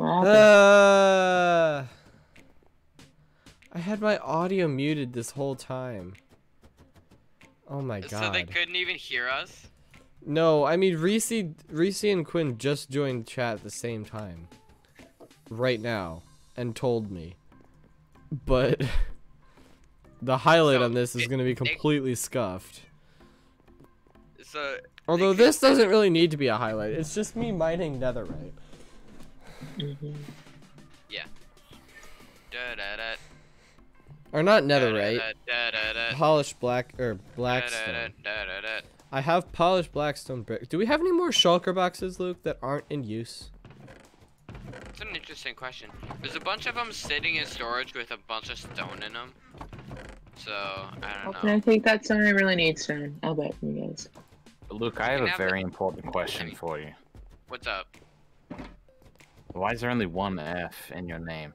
What happened? Uh, I had my audio muted this whole time. Oh my god. So they couldn't even hear us? No, I mean Reese, Reese and Quinn just joined chat at the same time. Right now. And told me. But the highlight So, on this is gonna be it- completely scuffed. So Although this doesn't really need to be a highlight. It's just me mining netherite. Mhm. da da da Or not da netherite. da da da Polished black or da da blackstone. da da da. I have polished blackstone brick. Do we have any more shulker boxes, Luke, that aren't in use? It's an interesting question. There's a bunch of them sitting in storage with a bunch of stone in them. So I How don't can know. I take that stone? I really need stone. I'll bet you guys. Luke, I have a have the- very important question for you. What's up? Why is there only one F in your name?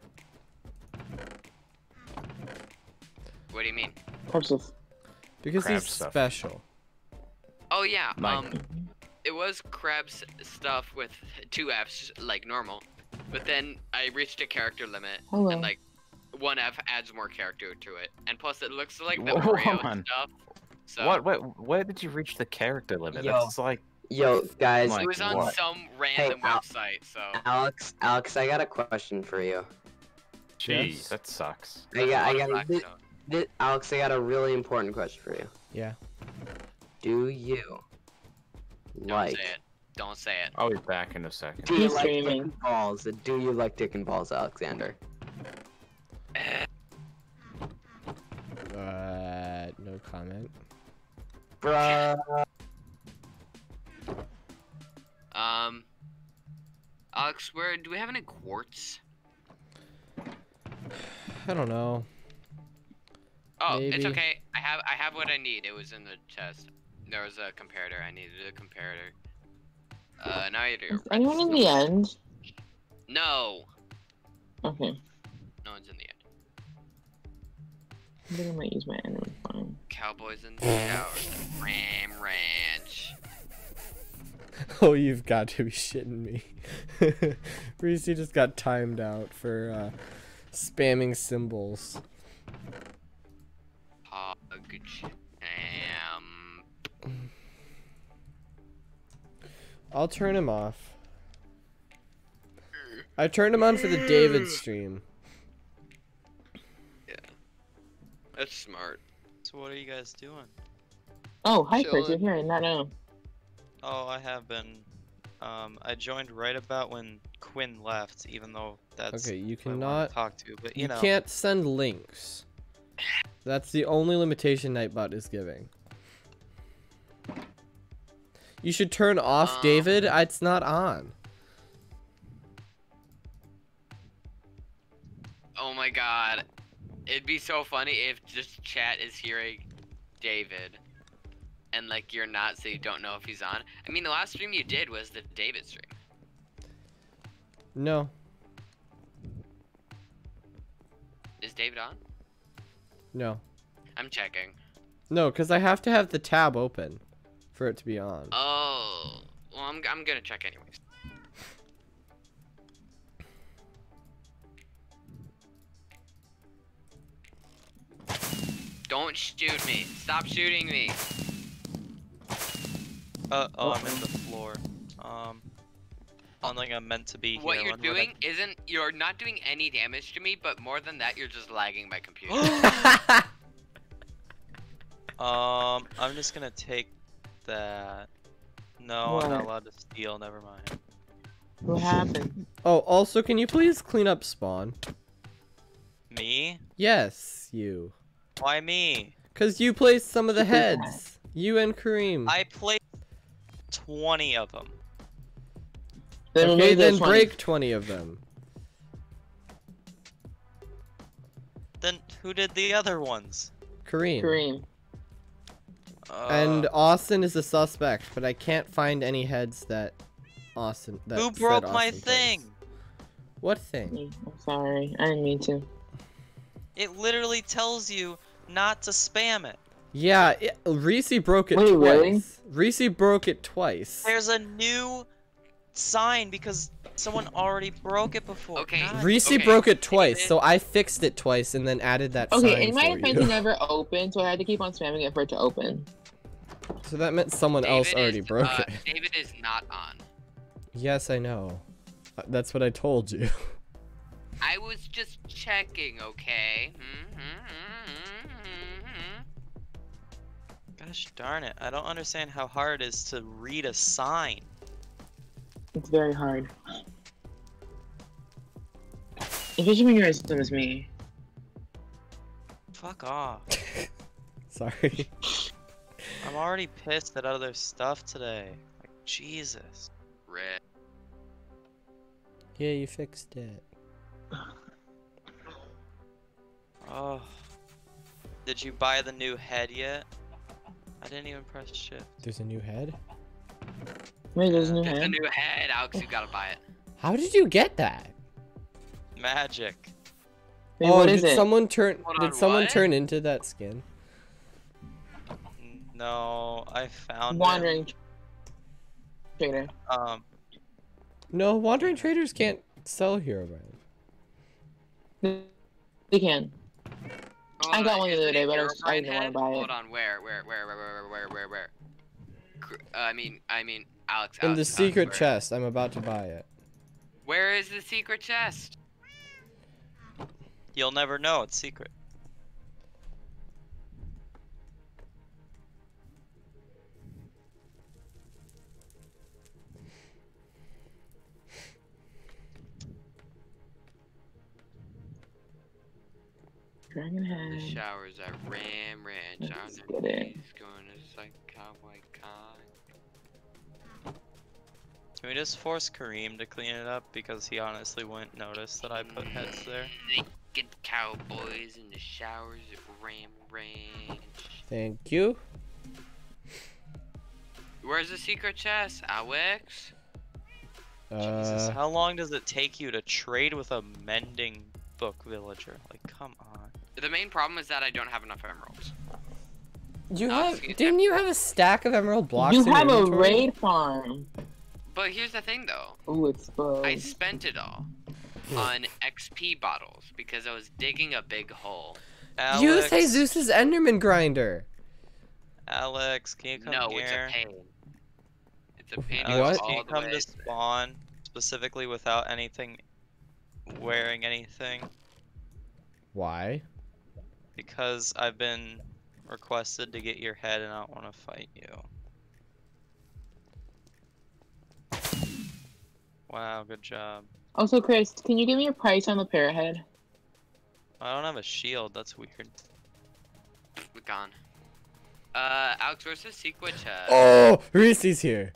What do you mean? Parts Because Crab he's stuff. special. Oh yeah. Mike. Um, it was crabs stuff with two Fs like normal, but then I reached a character limit Hello. and like one F adds more character to it, and plus it looks like the Whoa, Oreo on. stuff. So What? What? Where did you reach the character limit? Yo. That's like Yo, guys, it was on what? some random Al- website. So Alex, Alex, I got a question for you. Jeez, Yes. that sucks. I got, I a got, of thi- blackstone. thi- Alex, I got a really important question for you. Yeah. Do you Don't like? say it. Don't say it. I'll be back in a second. Do you He's like dick streaming. and balls? Do you like dick and balls, Alexander? Uh, no comment. Bruh. Um, Alex, where do we have any quartz? I don't know. Oh, it's okay. I have I have what I need. It was in the chest. There was a comparator. I needed a comparator. Uh, now I do. Is anyone in the end? No, Okay. no one's in the end. I think I might use my enemy farm. Cowboys in the towers. Ram Ranch. Oh, you've got to be shitting me. Reese just got timed out for uh, spamming symbols. Hog jam. I'll turn him off. I turned him on for the David stream. Yeah. That's smart. So what are you guys doing? Oh, hi, Chris. You're Chilling. here. I not know. Oh, I have been. Um, I joined right about when Quinn left, even though that's Okay, you who I wanted cannot. talk to. But you, know You know, can't send links. That's the only limitation Nightbot is giving. You should turn off Um, David. It's not on. Oh my god. It'd be so funny if just chat is hearing David. And like you're not, so you don't know if he's on. I mean, the last stream you did was the David stream. No. Is David on? No. I'm checking. No, because I have to have the tab open for it to be on. Oh, well, I'm, I'm gonna check anyways. Don't shoot me. Stop shooting me. Uh, oh, I'm in the floor. Um, I don't think I'm meant to be here. What here. you're When would I- doing isn't, you're not doing any damage to me, but more than that, you're just lagging my computer. Um, I'm just gonna take that. No, I'm not allowed to steal. Never mind. What happened? oh, also, can you please clean up spawn? Me? Yes, you. Why me? Because you placed some of the You did that. heads. You and Kareem. I played 20 of them. Then okay, then those ones. break 20 of them. Then who did the other ones? Kareem. Kareem. Uh, And Austin is a suspect, but I can't find any heads that Austin. That who said broke my Austin thing? placed. What thing? I'm sorry. I didn't mean to. It literally tells you not to spam it. Yeah, it, Reese broke it Wait, twice. really? Reese broke it twice. There's a new sign because Someone already broke it before. Okay. God Reese okay. broke it twice, so I fixed it twice and then added that Okay, sign in my for defense, it never opened, so I had to keep on spamming it for it to open. So that meant someone else already is, broke uh, it. David is not on. Yes, I know. Uh, That's what I told you. I was just checking, okay? Mm-hmm. Gosh darn it. I don't understand how hard it is to read a sign. It's very hard. Especially when you're as dumb as me. Fuck off. Sorry. I'm already pissed at other stuff today. Like, Jesus. Rip. Yeah, you fixed it. Oh. Did you buy the new head yet? I didn't even press shift. There's a new head? Wait, there's a new It's a head. new head, Alex. You gotta buy it. How did you get that? Magic. Wait, oh, what did is it? someone turn Hold did on, someone what? turn into that skin? No, I found Wandering trader. Um, No, wandering traders can't sell hero brand. They can. Hold I got one the other day, but I was- I didn't wanna buy it. Hold on, where, where, where, where, where, where, where, where? Uh, I mean, I mean, Alex. In Alex, the secret where? chest, I'm about to buy it. Where is the secret chest? you'll never know. It's secret. Dragon The showers at Ram Ranch. On Let's their get it. knees, going to like Cowboy Con. Can we just force Kareem to clean it up because he honestly wouldn't notice that I put heads there? Naked cowboys in the showers at Ram Ranch. Thank you. Where's the secret chest, Alex? Jesus, Uh, how long does it take you to trade with a mending book villager? Like, come on. The main problem is that I don't have enough emeralds. you uh, have didn't you have a stack of emerald blocks You in your have a inventory? raid farm. But here's the thing, though. Ooh, exposed. I spent it all on XP bottles because I was digging a big hole. Use Alex, Jesus' Enderman grinder. Alex, can you come no, here? No, it's a pain. It's a pain. to Alex, go What? can you come to spawn specifically without anything, wearing anything? Why? Because I've been requested to get your head and I don't want to fight you. Wow, good job. Also, Chris, can you give me a price on the parrot head? I don't have a shield, that's weird. We're gone. Uh, Alex, where's the secret chest? Oh, Reese's here.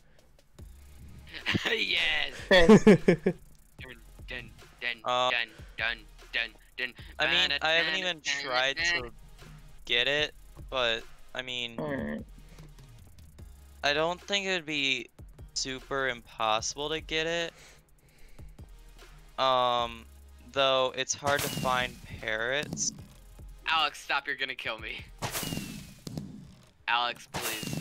yes. Chris, Dun dun dun Uh, dun dun dun dun. I mean, I haven't even tried to get it, but I mean, alright. I don't think it would be super impossible to get it. Um, though it's hard to find parrots. Alex, stop! You're gonna kill me. Alex, please.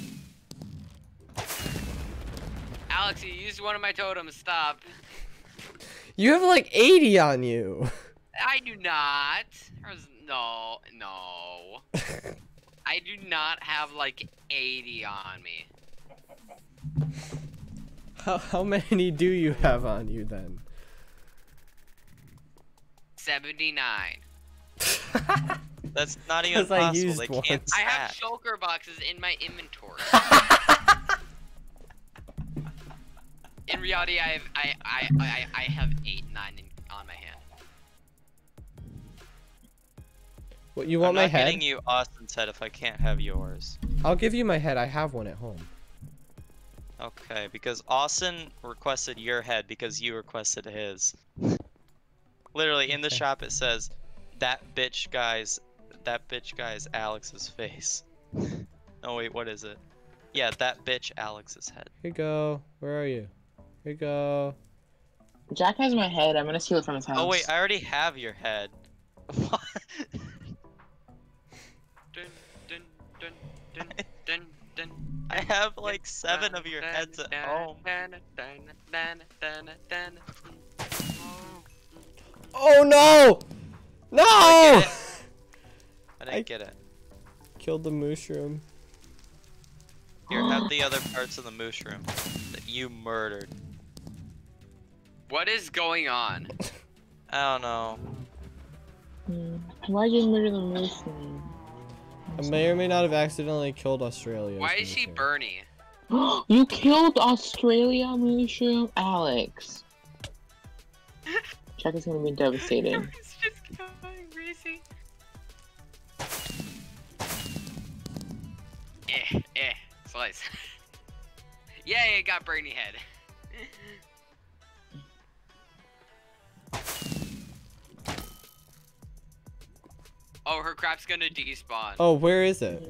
Alex, you used one of my totems. Stop. You have like 80 on you. I do not. There's no, no. I do not have like 80 on me. How, how many do you have on you then? 79. That's not even 'Cause I possible. used They one. can't I have stack. shulker boxes in my inventory. in reality, I have I I I, I have eight nine in, on my hand. What, you I'm want my not head? getting you Austin's head if I can't have yours. I'll give you my head. I have one at home. Okay, because Austin requested your head because you requested his. Literally in the Okay. shop it says, "That bitch guy's, that bitch guy's Alex's face." oh wait, what is it? Yeah, that bitch Alex's head. Here you go. Where are you? Here you go. Jack has my head. I'm gonna steal it from his house. Oh wait, I already have your head. What? Dun dun dun I have like seven of your heads at home. Oh no! No! I get it. I didn't I- get it. Killed the mushroom. Here, have the other parts of the mushroom that you murdered. What is going on? I don't know. Hmm. Why'd you murder the mushroom? I may or may not have accidentally killed Australia. Why is she burning? Bernie? you killed Australia mushroom, Alex. Chuck is gonna be devastated. it's just going, Reese. Eh, eh, slice. Yay, I got Bernie head. Oh, her crap's gonna despawn. Oh, where is it?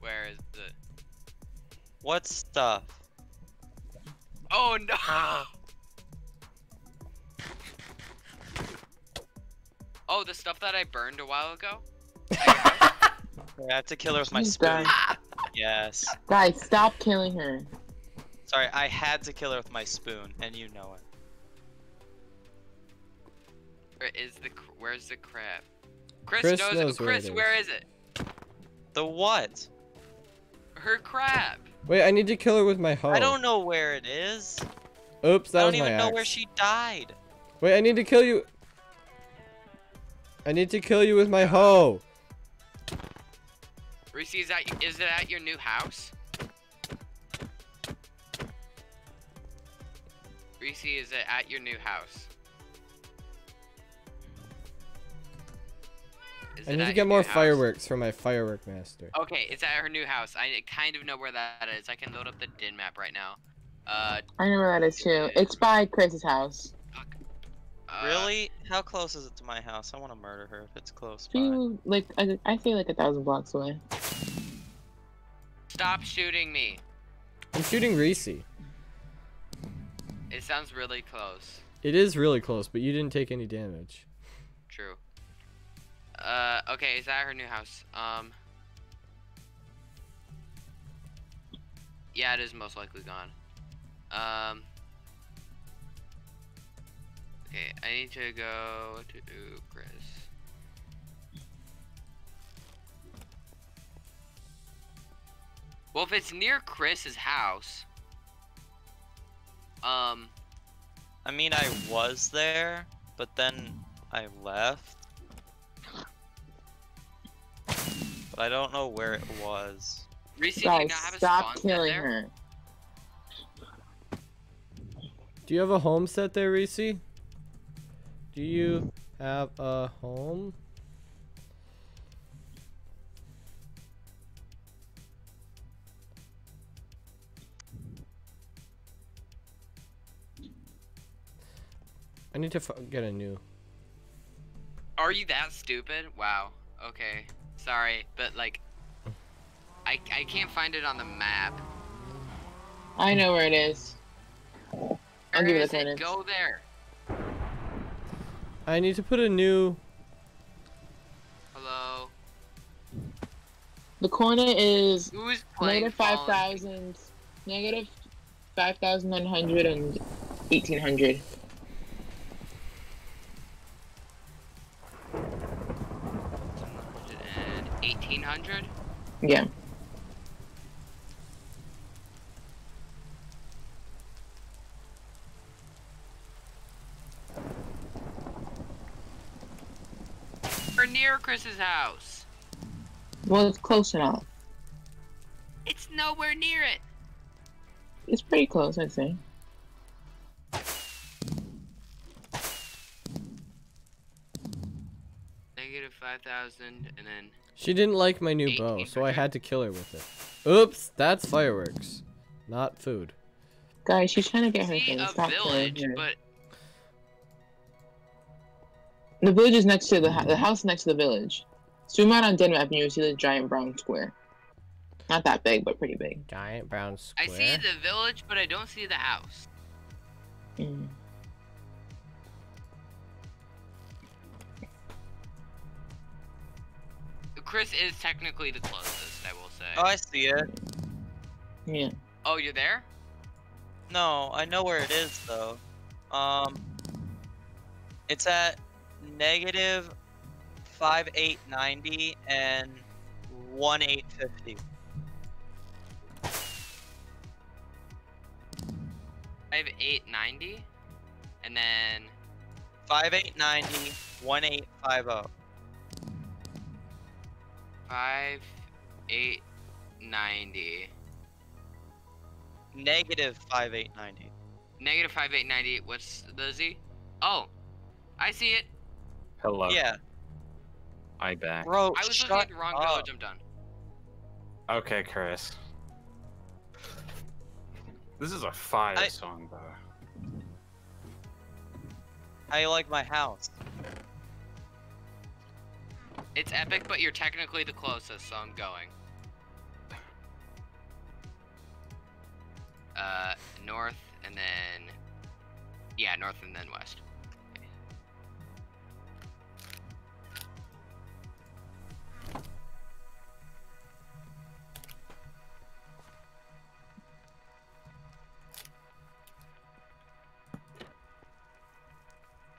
Where is it? What stuff? Oh no! oh, the stuff that I burned a while ago? I have to kill her with my She's spoon. done. Yes. Guys, stop killing her. Sorry, I had to kill her with my spoon, and you know it. Where is the cr- where's the crab? Chris, Chris knows, knows where Chris, it is. where is it? The what? Her crab. Wait, I need to kill her with my hoe. I don't know where it is. Oops, that was my I don't even know axe. where she died. Wait, I need to kill you. I need to kill you with my hoe. Reese, is that is it at your new house? Reese, is it at your new house? I need to get more new house? fireworks for my firework master. Okay, it's at her new house. I kind of know where that is. I can load up the dynmap right now. Uh, I know where that is too. It's by Chris's house. uh, really? How close is it to my house? I want to murder her if it's close by. Few, like I, I feel like a thousand blocks away. Stop shooting me. I'm shooting Reese. It sounds really close. It is really close, but you didn't take any damage. True. Uh, okay, is that her new house? Um. Yeah, it is most likely gone. Um. Okay, I need to go to Chris. Well, if it's near Chris's house, um, I mean, I was there, but then I left. I don't know where it was. Reese, do you Guys, not have a stop spawn killing her. Do you have a home set there, Reese? Do you have a home? I need to f get a new. Are you that stupid? Wow. Okay. Sorry, but like, I I can't find it on the map. I know where it is. I'll Where give you the is it? coordinates. Go there. I need to put a new. Hello. The coordinate is Who's playing? negative five Fallen? thousand, negative five thousand nine hundred and eighteen hundred. And eighteen hundred. Yeah. We're near Chris's house. Well, it's close enough. It's nowhere near it. It's pretty close, I'd say. Negative five thousand, and then She didn't like my new bow, so I had to kill her with it. Oops, that's fireworks, not food. Guys, she's trying to get her see thing. a Stop village, her. but The village is next to the the house next to the village. Zoom out on dynmap and you see the giant brown square. Not that big, but pretty big. Giant brown square. I see the village, but I don't see the house. Mm. Chris is technically the closest, I will say. Oh, I see it. Yeah. Oh, you're there? No, I know where it is though. Um, it's at negative five eight ninety and one eight fifty. I have 890. And then Five eight ninety one eight five oh. zero. 5890. Negative five eight ninety. Negative 5890. What's the Z? Oh, I see it. Hello. Yeah, I back. bro. I was looking shut at the wrong up. village. I'm done. Okay, Chris. This is a fire I- song, though. How you like my house? It's epic, but you're technically the closest, so I'm going. Uh, north and then. Yeah, north and then west.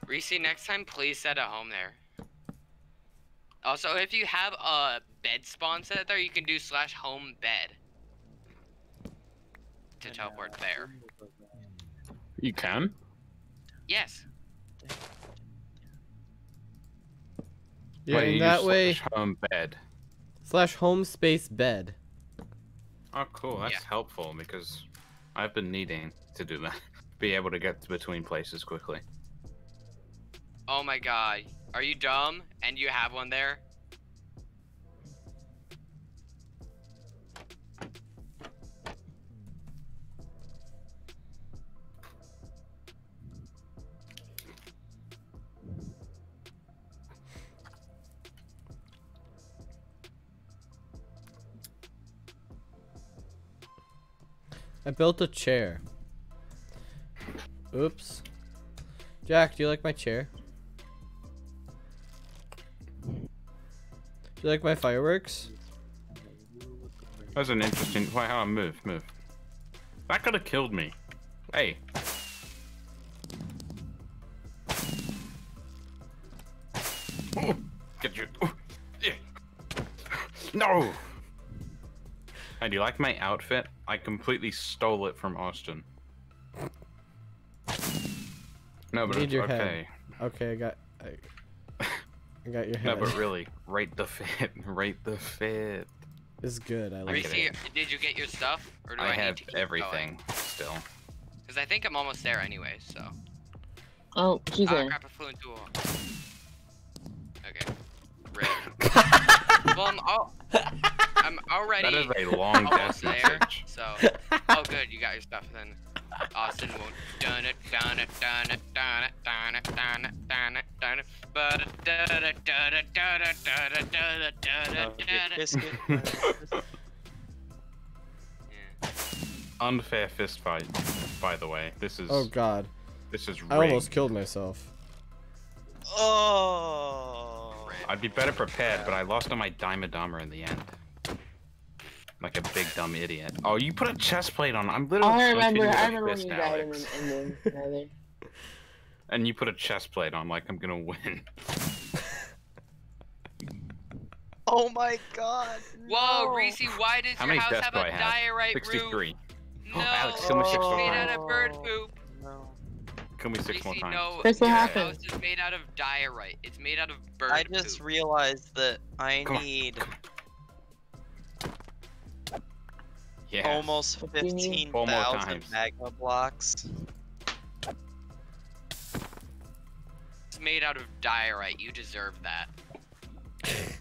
Reese, next time, please set a home there. Also, if you have a bed spawn set there, you can do slash home bed to teleport uh, there. You can? Yes. Yeah, Wait, that way slash home bed. slash home space bed. Oh, cool. That's Yeah. helpful because I've been needing to do that. Be able to get between places quickly. Oh my god. Are you dumb and you have one there? I built a chair. Oops. Jack, do you like my chair? You like my fireworks? That's an interesting. Why? How? Move, move. That could have killed me. Hey. Oh, get your. oh, yeah. No. Hey, do you like my outfit? I completely stole it from Austin. No, but Need it's your head. okay. Okay, I got I, I got your No, head. but really, rate the fit. Rate the fit. it's good. I like Reese, it. did you get your stuff? Or do I I, have need to keep everything still. Because I think I'm almost there anyway, so. Oh, she's Ah, there. crap, I flew into a wall. Okay. Rip. well, I'm, al- I'm already That is a long almost death there, message. so. Oh, good, you got your stuff then. Austin won't done it, done it, done it, done it, done it, done it, done it, done it, but it done it, done it, done it, done it, done it, done Uh, it, done it. Unfair fist fight, by the way. This is Oh god. this is rigged. I almost killed myself. oh. I'd be better prepared, but I lost on my Dimedummer in the end. Like a big dumb idiot. Oh, you put a chest plate on. I'm literally. I remember. you with I a remember when fist, you died in Alex. the, in the nether. And you put a chest plate on, like I'm gonna win. Oh my god. Whoa, no. Reese, why does How your house have a a I have? diorite roof? 63. No, Alex, kill me six it's more made times. out of bird poop. No. Kill me six more times. no, Chris, what your happened? house is made out of diorite. It's made out of bird poop. I just poop. realized that I Come on, need come more thousand times. magma blocks. It's made out of diorite. You deserve that.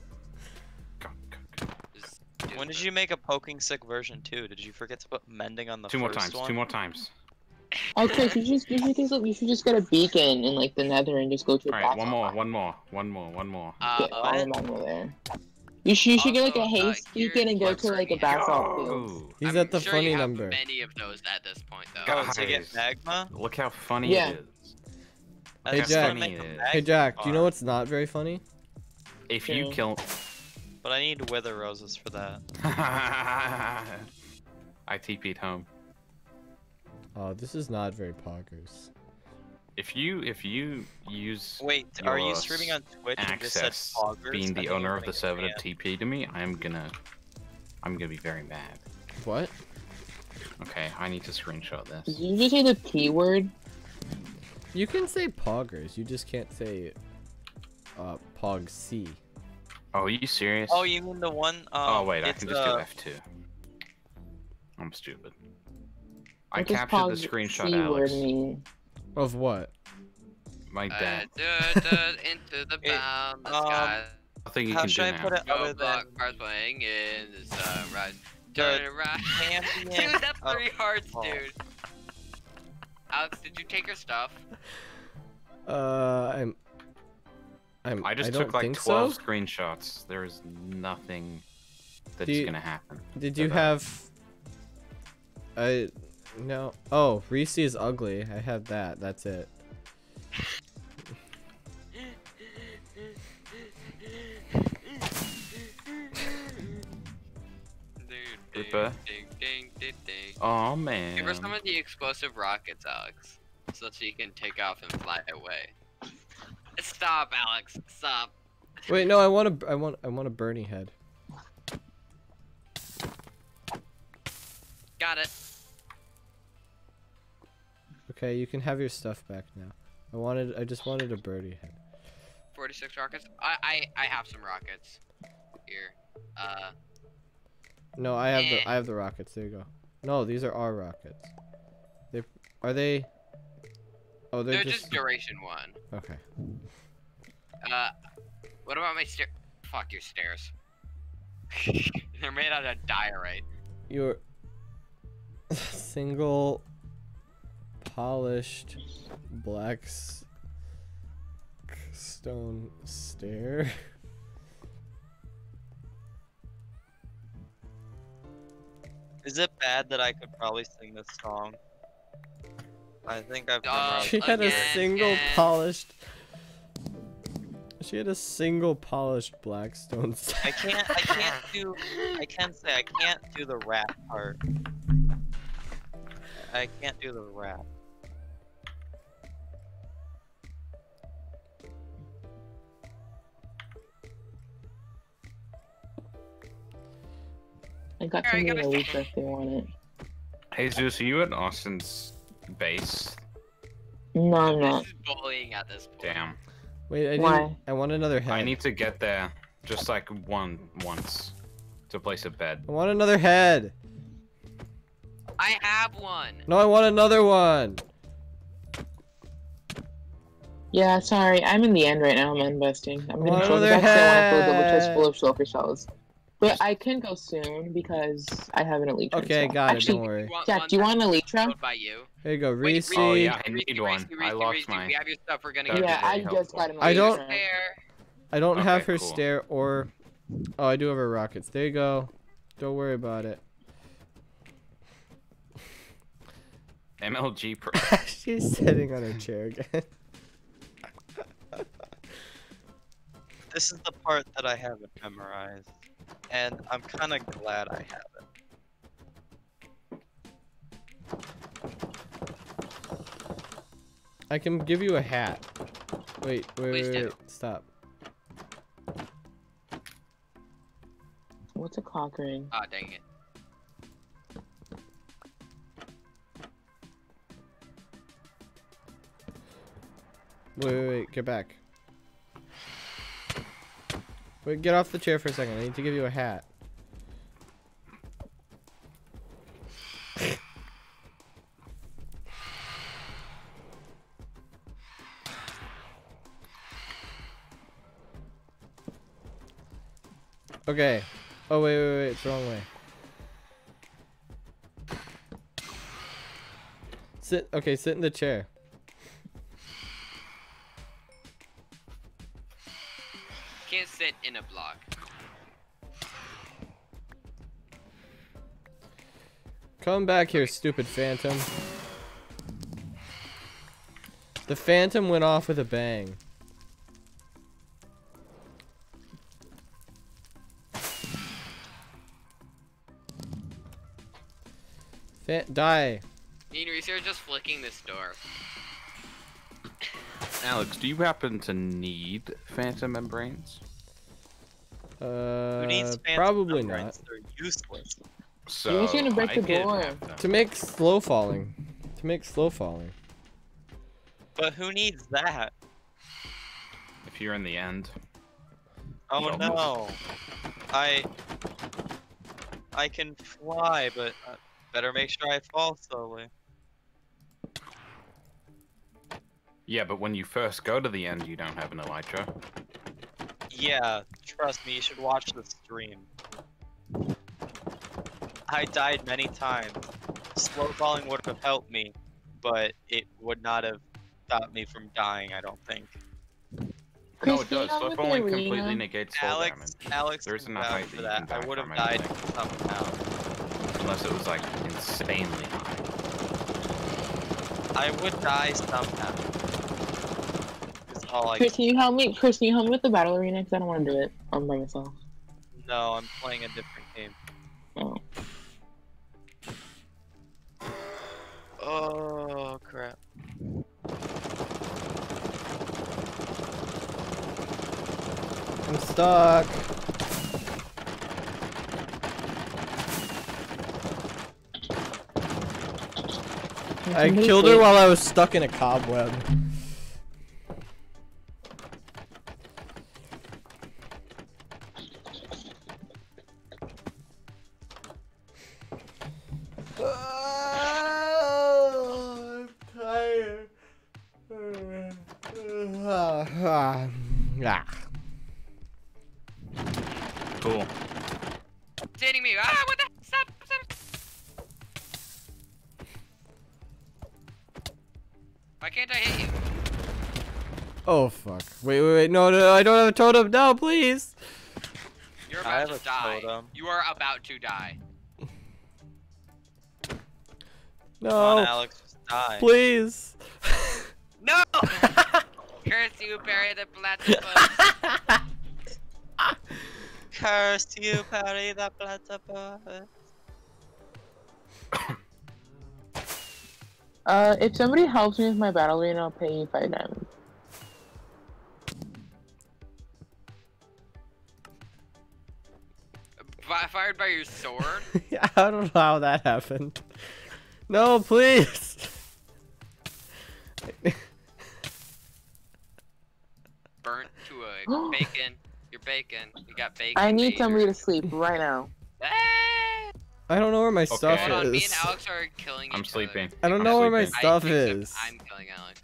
When did you make a poking sick version 2? Did you forget to put mending on the Two more times. one? Two more times. Oh, Chris, you just you should just you should just get a beacon in like the nether and just go to a All right, one more, one more, one more, one more. Uh, Get all the magma there. You should you should get like a Also, uh, haste here- beacon and go to like a me. basalt field. He's I'm at the sure funny you have number. Many of those at this point, though. Go. Oh, to get magma? Look how funny Yeah. it is. Hey, Jack. gonna make a Hey, Jack, do you know what's not very funny? If you Okay. kill, But I need wither roses for that. I I TP'd home. Oh, this is not very poggers. If you if you use Wait, are you streaming on Twitch and just said access poggers? being the owner of the gonna server to TP to me, I'm gonna I'm gonna be very mad. What? Okay, I need to screenshot Did this. you just say the P word? You can say poggers, you just can't say uh pog C. Oh, are you serious? Oh, you mean the one? Um, oh wait, I can just uh, do F2. I'm stupid. I What does captured the screenshot, C Alex. word mean? Of what? My Uh, dad. duh, duh, into the It- boundless um, sky. Nothing you how can should do I now. put it other Roblox than cars playing in the sunrise. the Turn around. champion? Dude, that's of three hearts, all. dude. Alex, did you take your stuff? Uh, I'm. I'm. I just don't took like 12 so. screenshots. There's nothing that's you- gonna happen. Did you that have? I no. Oh, Reese is ugly. I have that. That's it. Dude, ding, ding, ding, ding. Oh man. Give her some of the explosive rockets, Alex, so that she can take off and fly away. Stop, Alex. Stop. Wait, no. I want a. I want. I want a Bernie head. Got it. Okay, you can have your stuff back now. I wanted. I just wanted a birdie head. 46 rockets. I, I, I have some rockets. Here. Uh, No, I have Eh. the. I have the rockets. There you go. No, these are our rockets. They are they. Oh, they're, they're just. just duration one. Okay. Uh, what about my stair? Fuck your stairs. they're made out of diorite. Your single polished black s- stone stair. Is it bad that I could probably sing this song? I think I've Uh, memorized She had a single again. polished. She had a single polished black stone stair. I can't. I can't do. I can say I can't do the rap part. I can't do the rap. I got Alright, somebody gotta- to if they want it. Hey Zeus, are you at Austin's base? No, I'm not. This is bullying at this point. Damn. Wait, I. Why? I want another head. I need to get there just like one once to place a bed. I want another head. I have one. No, I want another one. Yeah, sorry. I'm in the end right now. I'm investing. I'm gonna One show other the back so I want head. to full of shulker shells. But I can go soon because I have an elite. Okay, so. got it. Actually, Don't worry. want Jack, do you want an elytra? controlled by you? Here you go, Wait, Reese. Oh, yeah, I Reese, need Reese, one. Reese, I lost Reese, mine. We have your stuff. We're gonna get be Yeah, I just got an helpful. I don't- elytra. I don't have her cool. stair or. Oh, I do have her rockets. There you go. Don't worry about it. MLG Pro. She's sitting on her chair again. This is the part that I haven't memorized, and I'm kind of glad I haven't. I can give you a hat. Wait, wait, Please wait, do. wait. Stop. What's a cock ring? Oh ah, dang it. Wait, wait, wait. Get back. Wait, get off the chair for a second. I need to give you a hat. Okay. Oh, wait, wait, wait. It's the wrong way. Sit. Okay, sit in the chair. Sit in a block. Come back here, stupid phantom. The phantom went off with a bang. Fa- die. Me and Reese are just flicking this door. Alex, do you happen to need phantom membranes? Uh, Who needs fancy probably not. membranes? They're useless. So was gonna break I the door. To make slow falling. To make slow falling. But who needs that? If you're in the end. Oh No. no. I I can fly, but uh, better make sure I fall slowly. Yeah, but when you first go to the end, you don't have an elytra. Yeah, trust me, you should watch the stream. I died many times. Slow falling would have helped me, but it would not have stopped me from dying, I don't think. No, it does. help Slow falling completely negates soul Alex, damage. Alex There can isn't a vouch height for that that. I would have died anything. somehow. Unless it was like insanely high. I would die somehow. Is all I Chris, can you help me? Chris, can you help me with the battle arena? Because I don't want to do it all by myself. No, I'm playing a different game. Oh. Oh crap. I'm stuck. I killed her while I was stuck in a cobweb. I don't have a totem. No, please. You're I about have to a die. totem. You are about to die. Come on, No, Alex, just die. please. No! Curse you, Perry the platypus. Curse you, Perry the platypus. Uh, if somebody helps me with my battle arena, I'll pay you five diamonds. Fi- Fired by your sword? I don't know how that happened. No, please. Burnt to a bacon. You're bacon. You got bacon. I need somebody to sleep right now. I don't know where my stuff Okay. Hold on, me and is. Alex are killing I'm each sleeping. other. I don't I'm know where my stuff is. I'm killing Alex.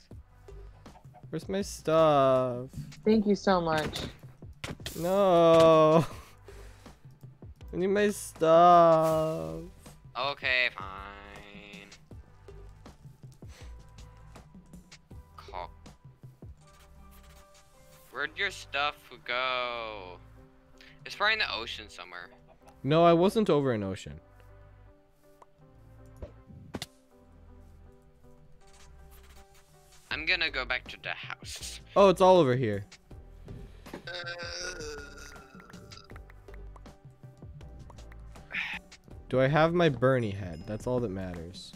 Where's my stuff? Thank you so much. No. I need my stuff. Okay, fine. Call. Where'd your stuff go? It's probably in the ocean somewhere. No, I wasn't over an ocean. I'm gonna go back to the house. Oh, it's all over here. Uh, Do I have my Bernie head? That's all that matters.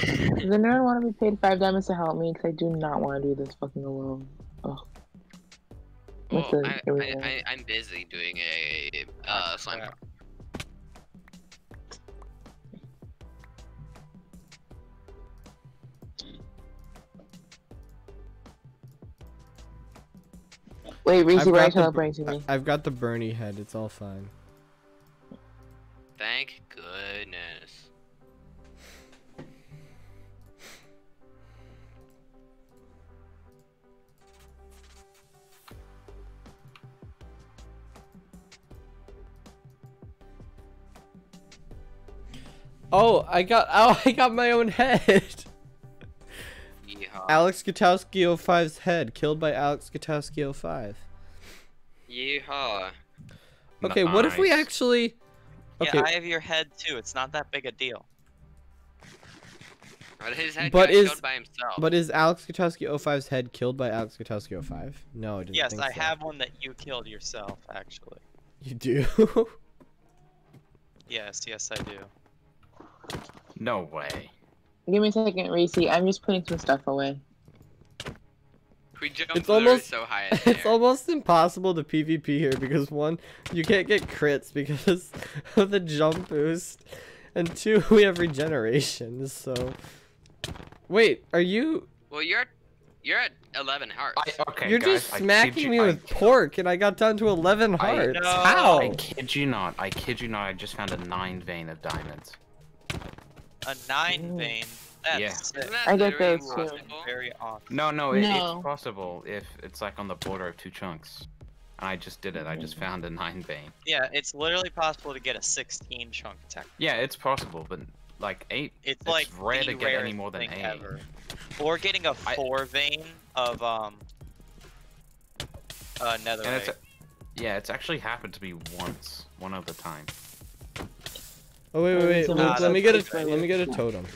Does anyone want to be paid five diamonds to help me? Because I do not want to do this fucking alone. Ugh. Well, What's I, I. I, I'm busy doing a uh, slime crap. farm. Wait, Reese, I've are you the- celebrating to me? I've got the Bernie head. It's all fine. Thank goodness. Oh, I got. Oh, I got my own head. Yeehaw. Alex Gutowski 05's head killed by Alex Gutowski 05. Yeehaw. Okay, what if we actually? Okay, Yeah, I have your head too. It's not that big a deal. But his head But is- killed by himself. but is Alex Gutowski 05's head killed by Alex Gutowski 05? No, I didn't Yes, think I so. have one that you killed yourself, actually. You do? Yes, yes, I do. No way. Give me a second, Reese. I'm just putting some stuff away. We jumped It's almost, so high. In it's almost impossible to PvP here because one, you can't get crits because of the jump boost, and two, we have regeneration. So, wait, are you? Well, you're you're at 11 hearts. I, okay, you're guys, just smacking you- me I- with pork, and I got down to 11 I- hearts. No. How? I kid you not. I kid you not. I just found a nine vein of diamonds. A nine Ooh. vein. That's Yeah. Isn't that I get literally those too. Very awesome. No, no, it, No. it's possible if it's like on the border of two chunks. I just did it. I just found a nine vein. Yeah, it's literally possible to get a 16 chunk tech. Yeah, it's possible, but like eight. It's, It's like rare to get any more than eight. ever. Or getting a four vein of um uh And it's netherite. yeah, it's actually happened to me once, one other time. Oh wait, wait, wait. Nah, Let, let me get a let me get a totem.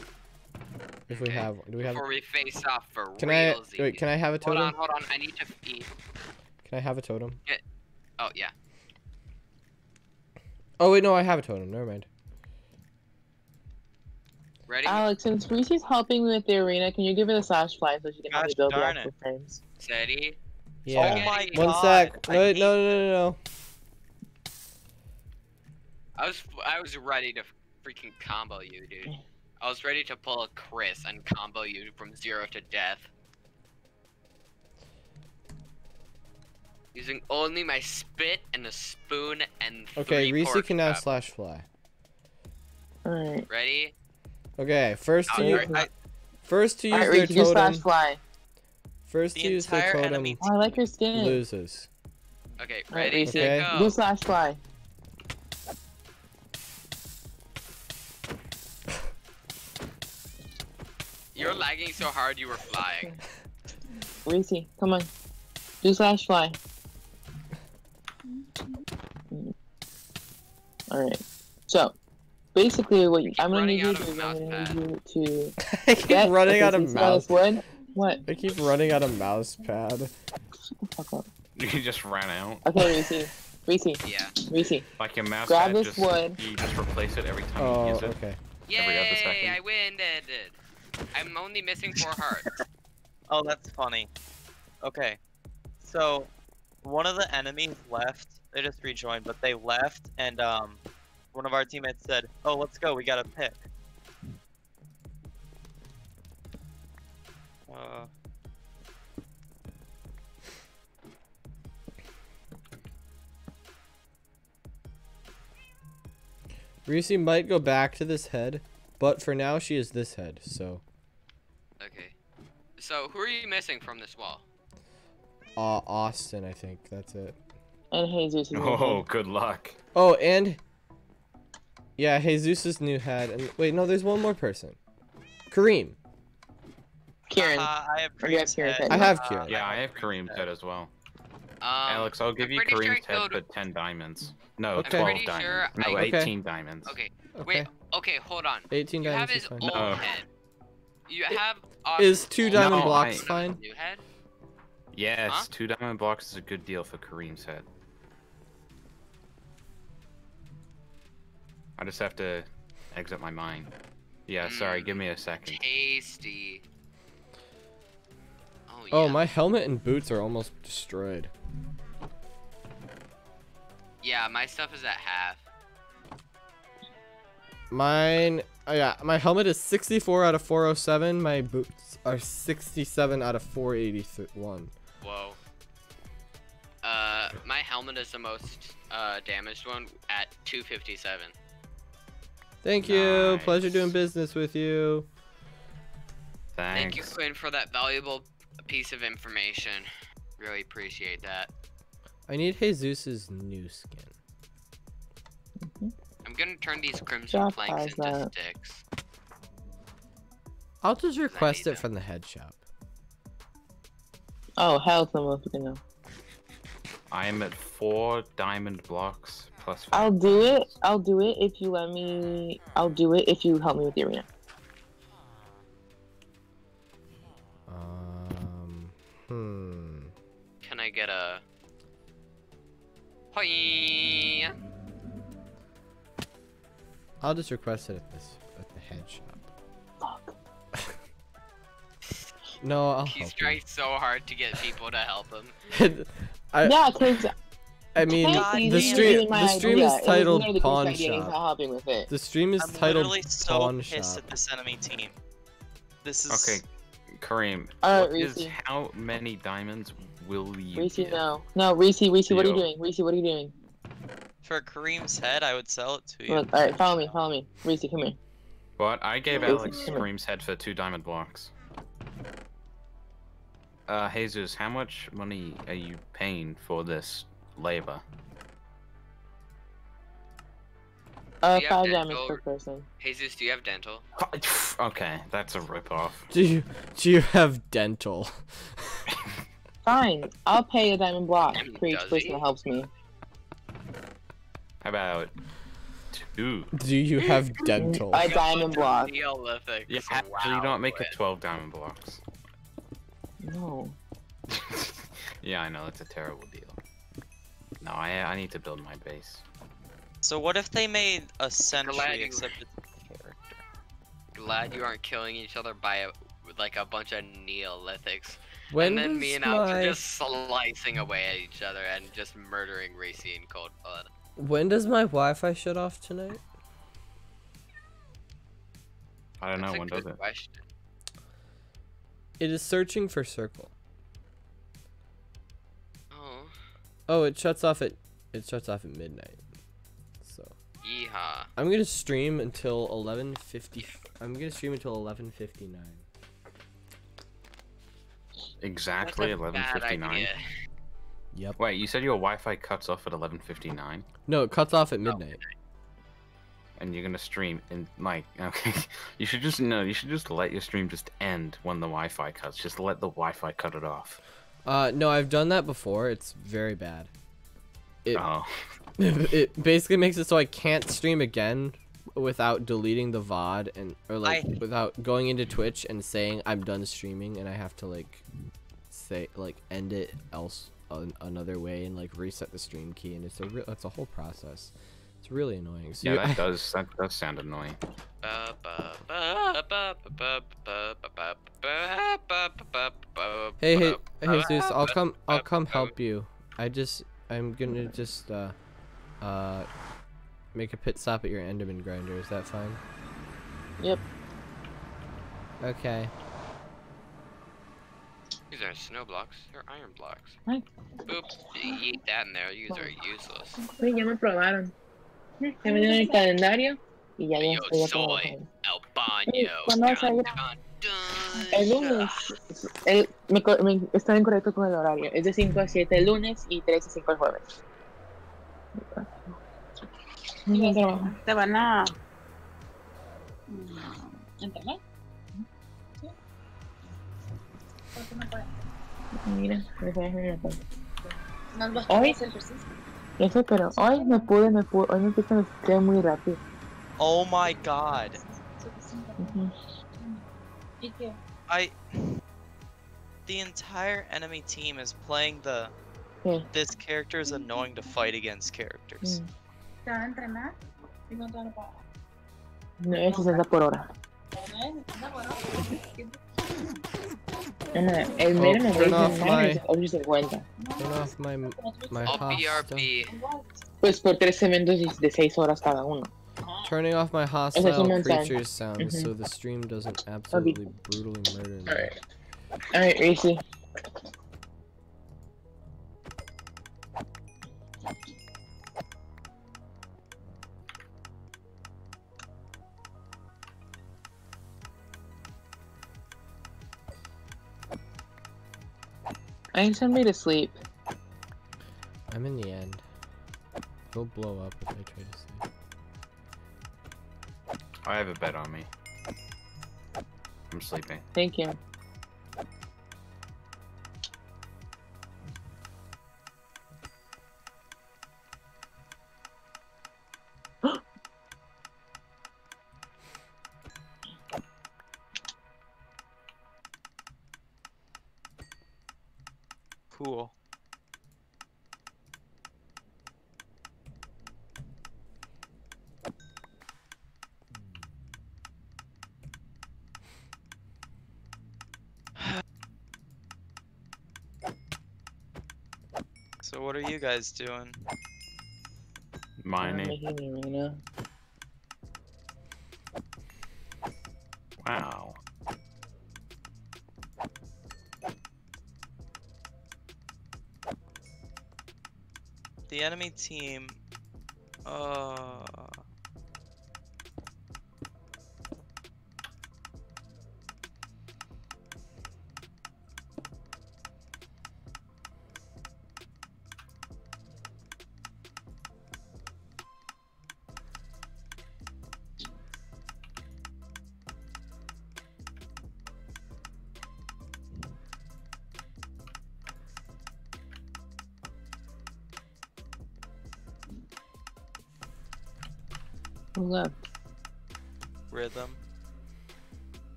If we Okay. have, do we have? Before we face off for Can I wait? Can I have a totem? Hold totem? on, hold on. I need to eat. Can I have a totem? Oh yeah. Oh wait, no, I have a totem. Never mind. Ready? Alex, since Reese's helping me with the arena, can you give her the slash fly so she can help me Gosh build the darn actual frames? Steady. Yeah. Oh my One god. sec. No, wait, no, no, no, no. I was I was ready to freaking combo you, dude. I was ready to pull a Chris and combo you from zero to death. Using only my spit and a spoon and Okay, three Reese pork can now chop. slash fly. Alright. Ready? Okay, first to Oh, use, I- first to use Alright, their Reese, you slash totem. fly. First The to use their totem enemy Oh, I like your skin. loses. Okay, Alright, ready, Reese. Okay. set, Do go. slash fly. You're lagging so hard you were flying. Reese, come on. Do slash fly. Alright. So, basically, what you, keep I'm gonna running need you out to of do is I'm gonna need you to I keep running out of you mouse. this wood? What? I keep running out of mouse pad. Shut the fuck up. You just ran out. Okay, Reese. Reese. Yeah. Reese. Like your mouse Grab pad this just wood. you just replace it every time you Oh, use it. okay. Every Yay! I win it. I'm only missing four hearts. Oh, that's funny. Okay. So, one of the enemies left. They just rejoined, but they left, and um, one of our teammates said, "Oh, let's go. We got a pick." Uh, Reese might go back to this head, but for now she is this head. So, Okay. So who are you missing from this wall? uh, Austin, I think that's it. And Jesus Oh, good luck. Oh, and yeah, Jesus' new head. And wait, no, there's one more person. Kareem. Kieran. haha, I have Or you have Kareem's head. head. I have Uh, Kieran. Yeah, I have Kareem's head as well. Um, Alex, I'll give I'm you pretty sure Kareem's head but 10 diamonds. No, Okay. 12 pretty diamonds. sure no, I- Okay. 18 diamonds. Okay. Okay. Wait. Okay. Hold on. 18 You have diamonds his is fine. old No. head. You have. Is two diamond head. blocks His fine? New head. Yes, Huh? two diamond blocks is a good deal for Kareem's head. I just have to exit my mind. Yeah, sorry, Mm. give me a second. Tasty. Oh yeah. Oh, my helmet and boots are almost destroyed. Yeah, my stuff is at half. Mine, oh yeah, my helmet is 64 out of 407. My boots are 67 out of 481. Whoa. Uh, my helmet is the most uh damaged one at 257. Thank you. Pleasure doing business with you. Thanks. Thank you, Quinn, for that valuable piece of information. Really appreciate that. I need Jesus's new skin. I'm gonna turn these crimson Shop planks into that. sticks. I'll just request it them. from the head shop. Oh, hell, no most people know. I am at four diamond blocks plus. five I'll do it. I'll do it if you let me. I'll do it if you help me with the arena. Um, hmm. Can I get a? Hoi! I'll just request it at this at the head shop. no, I'll. He's trying so hard to get people to help him. I, yeah, because. I mean, God, the stream the stream idea. is titled Pawn Shop. The stream is I'm titled literally so Pawn pissed Shop. at this enemy team. This is okay. Kareem, uh, what is, how many diamonds will you? Reese, no, no, Reese, Reese, what are you doing? Reese, what are you doing? For Kareem's head. I would sell it to you. Look, alright, follow me, follow me. Reese, come here. What? I gave Reese, Alex come. Kareem's head for two diamond blocks. Uh, Jesus, how much money are you paying for this labor? Uh, five then diamonds per person. Jesus, do you have dental? Okay, that's a ripoff. Do you do you have dental? Fine, I'll pay a diamond block for each person that helps me. How about two? Do you have dental? A diamond block. Neolithic. You actually don't make it 12 diamond blocks. No. yeah, I know, it's a terrible deal. No, I, I need to build my base. So what if they made a Glad sentry you- except it's character? Glad you aren't killing each other by a, like a bunch of Neolithics. When and then me does and Alex my are just slicing away at each other and just murdering Racy in cold blood. When does my Wi-Fi shut off tonight? I don't That's know, a when does it? question. It is searching for circle. Oh, Oh, it shuts off at it shuts off at midnight. So yeehaw. I'm gonna stream until 11:50. I'm gonna stream until 11:59. Exactly That's a bad 11.59? Idea. Yep. Wait, you said your Wi-Fi cuts off at 11.59? No, it cuts off at midnight. And you're gonna stream in, like, okay. You should just, no, you should just let your stream just end when the Wi-Fi cuts. Just let the Wi-Fi cut it off. Uh, no, I've done that before. It's very bad. It Oh. it basically makes it so I can't stream again without deleting the VOD and or like I- without going into Twitch and saying I'm done streaming and I have to like say like end it else an another way and like reset the stream key, and it's a real that's a whole process. It's really annoying. So yeah, that I... does that does sound annoying. Hey, hey, hey, Zeus! I'll come, I'll come help you. I just, I'm gonna just, uh, uh, make a pit stop at your Enderman grinder. Is that fine? Yep. Okay. These are snow blocks. They're iron blocks. Ay. Oops. You eat that in there. These are useless. Sí, ya me probaron. Ya me dieron el calendario y ya ya Yo estoy soy. El baño. El lunes, el, me, me, está incorrecto con el horario. Es de 5 a 7 el lunes y 3 a 5 el jueves. Te van a mm, Mira, me fue en la. No vas Hoy- a hacer ejercicio. Yo sé, pero hoy me pude, me pude, hoy me puse me quedé muy rápido. Oh my god. Ujú. ¿Y qué? I the entire enemy team is playing the ¿Qué? this character is annoying to fight against characters. Mm. ¿Te van a entrenar? ¿Y cuánto van a pagar? 9.60 por hora. No, bueno. No, no, el Oh, mero me turn off my- es 8.50. Turn off my my I'll. BRB. Pues por tres eventos de 6 horas cada uno. Turning off my es hostile un montón. creatures sounds Mhm. so the stream doesn't absolutely brutally murder me. Alright. Alright, Reese. I need somebody to sleep. I'm in the end. He'll blow up if I try to sleep. I have a bed on me. I'm sleeping. Thank you. Guys doing? I'm Mining. making arena. Wow. The enemy team. Uh.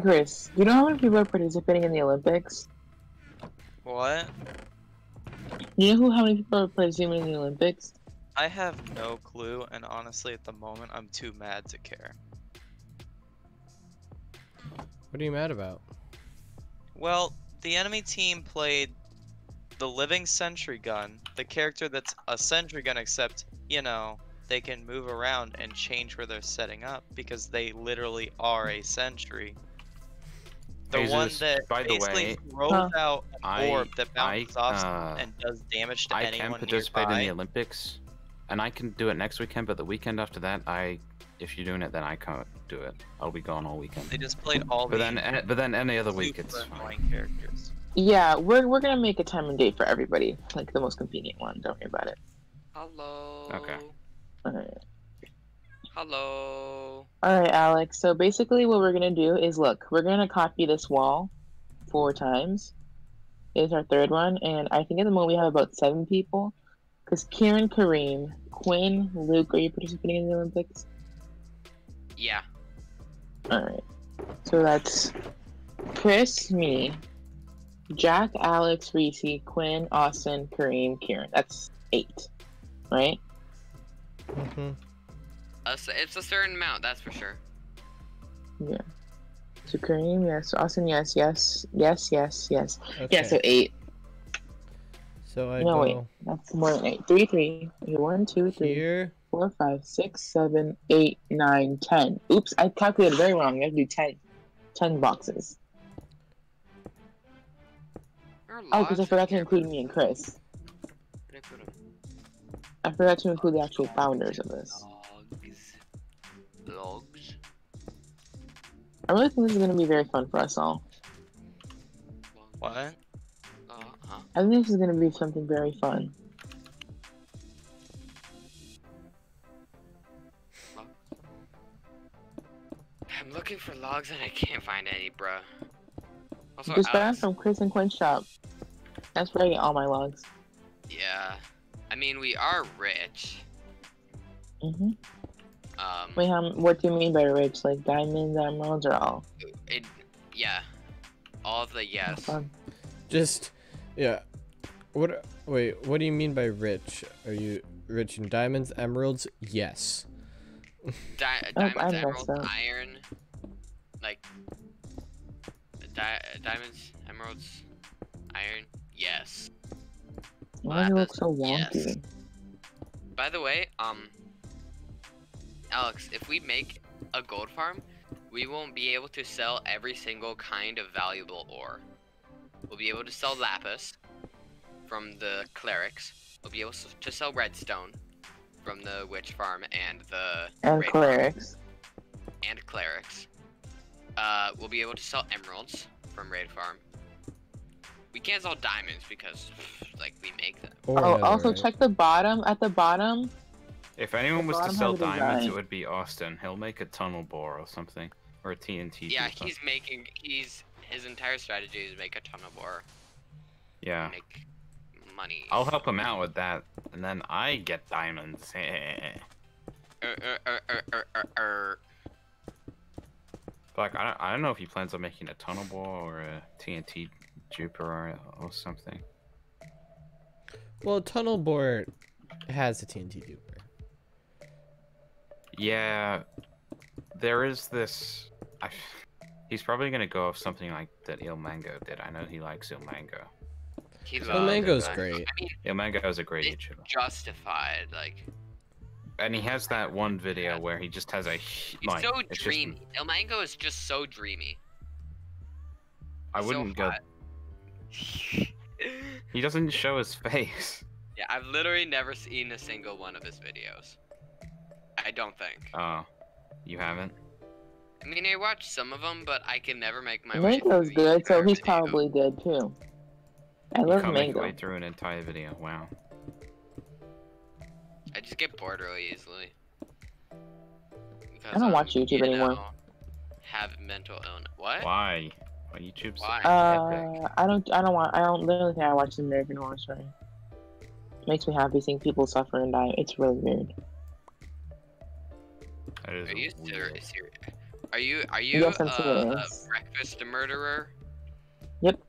Okay, Chris. Do you know how many people are participating in the Olympics? What? You know who? How many people are participating in the Olympics? I have no clue, and honestly, at the moment, I'm too mad to care. What are you mad about? Well, the enemy team played the living sentry gun, the character that's a sentry gun, except, you know, they can move around and change where they're setting up because they literally are a sentry. The one that by the basically way, throws Huh. out an I- orb that I, bounces off uh, and does damage to I anyone can participate nearby. in the Olympics, and I can do it next weekend. But the weekend after that, I, if you're doing it, then I can't do it. I'll be gone all weekend. They just played all But the then, but then any other week, it's fine. characters. Yeah, we're we're gonna make a time and date for everybody, like the most convenient one. Don't worry about it. Hello. Okay. Alright. Hello. All right, Alex. So basically, what we're gonna do is look. We're gonna copy this wall four times. Is our third one, and I think at the moment we have about seven people. Because Kieran, Kareem, Quinn, Luke, are you participating in the Olympics? Yeah. All right. So that's Chris, me, Jack, Alex, Reese, Quinn, Austin, Kareem, Kieran. That's eight, right? Mm-hmm. A s- It's a certain amount, that's for sure. Yeah. So Kareem, yes. Austin, yes, yes, yes, yes, yes. Okay. Yeah. So eight. So I No, go wait. That's more than eight. Three, three. Okay, One, two, three, here. four, five, six, seven, eight, nine, ten. Oops, I calculated very wrong. You have to do ten. Ten boxes. Oh, because I forgot to include me and Chris. I? I forgot to include the actual founders of this. Logs. I really think this is going to be very fun for us all. What? Uh, huh? I think this is going to be something very fun. I'm looking for logs and I can't find any, bruh. Also, Just buy from Chris and Quinn's shop. That's where I get all my logs. yeah. I mean, we are rich. hmm Um, Wait, how, what do you mean by rich? Like diamonds, emeralds, or all? it, yeah. All of the yes. Fun. Just, yeah. What? Wait. What do you mean by rich? Are you rich in diamonds, emeralds? Yes. Di- Oh, diamonds, messed emeralds, up. iron, like di- diamonds, emeralds, iron. Yes. Why do you look Lapis, so yes. wonky? By the way, um, Alex, if we make a gold farm, we won't be able to sell every single kind of valuable ore. We'll be able to sell lapis from the clerics. We'll be able to sell redstone from the witch farm and the And raid farm clerics. and clerics. Uh, we'll be able to sell emeralds from raid farm. We can't sell diamonds because, like, we make them. Or Oh, also netherite. check the bottom. At the bottom, If anyone was to sell diamonds, it would be Austin. He'll make a tunnel bore or something, or a TNT. Yeah, he's making. He's his entire strategy is make a tunnel bore. Yeah. make money. I'll help him out with that, and then I get diamonds. Er, er, er, er. Like I don't, I don't know if he plans on making a tunnel bore or a TNT duper or, or something. Well, Tunnel bore has a TNT duper. Yeah, there is this. I, he's probably gonna go off something like that Il Mango did. I know he likes Il Mango. He The loves mango's it. great. I mean, Il Mango is a great It's YouTuber, justified. Like and he has that one video where he just has a he's like. so it's just- dreamy. El Mango is just so dreamy. I wouldn't go. He doesn't show his face. yeah, I've literally never seen a single one of his videos. I don't think. Oh, you haven't. I mean, I watched some of them, but I can never make my way. Mango's through good, so he's video. probably good too. I You love can't make mango. way through an entire video. Wow. I just get bored really easily. Because I don't I'm, watch YouTube you anymore. know, Have mental illness. What? Why? Why YouTube's Why? epic. Uh, I don't. I don't want. I don't. The only thing I watch is American Horror Story. Makes me happy seeing people suffer and die. It's really weird. That is Are you weird. serious? Are you are you Yes, I'm uh, a breakfast murderer? Yep.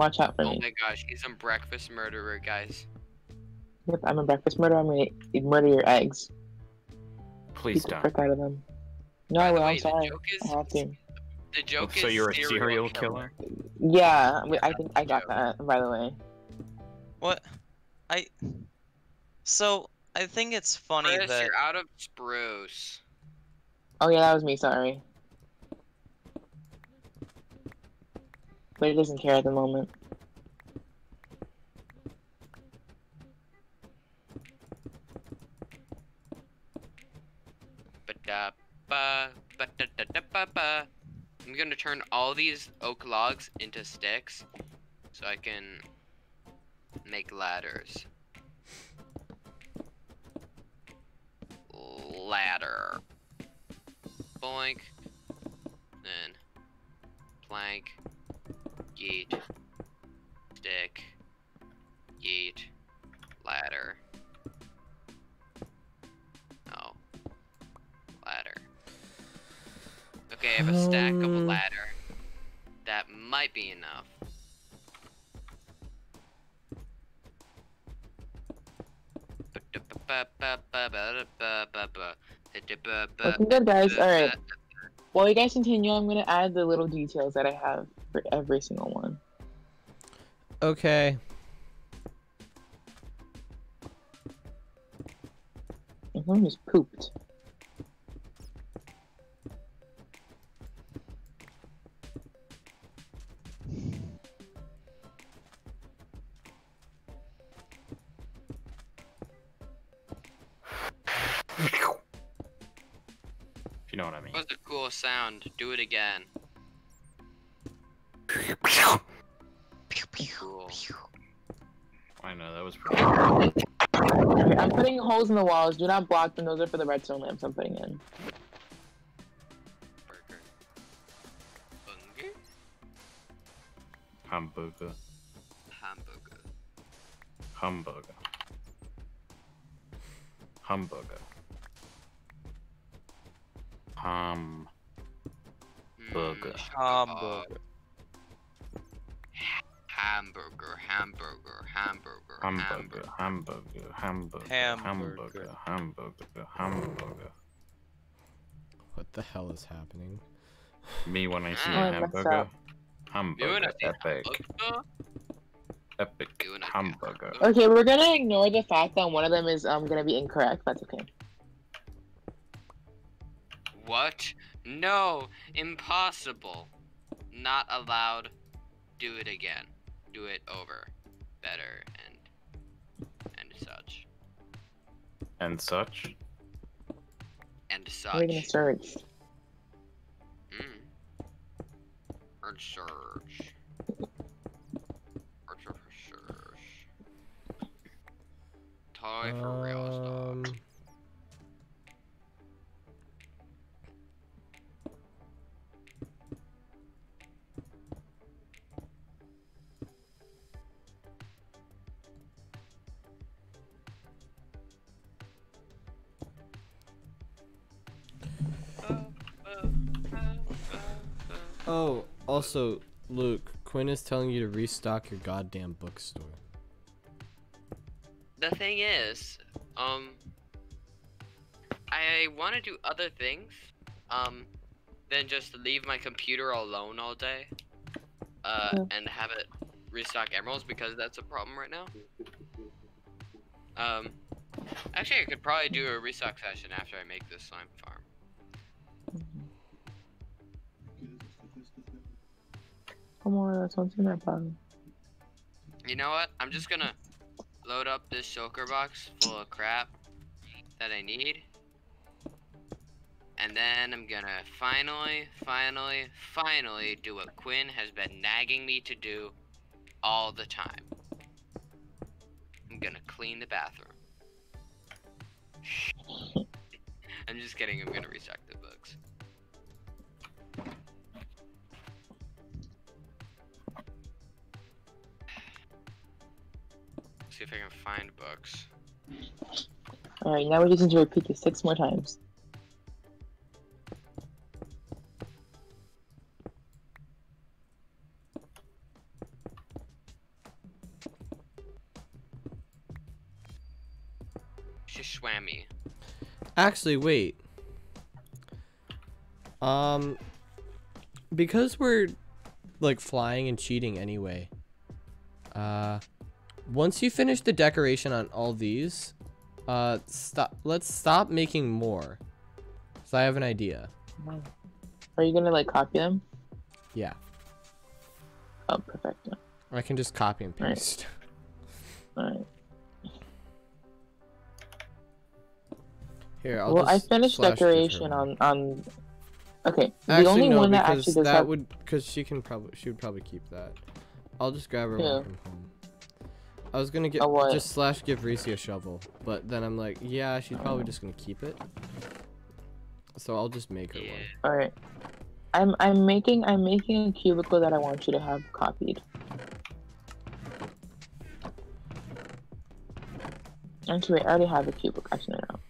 Watch out for Oh me. Oh my gosh, he's a breakfast murderer, guys. Yep, I'm a breakfast murderer. I'm gonna murder your eggs. Please Beat the don't. frick out of them. No, By I the will. way, I'm the sorry. joke I have to. the joke So is you're a serial killer? Yeah, we- I think I got that. By the way. What? I. So I think it's funny Chris, that you're out of spruce. Oh yeah, that was me. Sorry. But it doesn't care at the moment. I'm gonna turn all these oak logs into sticks so I can make ladders. Ladder. Boink. Then plank. Yeet. Stick. Yeet. Ladder. Oh. Ladder. Okay, I have a stack of a Um. ladder. That might be enough. Looking good, guys. All right. While you guys continue, I'm gonna add the little details that I have for every single one. Okay. Phone just pooped. If you know what I mean. That was a cool sound. Do it again. Cool. I know that was pretty. Okay, I'm putting holes in the walls. Do not block them. Those are for the redstone lamps I'm putting in. Burger. Bunger? Hamburger. Hamburger. Hamburger. Hamburger. Ham. Burger. Mm, hamburger. Hamburger, hamburger, hamburger, Hamburger. Hamburger. Hamburger. Hamburger. Hamburger. Hamburger. Hamburger. What the hell is happening? Me when I see a I messed hamburger. Hamburger. Epic. Epic. You wanna see Hamburger. Okay, we're gonna ignore the fact that one of them is um gonna be incorrect. That's okay. What? No, impossible. Not allowed. Do it again. Do it over. Better and and such. And such. And such. We're gonna search. Mm. And search. Search, search, search. Toy for real Um, stuff. Oh, also, Luke, Quinn is telling you to restock your goddamn bookstore. the thing is, um, I want to do other things, um, than just leave my computer alone all day, uh, Mhm. and have it restock emeralds because that's a problem right now. Um, actually, I could probably do a restock session after I make this slime farm. Como what's in that bag. You know what? I'm just gonna load up this shulker box full of crap that I need. And then I'm gonna finally, finally, finally do what Quinn has been nagging me to do all the time. I'm gonna clean the bathroom. I'm just kidding, I'm gonna restock the books. See if I can find books. Alright, now we just need to repeat this six more times. Shishwami. Actually, wait. Um, because we're like flying and cheating anyway. Uh, once you finish the decoration on all these, uh, stop. Let's stop making more. So I have an idea. Are you gonna like copy them? Yeah, Oh, perfect. I can just copy and paste. Alright. Here, I'll just. Well, I finished decoration on on. Okay, the Actually, only no, one that actually does that have. would because she can probably she would probably keep that. I'll just grab her Yeah. One from home. I was gonna get A what? just slash give Reese a shovel, but then I'm like, yeah, she's probably just gonna keep it. So I'll just make her Yeah. one. All right. I'm I'm making I'm making a cubicle that I want you to have copied. Actually, wait, I already have a cubicle. Actually, no.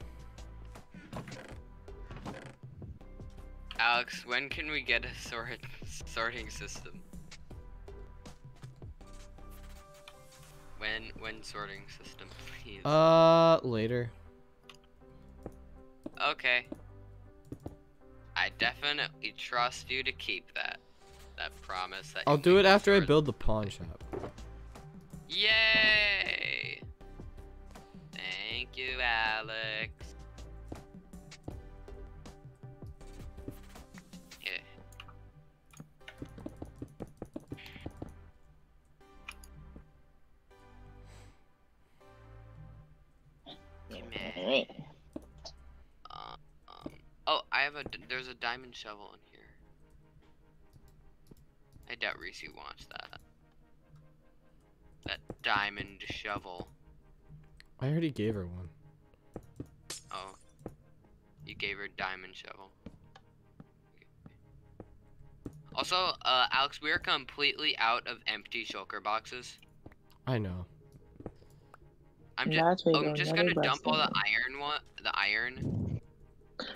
Alex, when can we get a sort sorting system? When when sorting system, please. Uh, later. okay. I definitely trust you to keep that. That promise that I'll do it after I build the pawn shop. Yay! Thank you, Alex. Come here. All right. Um, um, oh, I have a. There's a diamond shovel in here. I doubt Reese wants that. That diamond shovel. I already gave her one. Oh, you gave her a diamond shovel. Also, uh, Alex, we are completely out of empty shulker boxes. I know. I'm just, That's where you're I'm going, just gonna is dump all the iron one, the iron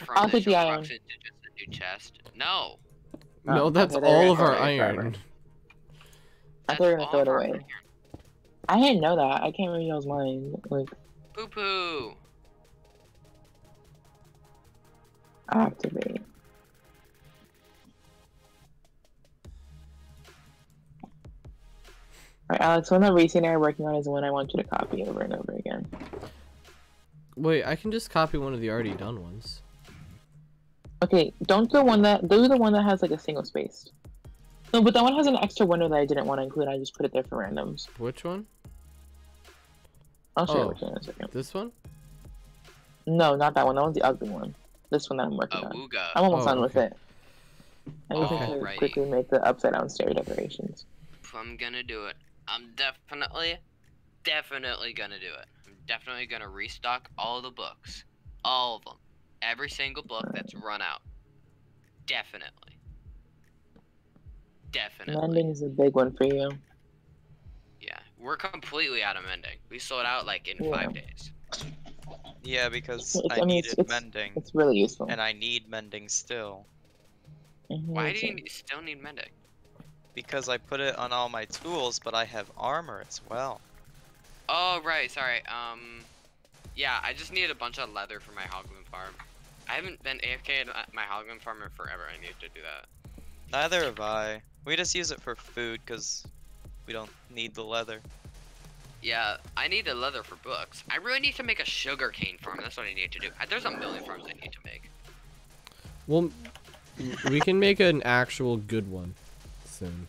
from I'll the take the iron. into just a new chest. No, Oh, no, that's okay, all of our right, right, iron. right. I thought you were gonna throw it away. iron. I didn't know that. I can't read y'all's mind. Like Poo poo. activate. Alright, Alex, one that Reese and I are working on is the one I want you to copy over and over again. Wait, I can just copy one of the already done ones. Okay, don't do the one that do the one that has like a single space. No, but that one has an extra window that I didn't want to include. I just put it there for randoms. Which one? I'll show you Oh. which one in a second. This one? No, not that one. That one's the ugly one. This one that I'm working on. Awooga. I'm almost Oh, done with it. I just need to quickly make the upside down stair decorations. I'm gonna do it. I'm definitely, definitely gonna do it. I'm definitely gonna restock all the books. All of them. Every single book that's run out. Definitely. Definitely. Mending is a big one for you. Yeah. We're completely out of mending. We sold out like in Yeah. five days. Yeah, because It's- I, I mean, needed it's- it's- mending, It's really useful. and I need mending still Mhm, Why do you still need mending? Because I put it on all my tools, but I have armor as well. Oh right, sorry. Um, yeah, I just need a bunch of leather for my hoglin farm. I haven't been AFK at my hoglin farm in forever. I need to do that. Neither have I. We just use it for food because we don't need the leather. Yeah, I need the leather for books. I really need to make a sugarcane farm. That's what I need to do. There's a million farms I need to make. Well, we can make an actual good one soon.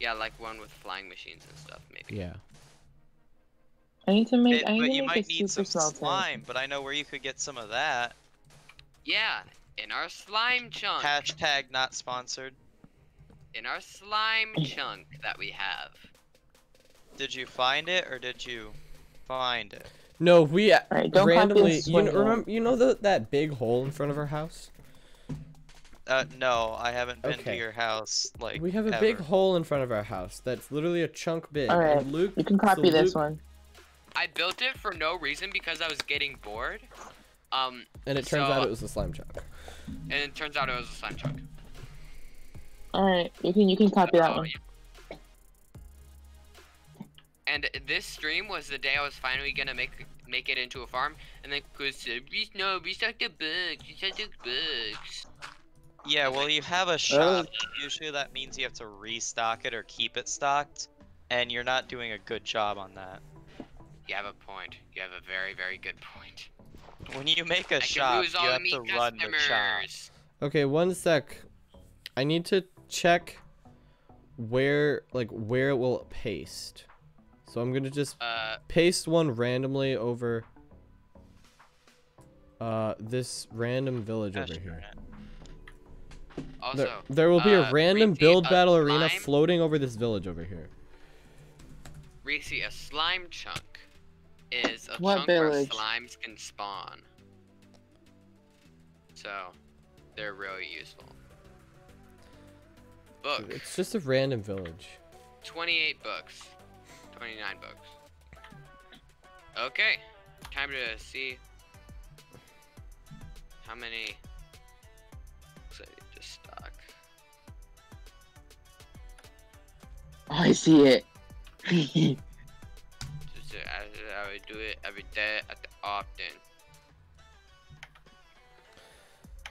Yeah, like one with flying machines and stuff, maybe. Yeah. I need to make. It- I but need you to make might a need some super smelter. slime, but I know where you could get some of that. Yeah, in our slime chunk. Hashtag not sponsored. In our slime chunk that we have. Did you find it or did you find it? No, we Alright, don't randomly. You know, remember? You know the, that big hole in front of our house? Uh, no, I haven't been to your house like. we have a big hole in front of our house that's literally a chunk big. Alright, and Luke, You can so copy this Luke- one. I built it for no reason because I was getting bored. Um, And it turns So- out it was a slime chunk. and it turns out it was a slime chunk. All right, you can you can copy that Oh, one. yeah. And this stream was the day I was finally gonna make make it into a farm, and then Chris said, "We no, we stuck the bugs. We stuck the bugs." Yeah, well, you have a shop. Usually that means you have to restock it or keep it stocked, and you're not doing a good job on that. You have a point. You have a very very good point. When you make a I can shop, you have me to run the shop. Okay, one sec. I need to check where, like, where it will paste. So I'm gonna just Uh, paste one randomly over uh this random village over Gosh, here. Also, There, there will be uh, a random Reese, build a battle arena slime- floating over this village over here. Reese, a slime chunk is a What chunk village? where slimes can spawn. So, they're really useful. Book. It's just a random village. 28 books. 29 books. Okay. Time to see how many books I need to stock. Oh, I see it. Just, I, I would do it every day at the often.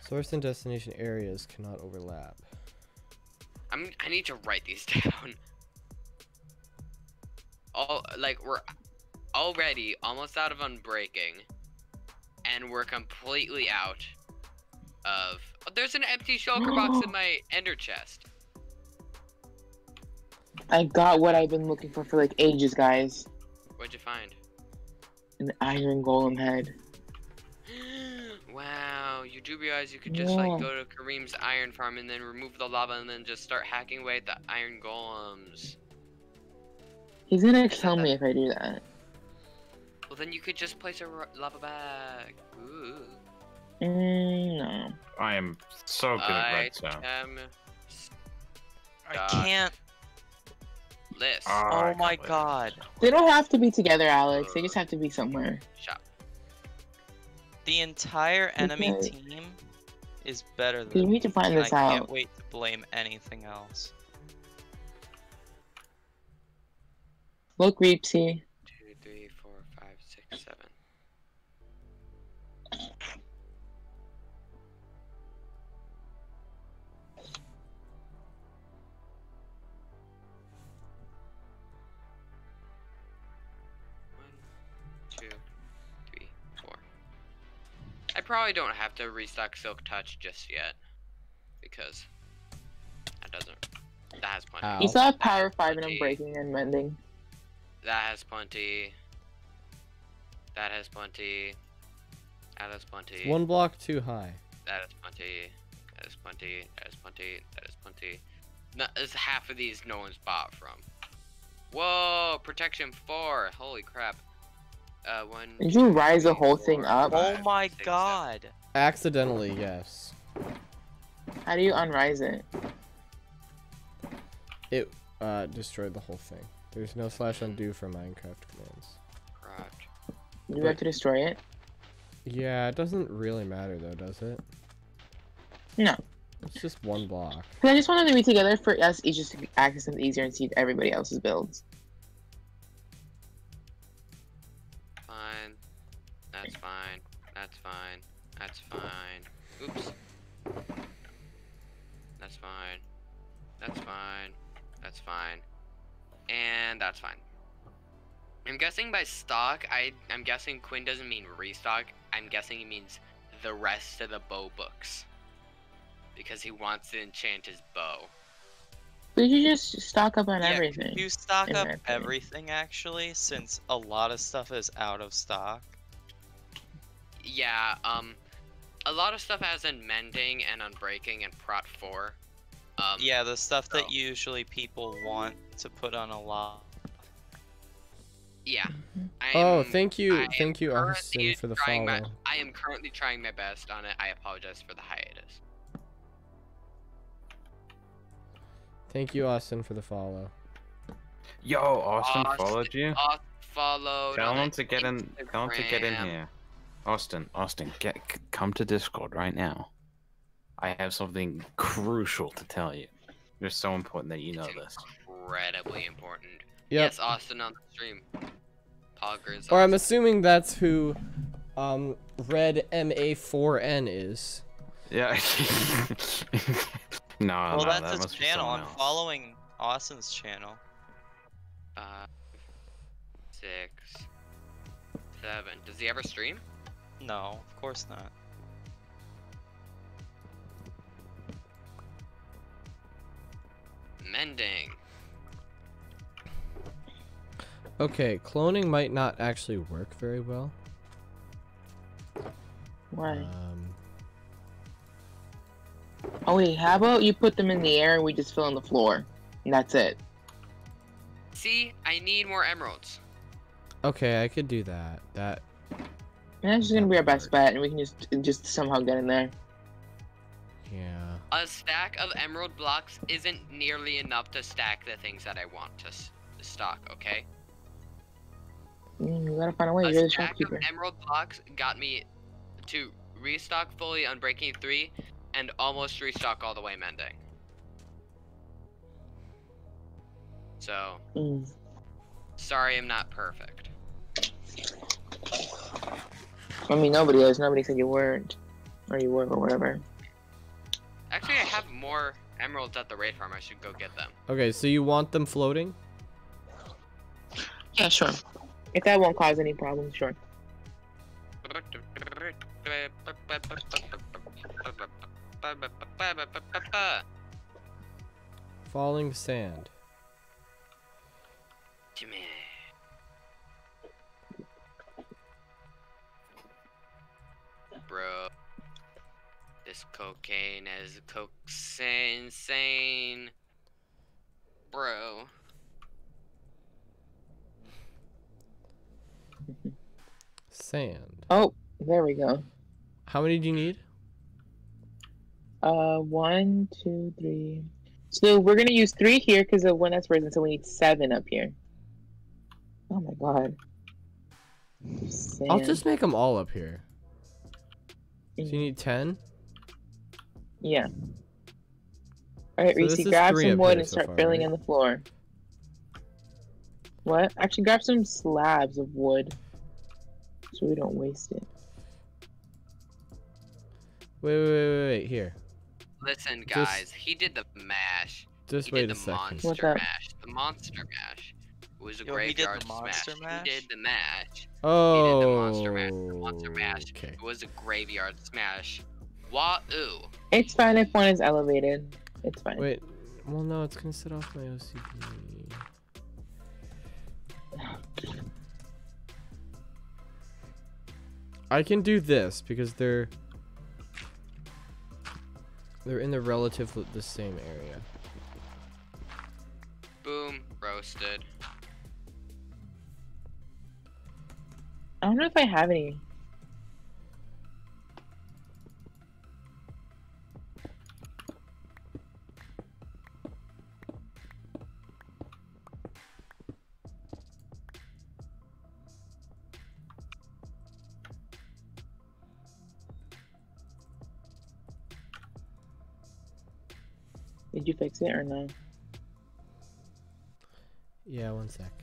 Source and destination areas cannot overlap. I'm, I need to write these down. All like we're already almost out of unbreaking, and we're completely out of. Oh, there's an empty shulker box in my ender chest. I got what I've been looking for for like ages, guys. What'd you find? An iron golem head. wow, you do realize you could just Yeah. like go to Kareem's iron farm and then remove the lava and then just start hacking away at the iron golems. He's gonna kill me if I do that. Well, then you could just place a lava bag. Ooh. Mm, no. I am so good at I redstone. am I can't. list. Ah, I Oh my believe god. They don't have to be together, Alex. They just have to be somewhere. Shop. The entire enemy Okay. team is better We than need to find and this I can't wait to blame anything else. Look, Reepsy. Probably don't have to restock Silk Touch just yet. Because that doesn't that has plenty. Ow. You still have power five and Okay. unbreaking and mending. That has plenty. That has plenty. That has plenty. One block too high. That is plenty. That is plenty. That is plenty. That is plenty. No, this half of these no one's bought from. Whoa! Protection four. Holy crap. Uh, one. Did you rise the three, whole thing up? Oh five, my six, seven. god. Accidentally, yes. How do you unrise it? It uh destroyed the whole thing. There's no slash undo for Minecraft commands. Crap. You But- have to destroy it? Yeah, it doesn't really matter though, does it? No. It's just one block. I just wanted to be together for us each just to access them easier and see everybody else's builds. That's fine. That's fine. That's fine. Oops. That's fine. That's fine. That's fine. And that's fine. I'm guessing by stock, I I'm guessing Quinn doesn't mean restock. I'm guessing he means the rest of the bow books. Because he wants to enchant his bow. We you just stock up on Yeah, everything. You stock up everything actually, since a lot of stuff is out of stock. Yeah, um a lot of stuff has in mending and unbreaking and prot four. Um Yeah, the stuff that usually people want to put on a lot. yeah. Oh, I'm- thank you, I thank you, Austin, for the follow. my- I am currently trying my best on it. I apologize for the hiatus. Thank you, Austin, for the follow. Yo, Austin Austin, followed you. Uh, followed. Tell on him to get in. Tell him to get in here. Austin, Austin, get come to Discord right now. I have something crucial to tell you. It's so important that you know this. Incredibly important. Yep. Yes, Austin on the stream. Poggers. Or I'm assuming that's who, um, Red MA4N is. Yeah. no, well, no, that's that his must channel. someone I'm else. following Austin's channel. Uh, six, seven. Does he ever stream? No, of course not. Mending. Okay, cloning might not actually work very well. Why? Um, Oh wait, how about you put them in the air and we just fill in the floor, and that's it. See, I need more emeralds. okay, I could do that. That And that's just gonna be our best bet, and we can just just somehow get in there. yeah. A stack of emerald blocks isn't nearly enough to stack the things that I want to s- stock. Okay. Mm, we gotta find a way. a You're the stack of emerald blocks got me to restock fully unbreaking three and almost restock all the way mending. So Mm. sorry I'm not perfect. I mean, nobody is. Nobody said you weren't, or you were, or whatever. Actually I have more emeralds at the raid farm, I should go get them. Okay, so you want them floating? Yeah, sure. If that won't cause any problems, sure. Falling sand. Jimmy. Bro. This cocaine is cocaine insane. Bro. Sand. Oh, there we go. How many do you need? Uh, one, two, three. So we're gonna use three here because of one that's risen, so we need seven up here. Oh my god. I'll just make them all up here. So you need 10? Yeah. Alright, So Reese, grab some wood and so start far, filling right? in the floor. What? Actually, grab some slabs of wood so we don't waste it. Wait, wait, wait, wait, wait, here. Listen, Just- guys, he did the mash. Just he wait did a the second. What's monster mash. The monster mash was a Yo, he did the graveyard monster smash. mash? He did the mash. Oh, He did the monster mash. Oh, the monster mash. Okay. It was a graveyard smash. Wahoo! It's fine if one is elevated. It's fine. Wait, well, no, it's gonna set off my OCD. I can do this because they're they're in the relative the same area. Boom, roasted. I don't know if I have any. Did you fix it or no? Yeah, one sec.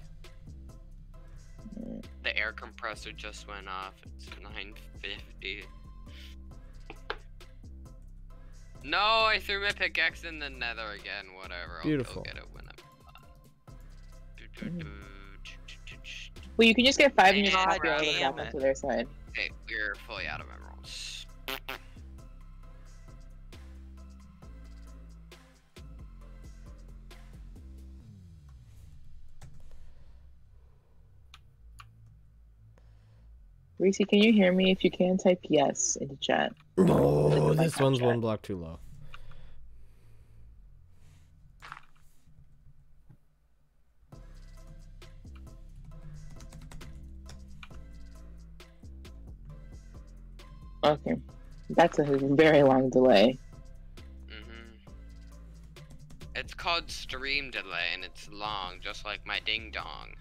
The air compressor just went off. It's 950. No, I threw my pickaxe in the nether again. Whatever. I'll Beautiful. get it when I'm done. Well, you can just get five and just God copy all of them damn back it. onto their side. Okay, we're fully out of emeralds. Reese, can you hear me? If you can, type yes into chat. Oh, my this one's Snapchat. one block too low. Okay. That's a very long delay. hmm It's called stream delay and it's long, just like my ding dong.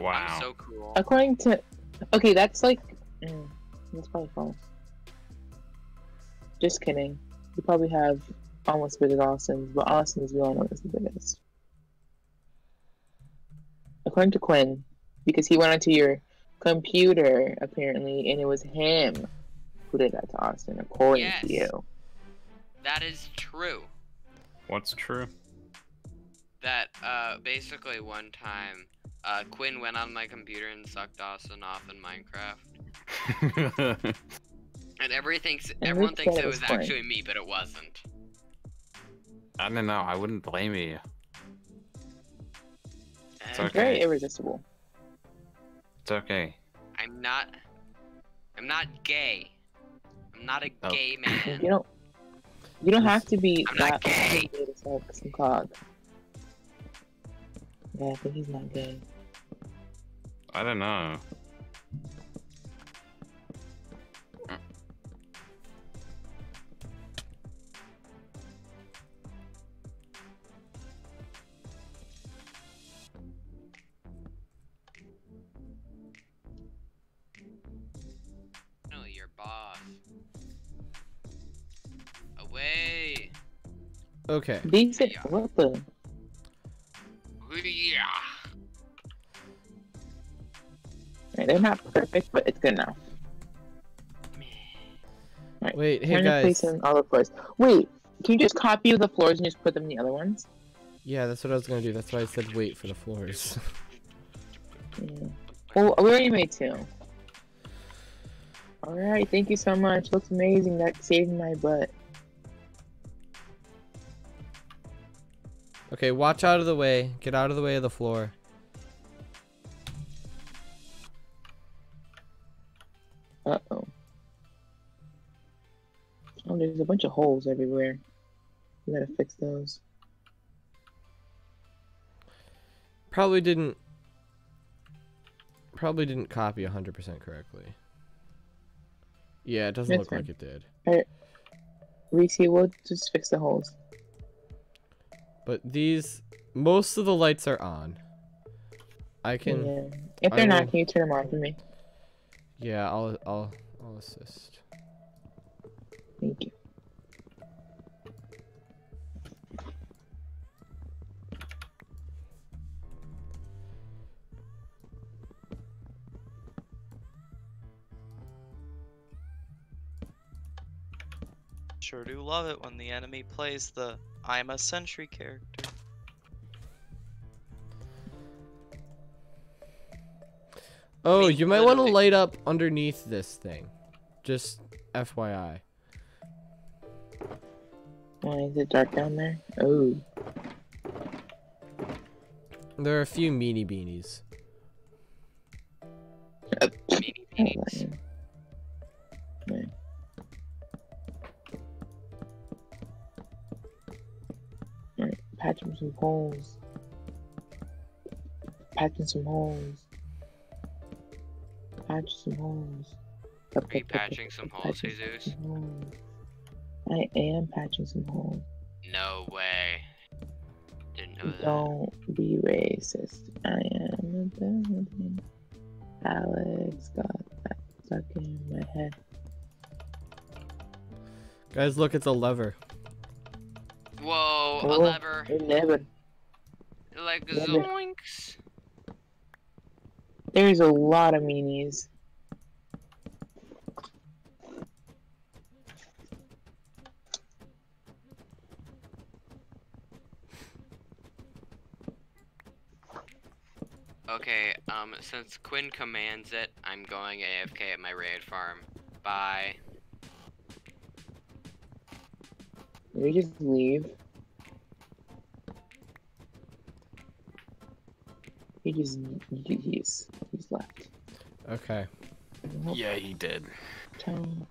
Wow. I'm so cool. According to. Okay, that's like. Mm, that's probably false. Just kidding. You probably have almost big as Austin's, but Austin's we all know is the biggest. According to Quinn, because he went onto your computer apparently, and it was him who did that to Austin, according Yes. to you. That is true. What's true? That uh, basically one time, uh, Quinn went on my computer and sucked Austin off in Minecraft, and everything. And Everyone thinks said it it was was actually me, but it wasn't. I don't know. I wouldn't blame you. It's okay. Very irresistible. It's okay. I'm not. I'm not gay. I'm not a Oh. gay man. You don't. You don't have to be I'm not that gay. gay to some cock. Yeah, but he's not gay. I don't know. No, your boss. Away. Okay. Decent. Yeah. What the? Right, they're not perfect, but it's good enough. Wait, hey Turn guys. placing all the floors. Wait, can you just copy the floors and just put them in the other ones? Yeah, that's what I was gonna do. That's why I said wait for the floors. Yeah. Well, we already made two. Alright, thank you so much. Looks amazing. That saved my butt. okay, watch out of the way. Get out of the way of the floor. Uh oh. Oh, there's a bunch of holes everywhere. We gotta fix those. Probably didn't. Probably didn't copy 100% correctly. Yeah, it doesn't That's look fine. like it did. Reese, we'll just fix the holes. But these, most of the lights are on. I can, Yeah. If they're not, will- can you turn them on for me? Yeah, I'll, I'll, I'll assist. Thank you. Sure do love it when the enemy plays the I'm a sentry character. Oh, mean, you might want to light up underneath this thing. Just FYI. Why is it dark down there? Oh. There are a few meanie beanies. Meanie beanies. man. Right. Right, patching some holes. Patching some holes. Patch some holes. Are you patching some holes, Patching Jesus? some holes. I am patching some holes. No way. Didn't know. Don't be racist. I am a building. Alex got that stuck in my head. Guys, look, it's a lever. Whoa, a Oh, lever. It never. Like lever. zoinks. There's a lot of meanies. Okay, um, since Quinn commands it, I'm going AFK at my raid farm. Bye. Did we just leave? Just he- he's he's left. Okay. Nope, Yeah, he did. tone.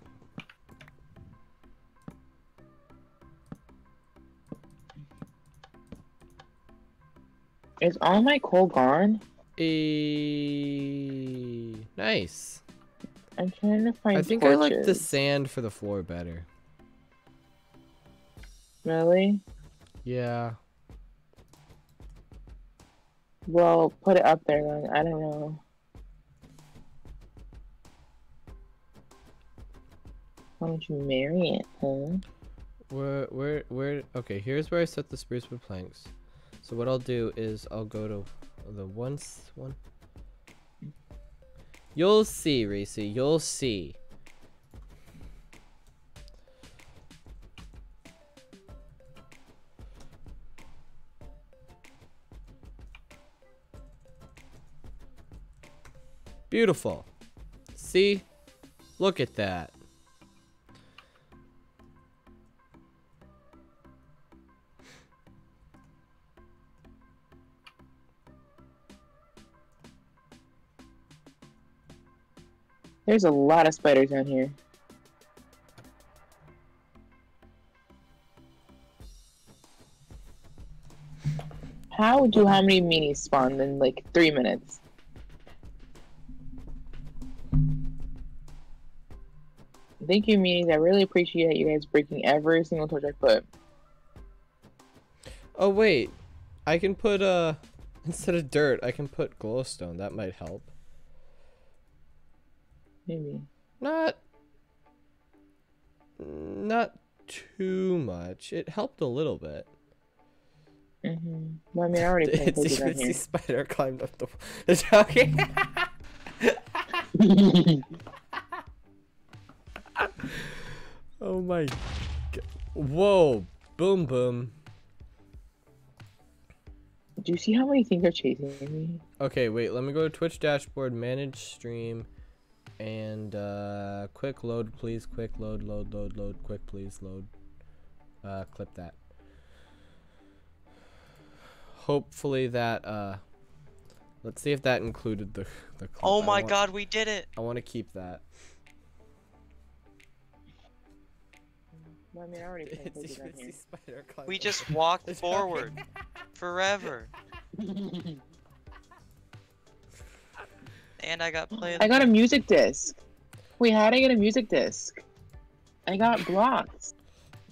Is all my coal gone? E nice. I'm trying to find. I think I like the sand for the floor better. Really? Yeah. Well, put it up there then. I don't know. Why don't you marry it, huh? Where where where okay, here's where I set the spruce wood planks. So what I'll do is I'll go to the once one. You'll see, Reese, you'll see. Beautiful. See? Look at that. There's a lot of spiders down here. How do how many minis spawn in like three minutes? Thank you, minis. I really appreciate you guys breaking every single torch I put. Oh wait, I can put uh instead of dirt, I can put glowstone. That might help. Maybe. Not not too much. It helped a little bit. Mm-hmm. Well, I mean, I already put It's torches even see here. spider climbed up the. It's okay. oh my. g- Whoa! Boom boom. Do you see how many things are chasing me? Okay, wait. Let me go to Twitch dashboard, manage stream, and uh, quick load, please. Quick load, load, load, load. Quick, please, load. Uh, clip that. Hopefully that. Uh, let's see if that included the the. Clip. Oh my want- god, we did it! I want to keep that. I mean, I already put It's torches here. see spider climbed We just the- walked forward forever. And I got played. I got a music disc. Wait, how did I get a music disc? I got blocks.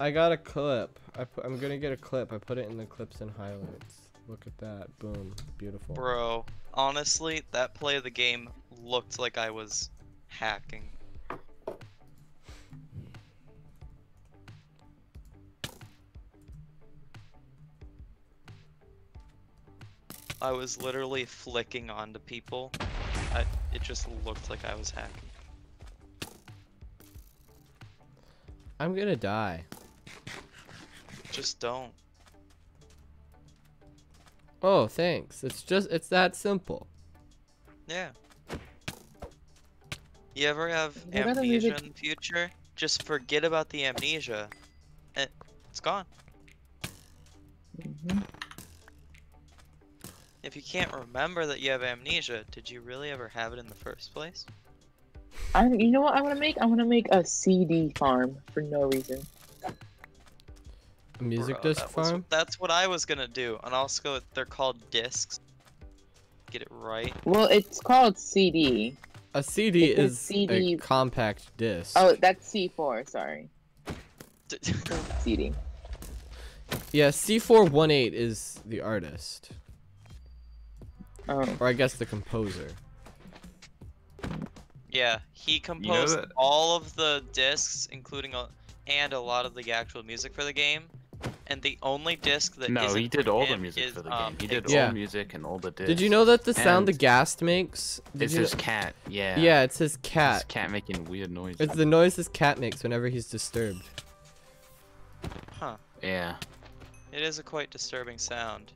I got a clip. I put, I'm gonna get a clip. I put it in the clips and highlights. Look at that. Boom. Beautiful. Bro, honestly, that play of the game looked like I was hacking. I was literally flicking onto people. I, it just looked like I was hacking. I'm gonna die. Just don't. Oh, thanks. It's just it's that simple. Yeah. You ever have What amnesia in the future? Just forget about the amnesia. And it's gone. Mhm. If you can't remember that you have amnesia, did you really ever have it in the first place? I, you know what I want to make? I want to make a CD farm for no reason. A music Bro, disc that was- farm. that's what I was gonna do. And also, they're called discs. Get it right. Well, it's called CD. A CD It's a is CD a compact disc. Oh, that's C4. Sorry, CD. Yeah, C418 is the artist, Oh, or I guess the composer. yeah, he composed that- all of the discs, including a, and a lot of the actual music for the game. and the only disc that No, isn't he did all the music is, for the um, game. He did Pixar. Yeah. all music and all the discs. Did you know that the sound the And ghast makes? Did It's you his kn- cat. Yeah. Yeah, it's his His cat. cat making weird noises. It's the noise his cat makes whenever he's disturbed. Huh. Yeah. It is a quite disturbing sound.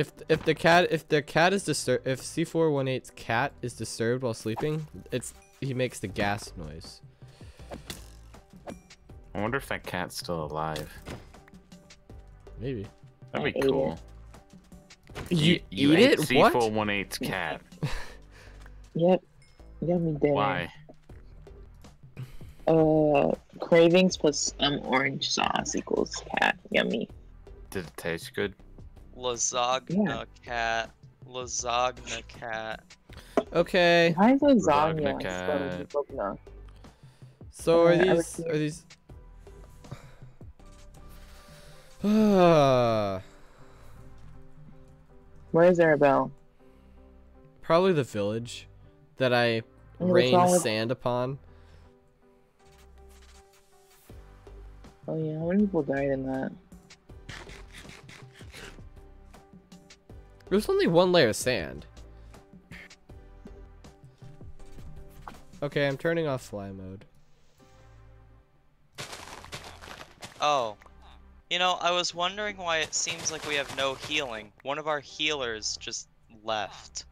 If if the cat if the cat is disturbed if C418's cat is disturbed while sleeping, it's he makes the ghast noise. I wonder if that cat's still alive. Maybe. That'd be ate it. cool. You, you eat ate it? What? C418's cat. Yep. Yummy got me dinner. Why? Uh, cravings plus um orange sauce equals cat. Yummy. Did it taste good? Lasagna Yeah. cat. Lasagna cat. Okay. Why is lasagna Lasagna spelled cat. So are these are these Ah, Where is Arabelle? Probably the village that I what's rain sand upon. Oh yeah, how many people died in that? There's only one layer of sand. Okay, I'm turning off fly mode. Oh. You know, I was wondering why it seems like we have no healing. One of our healers just left.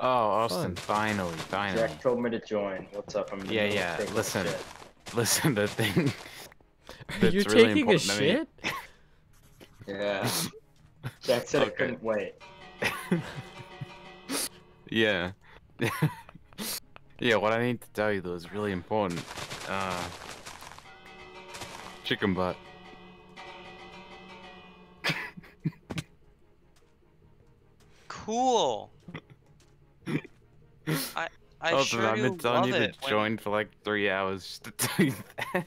Oh, Austin, finally, finally. Jack told me to join. What's up? I'm in Yeah, yeah, taking listen. shit. Listen, the thing. that's You're really taking a important to me- shit? Yeah. Jack said Okay. it couldn't wait. Yeah. yeah, what I need to tell you though is really important. Uh, chicken butt. Cool. I I oh, sure I've do been telling you to it. when- join for like three hours just to tell you that.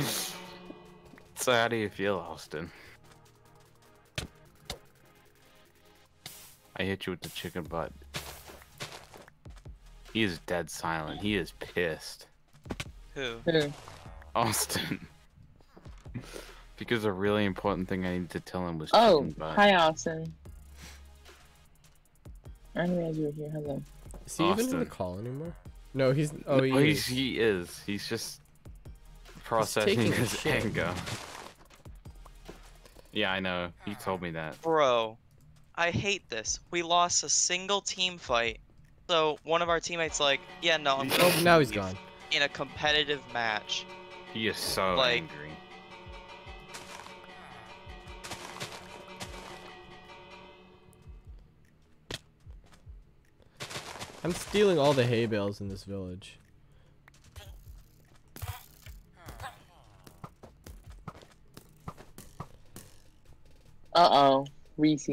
so how do you feel, Austin? I hit you with the chicken butt. He is dead silent. He is pissed. Who? Who? Austin. because a really important thing I need to tell him was Oh, chicken butt. hi Austin. I didn't realize you were here. Hello. Is he even in the call anymore? No, he's. Oh, he No, he's, is. he is. He's just processing his shit. anger. Yeah, I know. He told me that. Bro, I hate this. We lost a single team fight. So one of our teammates like, yeah, no, I'm Oh, gonna now he's gone. in a competitive match. He is so Like- angry. I'm stealing all the hay bales in this village. Uh oh, Reese.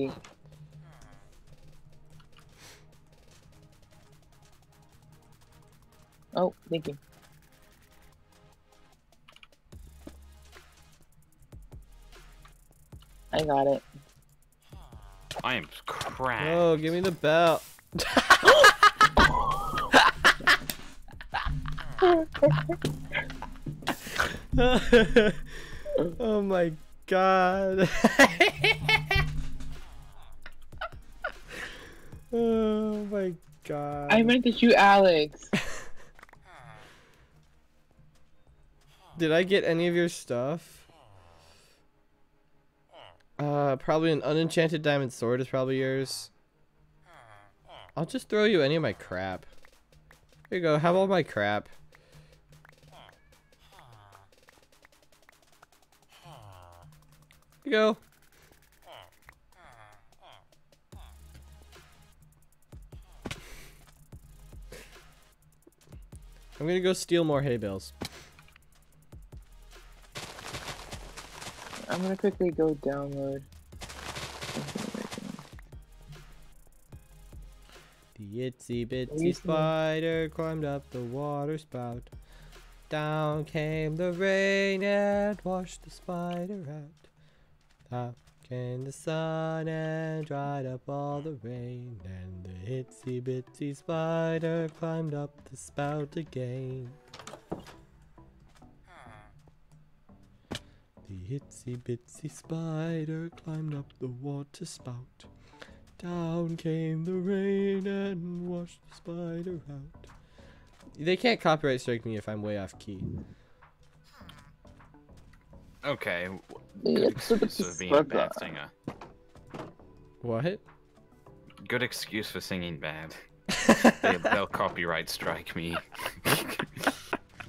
Oh, thank you. I got it. I am cracked. Oh, give me the bell. oh my god. oh my god. I meant to shoot Alex. Did I get any of your stuff? Uh, probably an unenchanted diamond sword is probably yours. I'll just throw you any of my crap. Here you go, have all my crap. You go. I'm gonna go steal more hay bales. I'm gonna quickly go download. The itsy bitsy spider climbed up the water spout. Down came the rain and washed the spider out. Down came the sun and dried up all the rain, and the itsy bitsy spider climbed up the spout again. The itsy bitsy spider climbed up the water spout. Down came the rain and washed the spider out. They can't copyright strike me if I'm way off key. Okay. W- The Good excuse for being a bad singer. What? Good excuse for singing bad. They, they'll copyright strike me.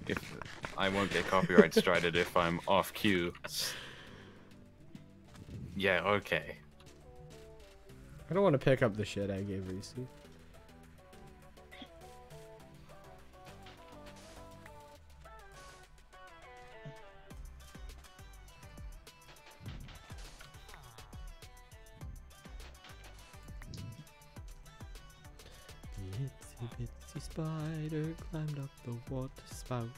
if I won't get copyright strited if I'm off cue. Yeah, okay. I don't want to pick up the shit I gave Reese. Spider climbed up the water spout.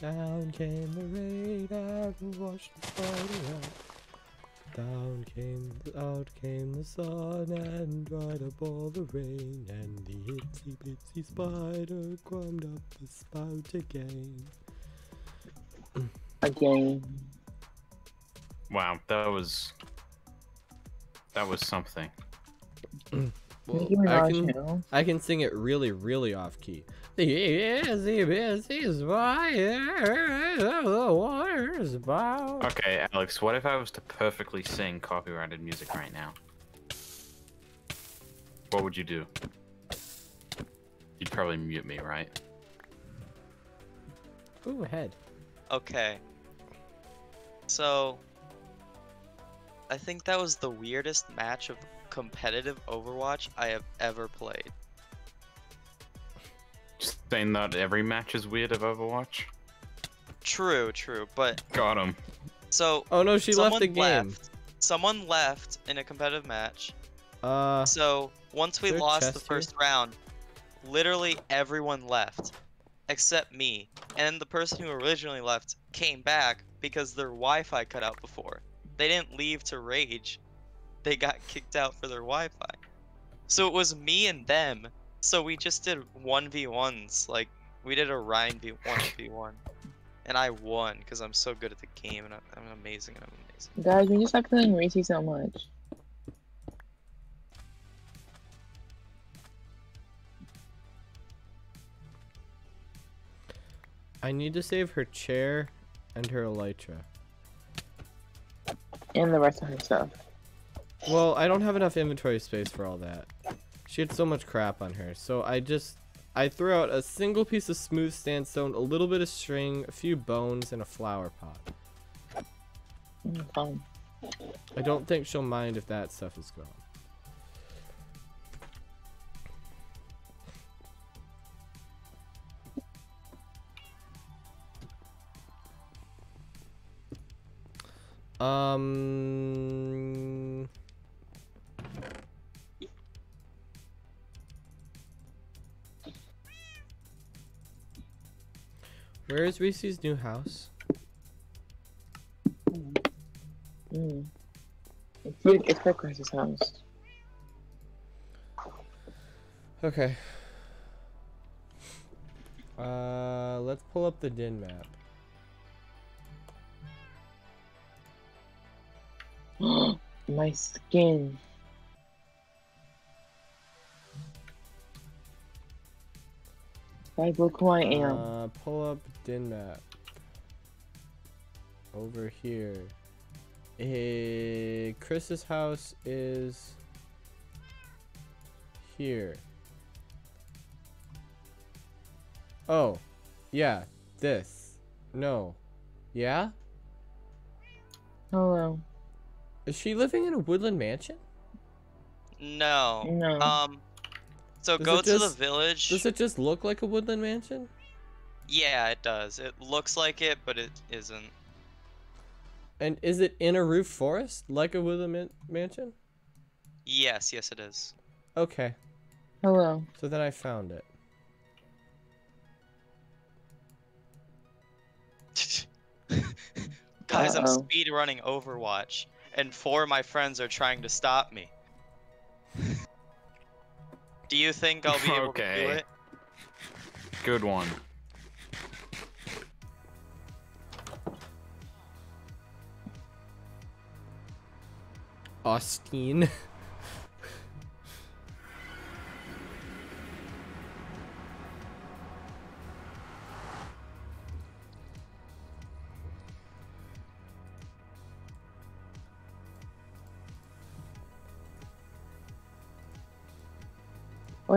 Down came the rain and washed the spider out. Down came the, out came the sun and dried up all the rain, and the itsy bitsy spider climbed up the spout again. Again. Wow, that was that was something. Well, Nicki Minaj, I you can know? I can sing it really really off key. The itsy bitsy spider of the water spout. Okay, Alex, what if I was to perfectly sing copyrighted music right now? What would you do? You'd probably mute me, right? Ooh, head. Okay. So, I think that was the weirdest match of competitive Overwatch I have ever played. Just saying that every match is weird of Overwatch. True, true, but Got him. so Oh no, she left someone the game. left- Someone left in a competitive match. Uh, So once we lost the chest here? first round, literally everyone left except me. And the person who originally left came back because their Wi-Fi cut out before. They didn't leave to rage. They got kicked out for their Wi-Fi. So it was me and them. So we just did 1v1s. Like we did a Ryan v 1v1. And I won because I'm so good at the game and I'm, I'm amazing and I'm amazing. Guys, we just stop killing Reese so much. I need to save her chair and her elytra. And the rest of her stuff. Well, I don't have enough inventory space for all that. She had so much crap on her, so I just I threw out a single piece of smooth sandstone, a little bit of string, a few bones, and a flower pot. Fine. I don't think she'll mind if that stuff is gone. Um. Where is Reese's new house? Mm. It's, it's for Chris's house. Okay. Uh, let's pull up the dynmap. My skin. Guys, look who I am. Uh, pull up dynmap. Over here. Hey, Chris's house is here. Oh, yeah, this. No. Yeah? Hello. Is she living in a woodland mansion? No. No. Um. So Does go it to the village. Does it just look like a woodland mansion? Yeah, it does. It looks like it, but it isn't. And is it in a roof forest like a woodland man- mansion? Yes, yes, it is. Okay, Hello. so then I found it. Guys, I'm Uh-oh. speed running Overwatch, and four of my friends are trying to stop me. do you think I'll be able to do Okay. it? Good one. Austin.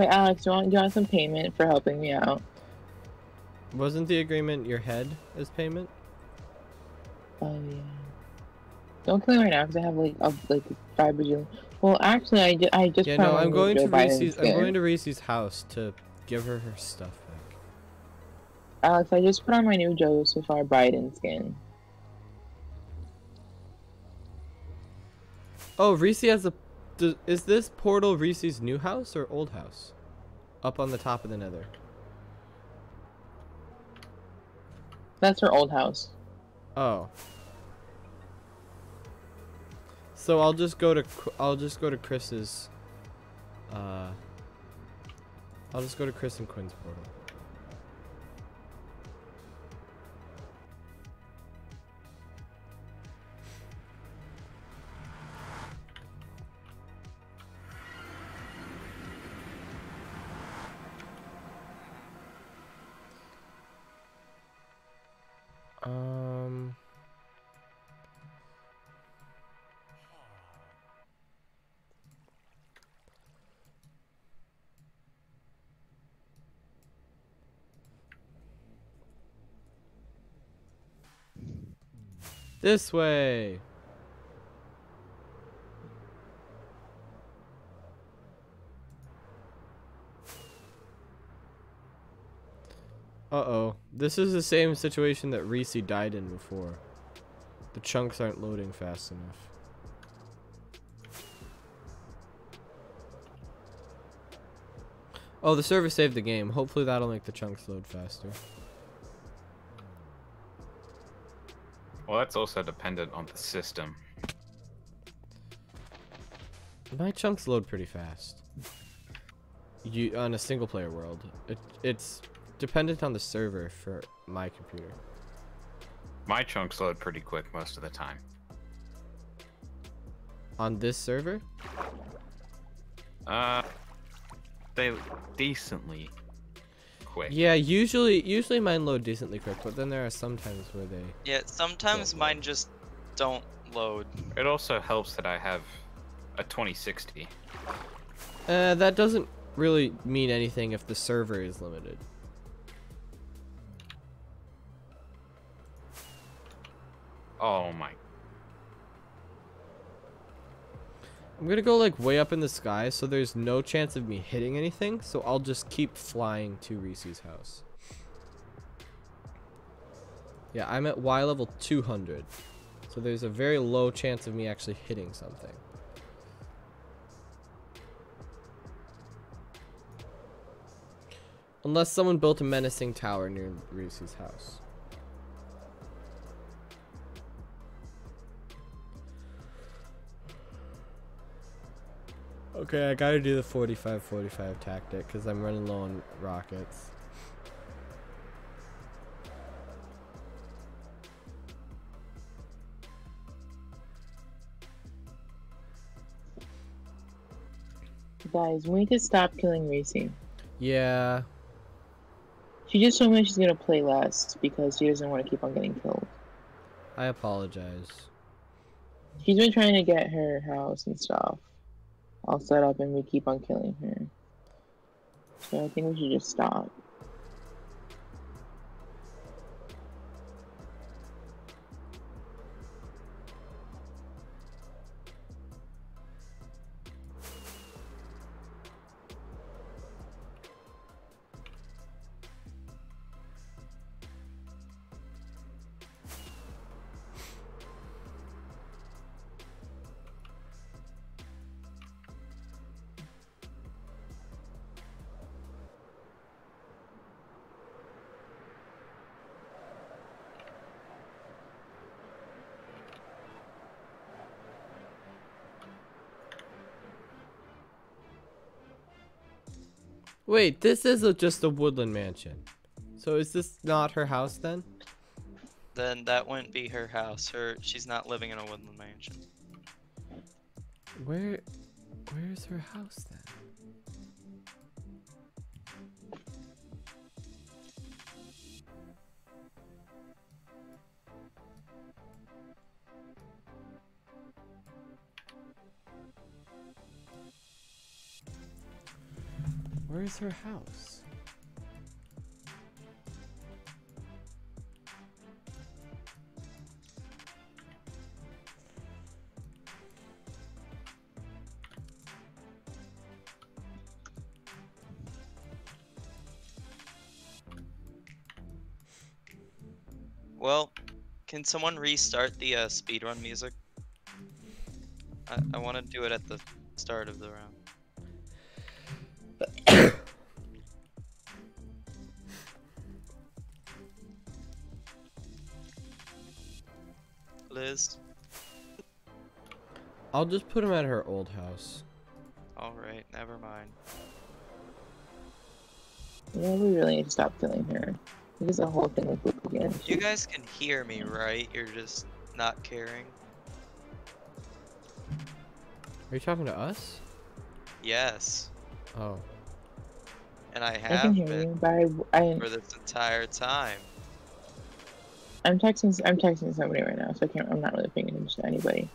Wait, Alex, do you want, do you want some payment for helping me out? Wasn't the agreement your head as payment? Oh yeah. Don't kill me right now because I have like a, like five bajillion. Well, actually, I, ju- I just. Yeah, no, I'm going to Reese's. I'm going to Reese's house to give her her stuff back. Alex, I just put on my new Joseph R. Biden skin. Oh, Reese has a. Is this portal Reese's new house or old house? Up on the top of the Nether. That's her old house. Oh. So I'll just go to I'll just go to Chris's. Uh. I'll just go to Chris and Quinn's portal. This way. Uh-oh. This is the same situation that Reese died in before. The chunks aren't loading fast enough. Oh, the server saved the game. Hopefully that'll make the chunks load faster. Well, that's also dependent on the system. My chunks load pretty fast. You on a single player world. It, it's dependent on the server for my computer. My chunks load pretty quick most of the time. On this server? Uh, they decently quick. Yeah, usually usually mine load decently quick, but then there are some times where they Yeah, sometimes Don't mine just don't load. It also helps that I have a 2060. Uh, that doesn't really mean anything if the server is limited. Oh my. I'm gonna go like way up in the sky, so there's no chance of me hitting anything. So I'll just keep flying to Reese's house. Yeah, I'm at Y level 200, so there's a very low chance of me actually hitting something. Unless someone built a menacing tower near Reese's house. Okay, I gotta do the 45-45 tactic because I'm running low on rockets. Guys, we need to stop killing Reese. Yeah, She just told me she's gonna play less because she doesn't want to keep on getting killed. I apologize. She's been trying to get her house and stuff all set up, and we keep on killing her. So I think we should just stop. Wait, this is a, just a woodland mansion. So is this not her house then? Then that wouldn't be her house. Her she's not living in a woodland mansion. Where, where's her house then? Her house? Well, can someone restart the uh, speedrun music? I, I want to do it at the start of the round. I'll just put him at her old house. alright, never mind. Yeah, we really need to stop killing her. This is a whole thing with Boop again. You guys can hear me, right? You're just not caring. Are you talking to us? Yes, Oh. and I I can have hear been you, but I, I, for this entire time. I'm texting. I'm texting somebody right now, so I can't. I'm not really paying attention to anybody.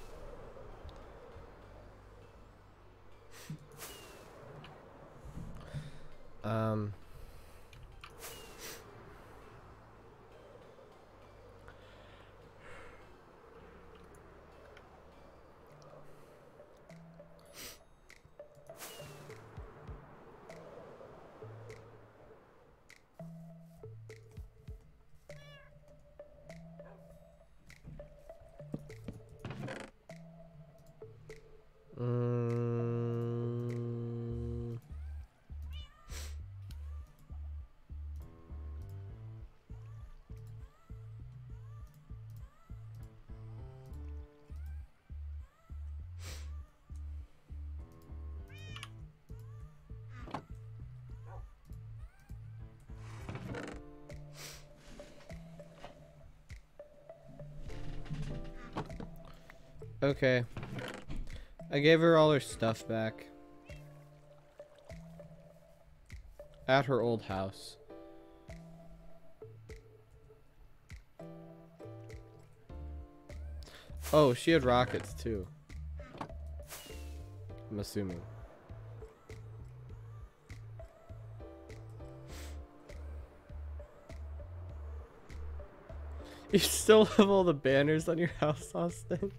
Okay. I gave her all her stuff back. At her old house. Oh, she had rockets too. I'm assuming. You still have all the banners on your house, Austin?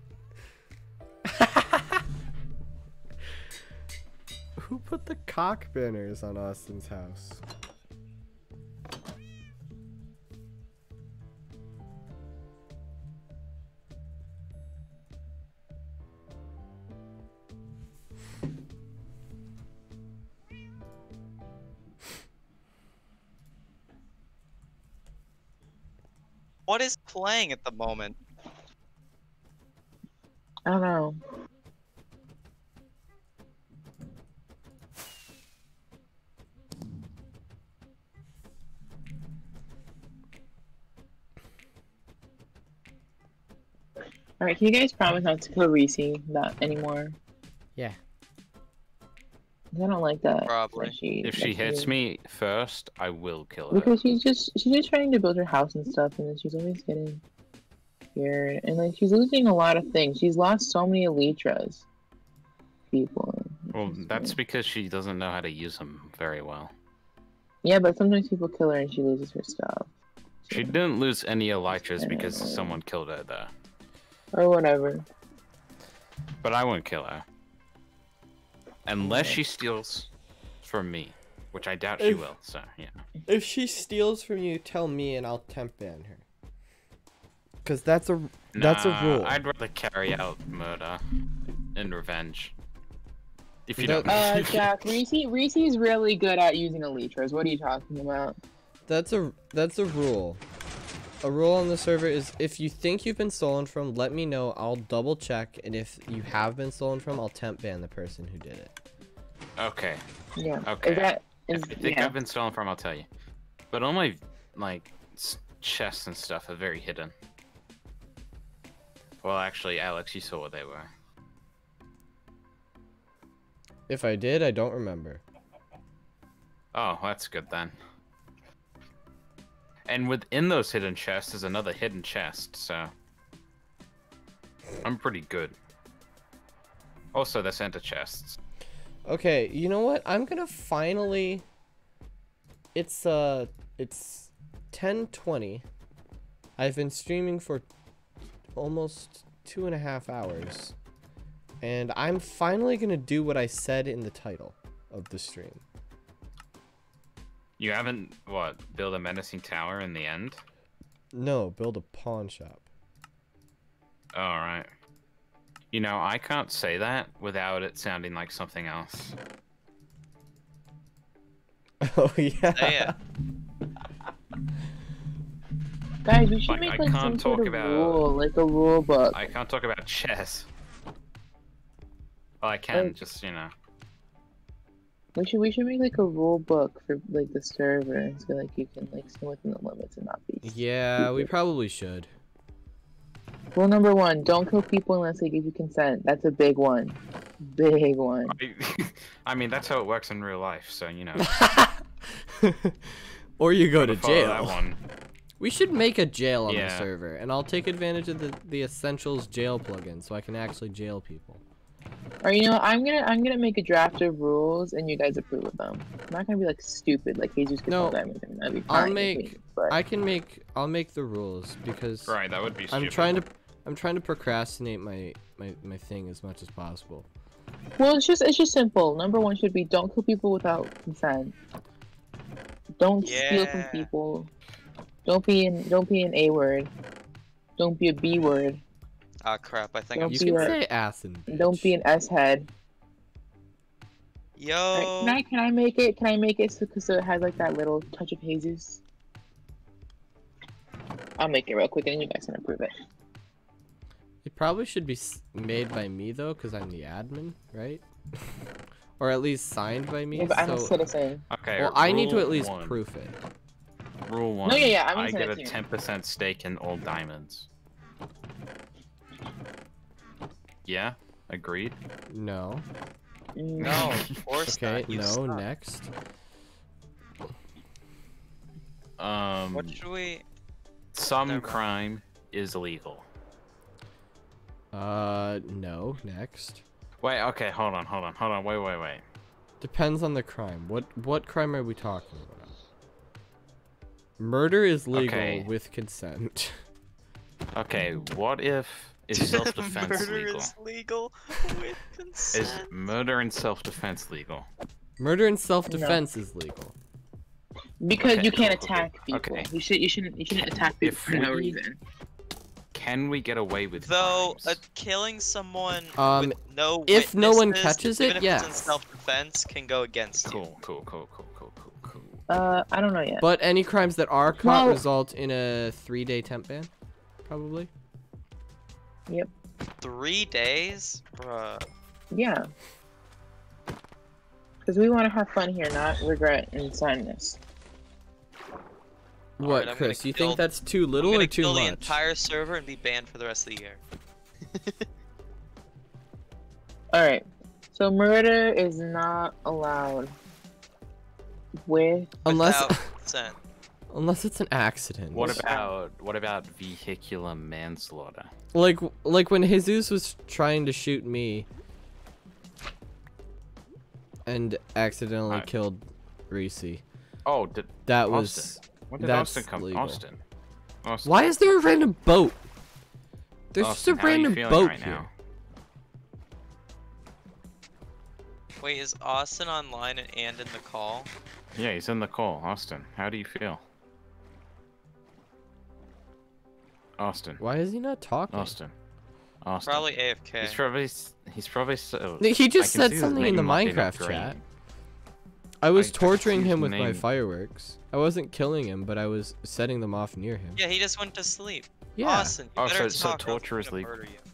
Cock banners on Austin's house? What is playing at the moment? Can you guys promise not to kill Reese that anymore? Yeah. I don't like that. Probably. that she, If she hits me first, I will kill her. Because she's just she's just trying to build her house and stuff, and then she's always getting scared, and like she's losing a lot of things. She's lost so many elytras. People. Well, that's weird. because she doesn't know how to use them very well. yeah, but sometimes people kill her and she loses her stuff. She didn't lose any elytras because someone killed her there. Or whatever. But I won't kill her. Unless Okay. she steals from me. Which I doubt she will, so yeah. If she steals from you, tell me and I'll temp ban her. Cause that's a that's a rule. I'd rather carry out murder in revenge. If you That- don't Uh, Jack, Reese, Reese's really good at using elytras. What are you talking about? That's a that's a rule. A rule on the server is if you think you've been stolen from, let me know. I'll double check, and if you have been stolen from, I'll temp ban the person who did it. Okay. Yeah. Okay. Is that Is, If you think yeah. I've been stolen from, I'll tell you. But all my like chests and stuff are very hidden. Well, actually, Alex, you saw what they were. If I did, I don't remember. Oh, that's good then. And within those hidden chests is another hidden chest, so I'm pretty good. Also, the center chests. Okay, you know what? I'm gonna finally. It's uh, it's 10:20. I've been streaming for almost two and a half hours, and I'm finally gonna do what I said in the title of the stream. You haven't what build a menacing tower in the end? No, build a pawn shop. All right. You know, I can't say that without it sounding like something else. Oh yeah. Say it. Guys, we should Like, make I like can't some sort talk of about- rule, like a rule book. I can't talk about chess. Well, I can, Like- just you know. We should we should make like a rule book for like the server, so like you can like stay within the limits and not be. Yeah, we probably should. Rule number one: Don't kill people unless they give you consent. That's a big one. Big one. I, I mean, that's how it works in real life, so you know. or you go to gotta That jail. one. We should make a jail on the server, and I'll take advantage of the the essentials jail plugin, so I can actually jail people. Or you know, I'm gonna I'm gonna make a draft of rules and you guys approve of them. I'm not gonna be like stupid like Jesus could No, tell them. That'd be I'll make- me, but I can make I'll make the rules because Right, that would be. I'm trying to I'm trying to procrastinate my, my my thing as much as possible. well, it's just it's just simple. Number one should be don't kill people without consent. Don't steal from people. Don't be in don't be an A word. Don't be a B word. Ah, crap. I think Don't I'm You be can a- say ass and bitch. Don't be an S head. Yo. Can I can I make it? Can I make it so, so it has like that little touch of Jesus? I'll make it real quick and you guys can approve it. It probably should be made by me though, because I'm the admin, right? or at least signed by me. Yeah, but I'm a so- citizen. Okay. well, I need to at least one. proof it. Rule one. No, yeah, yeah, I'm gonna I get a ten percent stake in all diamonds. Yeah, agreed. No. Mm. No, of course Okay. not. You No. suck. Next. Um, What should we? some Never crime is legal. Uh. No. Next. Wait, okay, hold on, hold on, hold on, wait, wait, wait. Depends on the crime. What what crime are we talking about? Murder is legal Okay. with consent. Okay, what if is self-defense Murder legal? is legal with Is murder and self-defense legal? Murder and self-defense is legal. Because Okay, you can't cool, cool, attack cool. people. Okay. You should you shouldn't you shouldn't attack people If for no reason. Can we get away with Though uh, killing someone Um, with no if no one catches it, even if it's in yes. self-defense, can go against you. Cool, cool, cool, cool, cool, cool, cool. Uh, I don't know yet. But any crimes that are caught Well- result in a three-day temp ban, probably. Three days, bruh. Yeah. Because we want to have fun here, not regret and sadness. What, Alright, I'm gonna Chris? You kill- think that's too I'm little gonna or too kill the entire server and be banned for the rest of the year. Alright. So murder is not allowed with Unless, unless it's an accident. What about what about vehicular manslaughter? Like, like when Jesus was trying to shoot me and accidentally Alright. killed Reese. Oh, did, That was. Austin. when did that's Austin come? legal. Austin. Austin. Why is there a random boat? There's Austin, just a how are you random feeling boat right here. now? Wait, is Austin online and, and in the call? Yeah, he's in the call. Austin, how do you feel? Austin. Why is he not talking? Austin. Austin. Probably AFK. He's probably he's probably so. Uh, he just said something in the name not being Minecraft chat. I was I- I torturing him his with my fireworks. I wasn't killing him, but I was setting them off near him. Yeah, he just went to sleep. Yeah. Austin, you Oh, better so- so talk or else I'm torture is gonna legal. murder you.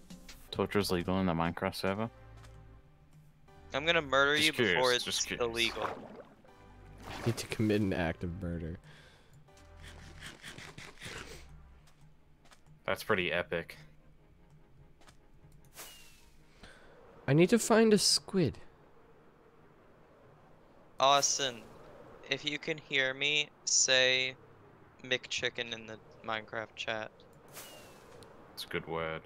Torture's legal in the Minecraft server. I'm gonna murder Just you curious, before it's just curious. illegal. need to commit an act of murder. That's pretty epic. I need to find a squid. Austin, if you can hear me, say McChicken in the Minecraft chat. It's a good word.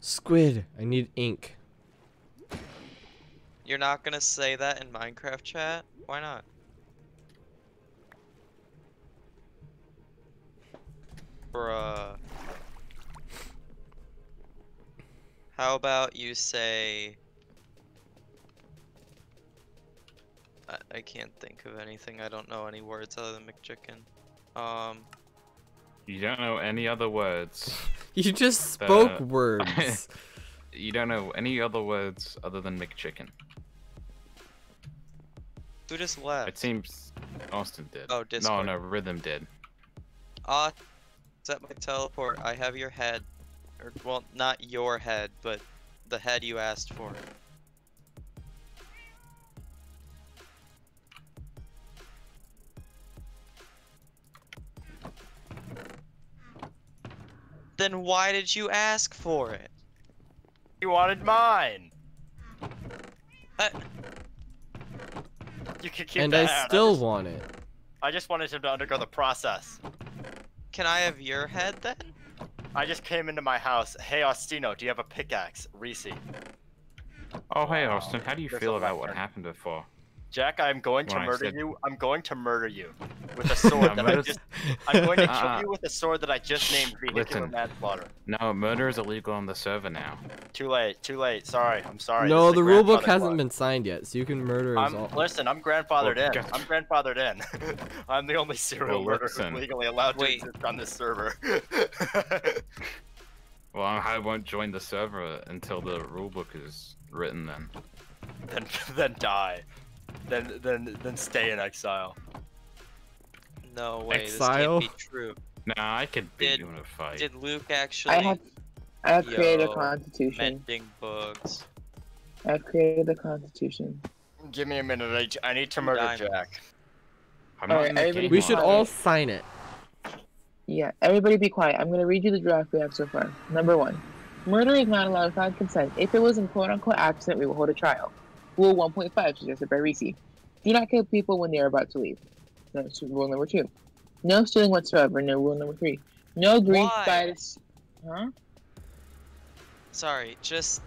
Squid. I need ink. You're not gonna say that in Minecraft chat? Why not? Bruh. How about you say... I, I can't think of anything. I don't know any words other than McChicken. Um, You don't know any other words. You just spoke Uh, words. You don't know any other words other than McChicken. who just left? It seems Austin did. Oh, No, Discord. no, Rhythm did. Ah, set my teleport. I have your head. Or, well, not your head, but the head you asked for. Then why did you ask for it? You wanted mine. Uh, You can keep and that. I I still just- want it. I just wanted him to undergo the process. Can I have your head then? I just came into my house. Hey, Ostino, do you have a pickaxe? Reese. Oh, hey, Austin. How do you There's feel about what happened before? Jack, I'm going to When murder said- you. I'm going to murder you with a sword that I just. I'm going to kill Uh-uh. you with a sword that I just named vehicular Listen. manslaughter. No, murder is illegal on the server now. Too late. Too late. Sorry. I'm sorry. no, the a rule book hasn't clause. been signed yet, so you can murder us I'm all. listen. I'm grandfathered Well, in. get- I'm grandfathered in. I'm the only serial Well, murderer who's legally allowed to Wait. exist on this server. Well, I won't join the server until the rulebook is written then. then then die. Then then then stay in exile. No way, Exile? this can't be true. Nah, I could beat Did- you in a fight. Did Luke actually I have I have created a constitution. mending bugs? I've created a constitution. Give me a minute. I, j- I need to murder Diamond. Jack. I'm Alright, in the everybody game we should quiet. all sign it. Yeah, everybody be quiet. I'm gonna read you the draft we have so far. Number one. Murder is not allowed without consent. If it was in quote unquote accident, we will hold a trial. Rule 1.5, suggested by Reese. Do not kill people when they are about to leave. That's rule number two. No stealing whatsoever. No rule number three. No grief Why? by the. Huh? Sorry, just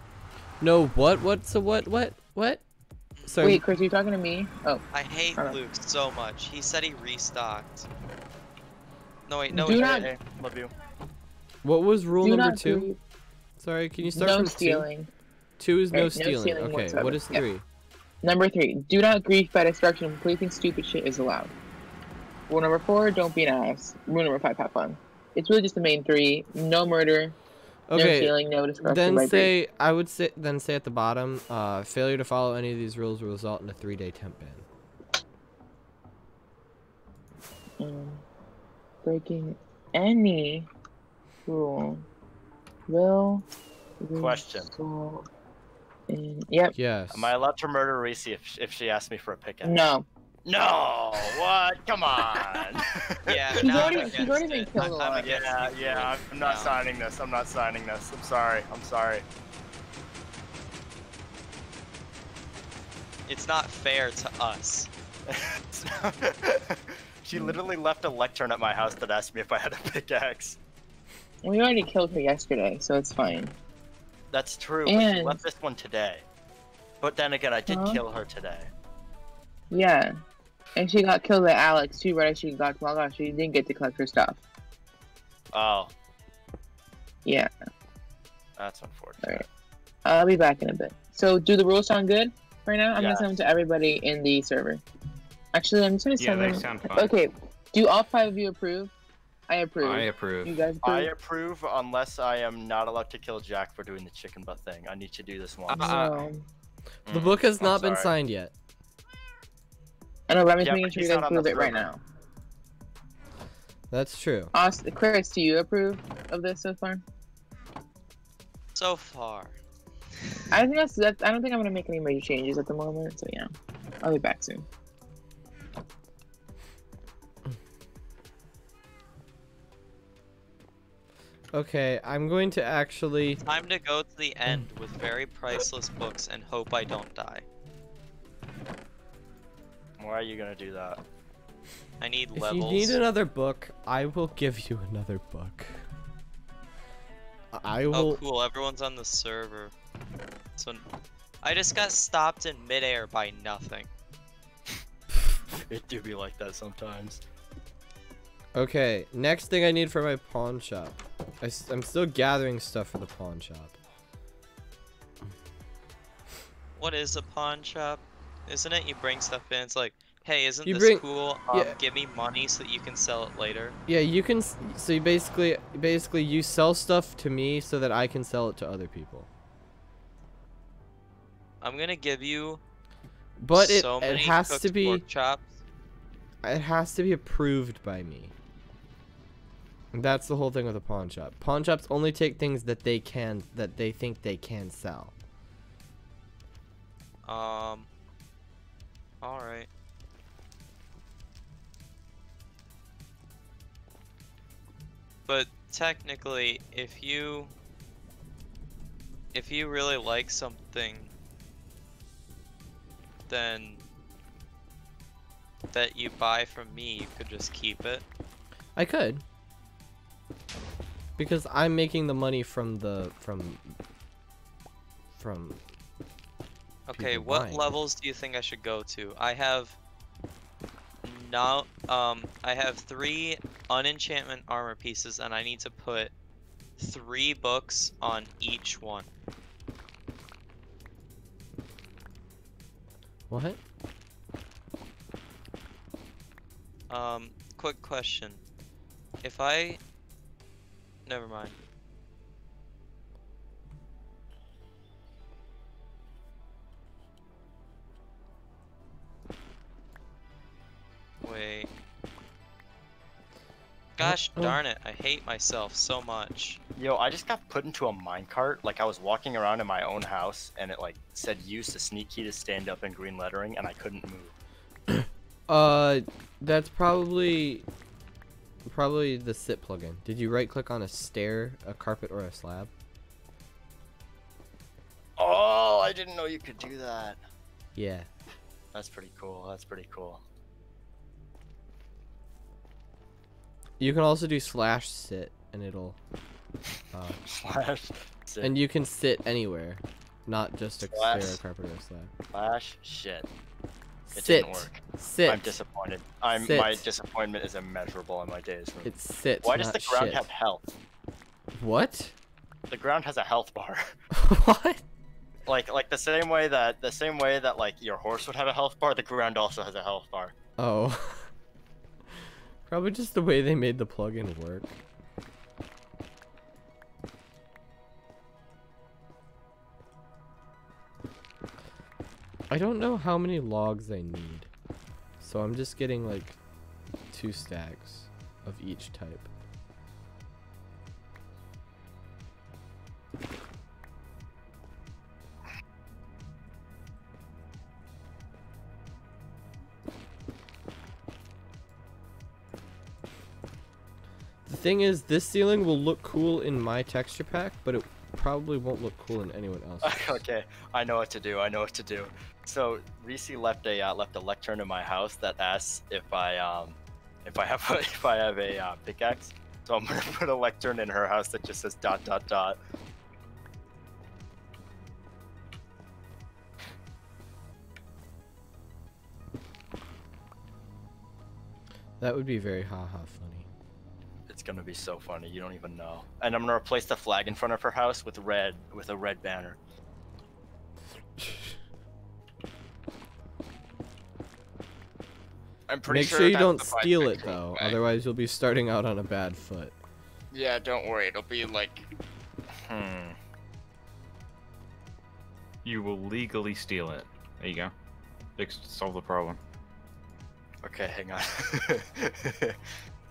No, what? What? So what? What? What? Sorry. Wait, Chris, are you talking to me? Oh, I hate Hold on. Luke so much. He said he restocked. No wait, no Do he not- didn't. Hey, love you. What was rule do number two? grieve. Sorry, can you start No from stealing. two? Two is no Right, no stealing. stealing okay, whatsoever. what is Yeah. three? Number three, do not grief by destruction. Completing stupid shit is allowed. Rule number four, don't be an ass. Rule number five, have fun. It's really just the main three. No murder, no stealing, no destruction then by grief. say I would say then say at the bottom, uh, failure to follow any of these rules will result in a three-day temp ban. Um, breaking any rule will Question. result In, Mm, yep. Yes. Am I allowed to murder Reese if, if she asks me for a pickaxe? No. No. What? Come on. Yeah, She's now already- I'm she's already against been killed I'm- a I'm lot. yeah, it. yeah. I'm not No. signing this. I'm not signing this. I'm sorry. I'm sorry. It's not fair to us. she mm. literally left a lectern at my house that asked me if I had a pickaxe. We already killed her yesterday, so it's fine. That's true. But she left this one today. But then again, I did Huh? kill her today. Yeah. And she got killed by Alex too, right as she got logged off. Oh she didn't get to collect her stuff. Oh, Yeah. that's unfortunate. Alright. I'll be back in a bit. So, do the rules sound good right now? I'm Yes. gonna send them to everybody in the server. Actually, I'm just gonna Yeah, send they them. sound fine. Okay. Do all five of you approve? I approve. I approve. You guys I approve? approve unless I am not allowed to kill Jack for doing the chicken butt thing. I need to do this once. Uh, No. the Mm, book has I'm not been signed yet. I know, but I'm just Yeah, making sure he's you guys not on approve it right now. That's true. Austin, Chris, do you approve of this so far? So far. I think that's, that's I don't think I'm gonna make any major changes at the moment. So yeah. I'll be back soon. Okay, I'm going to actually. Time to go to the end with very priceless books and hope I don't die. Why are you gonna do that? I need If levels. If you need another book, I will give you another book. I oh, will. Oh, cool. Everyone's on the server. So, I just got stopped in midair by nothing. It do be like that sometimes. Okay, next thing I need for my pawn shop. I, am still gathering stuff for the pawn shop. What is a pawn shop? Isn't it you bring stuff in? It's like, hey, isn't You this bring- cool? Um, yeah. Give me money so that you can sell it later. Yeah, you can. So you basically, basically, you sell stuff to me so that I can sell it to other people. I'm gonna give you But it so it many has to be it has to be approved by me. That's the whole thing with a pawn shop. Pawn shops only take things that they can that they think they can sell. Um. All right. But technically, if you if you really like something, then that you buy from me, you could just keep it. I could. Because I'm making the money from the from from Okay, what buying. levels do you think I should go to? I have now um I have three unenchantment armor pieces and I need to put three books on each one. what? Um quick question. If I never mind. Wait. Gosh oh. darn it, I hate myself so much. Yo, I just got put into a minecart. Like I was walking around in my own house, and it like said use the sneak key to stand up in green lettering, and I couldn't move. Uh that's probably probably the sit plugin. Did you right click on a stair, a carpet or a slab? Oh, I didn't know you could do that. Yeah. That's pretty cool. That's pretty cool. You can also do slash sit and it'll uh, Slash. Sit. and you can sit anywhere, not just a Slash. stair, a carpet or a slab. Slash. Shit. It sit. didn't work. Sit. I'm disappointed. I'm Sit. my disappointment is immeasurable in my days. It's sit. Why does the ground shit. have health? What? The ground has a health bar. what? like like the same way that the same way that like your horse would have a health bar, the ground also has a health bar. Oh. Probably just the way they made the plugin work. I don't know how many logs I need. So I'm just getting like two stacks of each type. The thing is, this ceiling will look cool in my texture pack, but it probably won't look cool in anyone else. okay, I know what to do. I know what to do. So Reese left a uh, left a lectern in my house that asks if I um if I have a, if I have a uh, pickaxe. So I'm gonna put a lectern in her house that just says dot dot dot. That would be very haha -ha funny. It's gonna be so funny. You don't even know. And I'm gonna replace the flag in front of her house with red with a red banner. I'm pretty Make sure, sure you don't steal it though, flag. otherwise you'll be starting out on a bad foot. Yeah, don't worry. It'll be like Hmm. You will legally steal it. There you go. Fix solve the problem. Okay, hang on.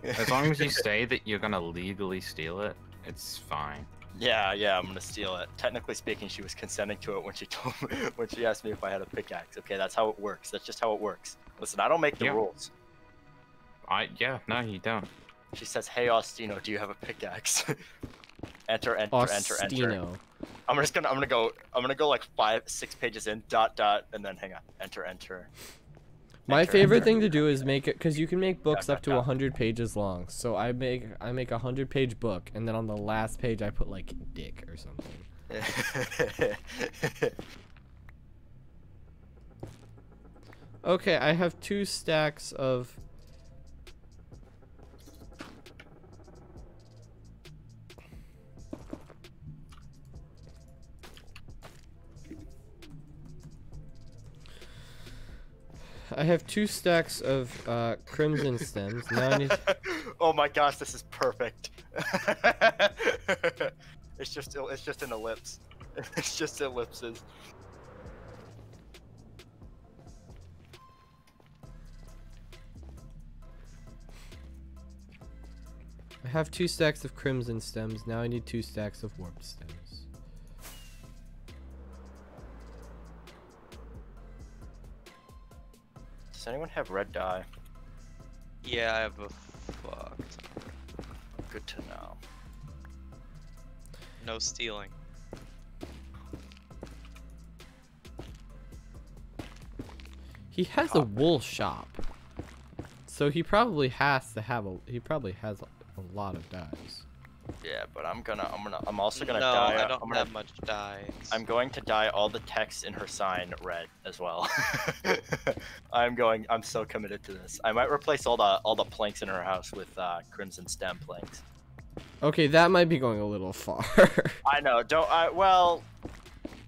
As long as you say that you're gonna legally steal it, it's fine. Yeah, yeah, I'm gonna steal it. Technically speaking, she was consenting to it when she told me when she asked me if I had a pickaxe. Okay, that's how it works. That's just how it works. Listen, I don't make the Yeah. rules. I yeah, no, you don't. She says, "Hey, Austino, do you have a pickaxe?" enter, enter, enter, enter. Austino. I'm just gonna, I'm gonna go, I'm gonna go like five, six pages in, dot, dot, and then hang on, enter, enter. My favorite thing to do is make it because you can make books up to hundred pages long. So I make I make a hundred page book, and then on the last page I put like dick or something. Okay, I have two stacks of. I have two stacks of uh, crimson stems. Now I need. oh my gosh, this is perfect. it's just, it's just an ellipse. It's just ellipses. I have two stacks of crimson stems. Now I need two stacks of warp stems. Does anyone have red dye? Yeah, I have a fuck. Good to know. No stealing. He has a wool shop. So he probably has to have a he probably has a, a lot of dyes. Yeah, but I'm gonna, I'm gonna, I'm also gonna no, dye. I don't I'm gonna, have much dye. I'm going to dye all the text in her sign red as well. I'm going. I'm so committed to this. I might replace all the all the planks in her house with uh, crimson stem planks. Okay, that might be going a little far. I know. Don't. I well,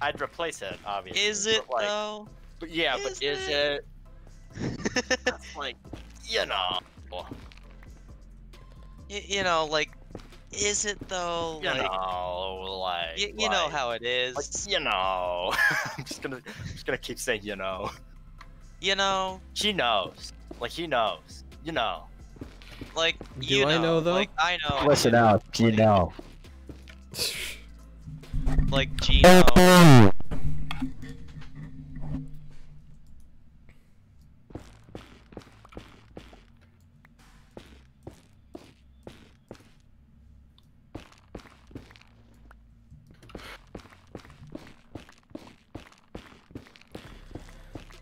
I'd replace it obviously. Is it but, like, though? But yeah, Is but is it? it? That's like, you know, Y- you know, like, is it though? you like, know, like. y- you know how it is. Like, you know. I'm just gonna, just gonna keep saying, you know. you know, She knows. Like he knows. You know. like Do you I know, know, though? Like I know. Listen out, you know. Like Gino.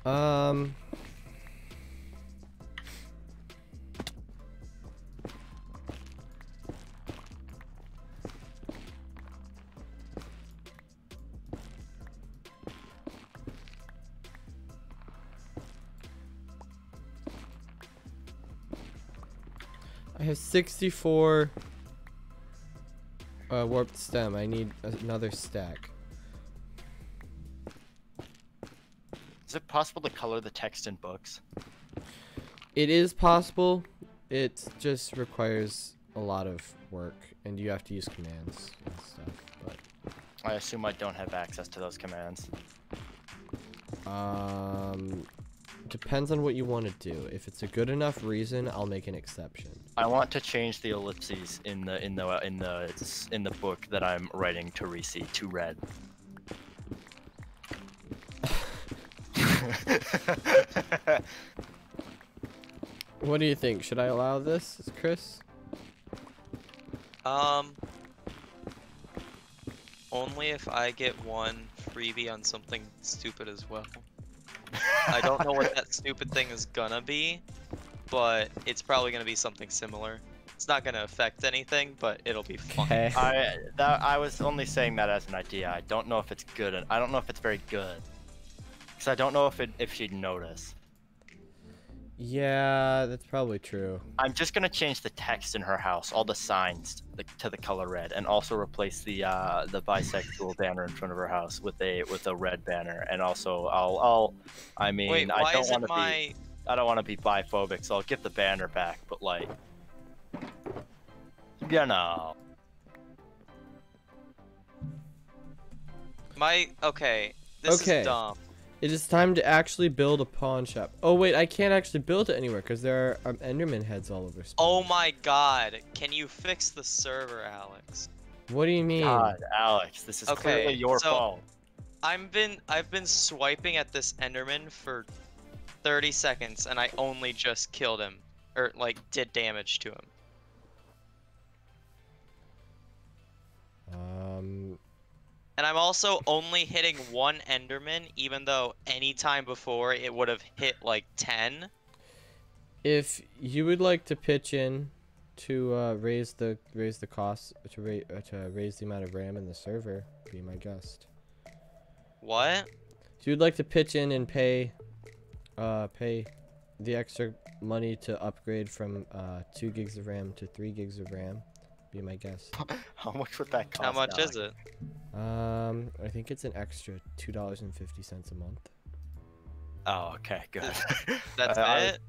um I have 64 uh, warped stem. I need another stack. Is it possible to color the text in books? It is possible. It just requires a lot of work, and you have to use commands and stuff. But I assume I don't have access to those commands. um, depends on what you want to do. If it's a good enough reason, I'll make an exception. I want to change the ellipses in the in the in the in the book that I'm writing to Reese to red. What do you think? Should I allow this, Chris? Um. Only if I get one freebie on something stupid as well. I don't know what that stupid thing is gonna be, but it's probably gonna be something similar. It's not gonna affect anything, but it'll be fun. Okay. I that I was only saying that as an idea. I don't know if it's good. and I don't know if it's very good. Cause I don't know if it if she'd notice. Yeah, that's probably true. I'm just gonna change the text in her house, all the signs the, to the color red, and also replace the uh, the bisexual banner in front of her house with a with a red banner. And also, I'll I'll, I mean, Wait, I don't want to my? be I don't want to be biphobic, so I'll get the banner back. But like, you know, My okay. This Okay. is dumb. It is time to actually build a pawn shop. Oh wait, I can't actually build it anywhere because there are um, Enderman heads all over. space. Oh my god. Can you fix the server, Alex? What do you mean? God, Alex, this is Okay, clearly your so- fault. I've been I've been swiping at this Enderman for 30 seconds and I only just killed him or like did damage to him. And I'm also only hitting one Enderman even though any time before it would have hit like 10. if you would like to pitch in to uh, raise the raise the cost to raise to raise the amount of RAM in the server, be my guest. What? If you'd like to pitch in and pay, uh, pay the extra money to upgrade from uh, two gigs of RAM to three gigs of RAM, be my guess. How much would that cost? How much Alex? is it? Um, I think it's an extra two dollars and fifty cents a month. Oh, okay, good. That's I- I was- it?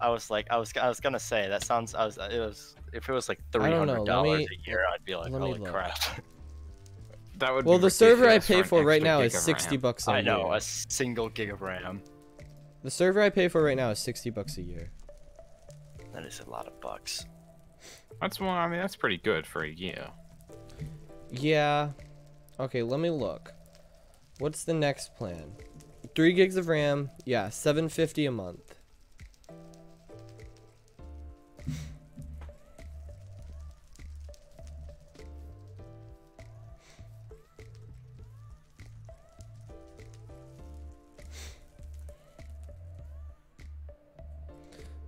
I was like, I was, I was gonna say that sounds. I was, it was. If it was like three I don't know, hundred let dollars a year, I'd be like, holy look. crap. That would Well, be the server I pay for right now is sixty RAM. bucks a I year. I know a single gig of RAM. The server I pay for right now is sixty bucks a year. That is a lot of bucks. That's well, I mean, that's pretty good for a year. Yeah. Okay, let me look. What's the next plan? Three gigs of RAM. Yeah, seven fifty a month.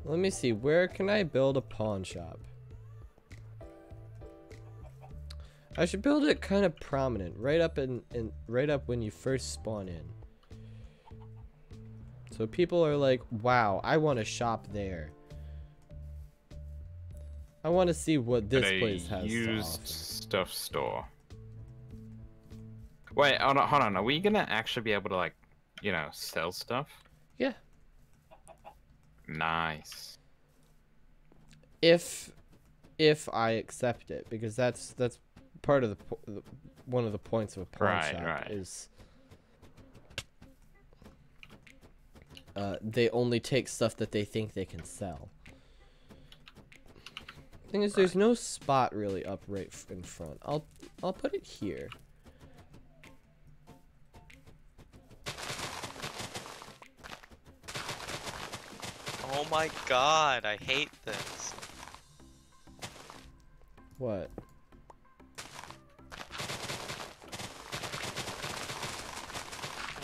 Let me see. Where can I build a pawn shop? I should build it kind of prominent, right up in, in right up when you first spawn in. So people are like, "Wow, I want to shop there. I want to see what this a place has to used offer." stuff store. Wait, hold on, hold on. Are we gonna actually be able to like, you know, sell stuff? Yeah. Nice. If if I accept it, because that's that's part of the, the one of the points of a pawn Right, shop right. is uh, they only take stuff that they think they can sell. Thing is, there's no spot really up right in front. I'll I'll put it here. Oh my god, I hate this. What?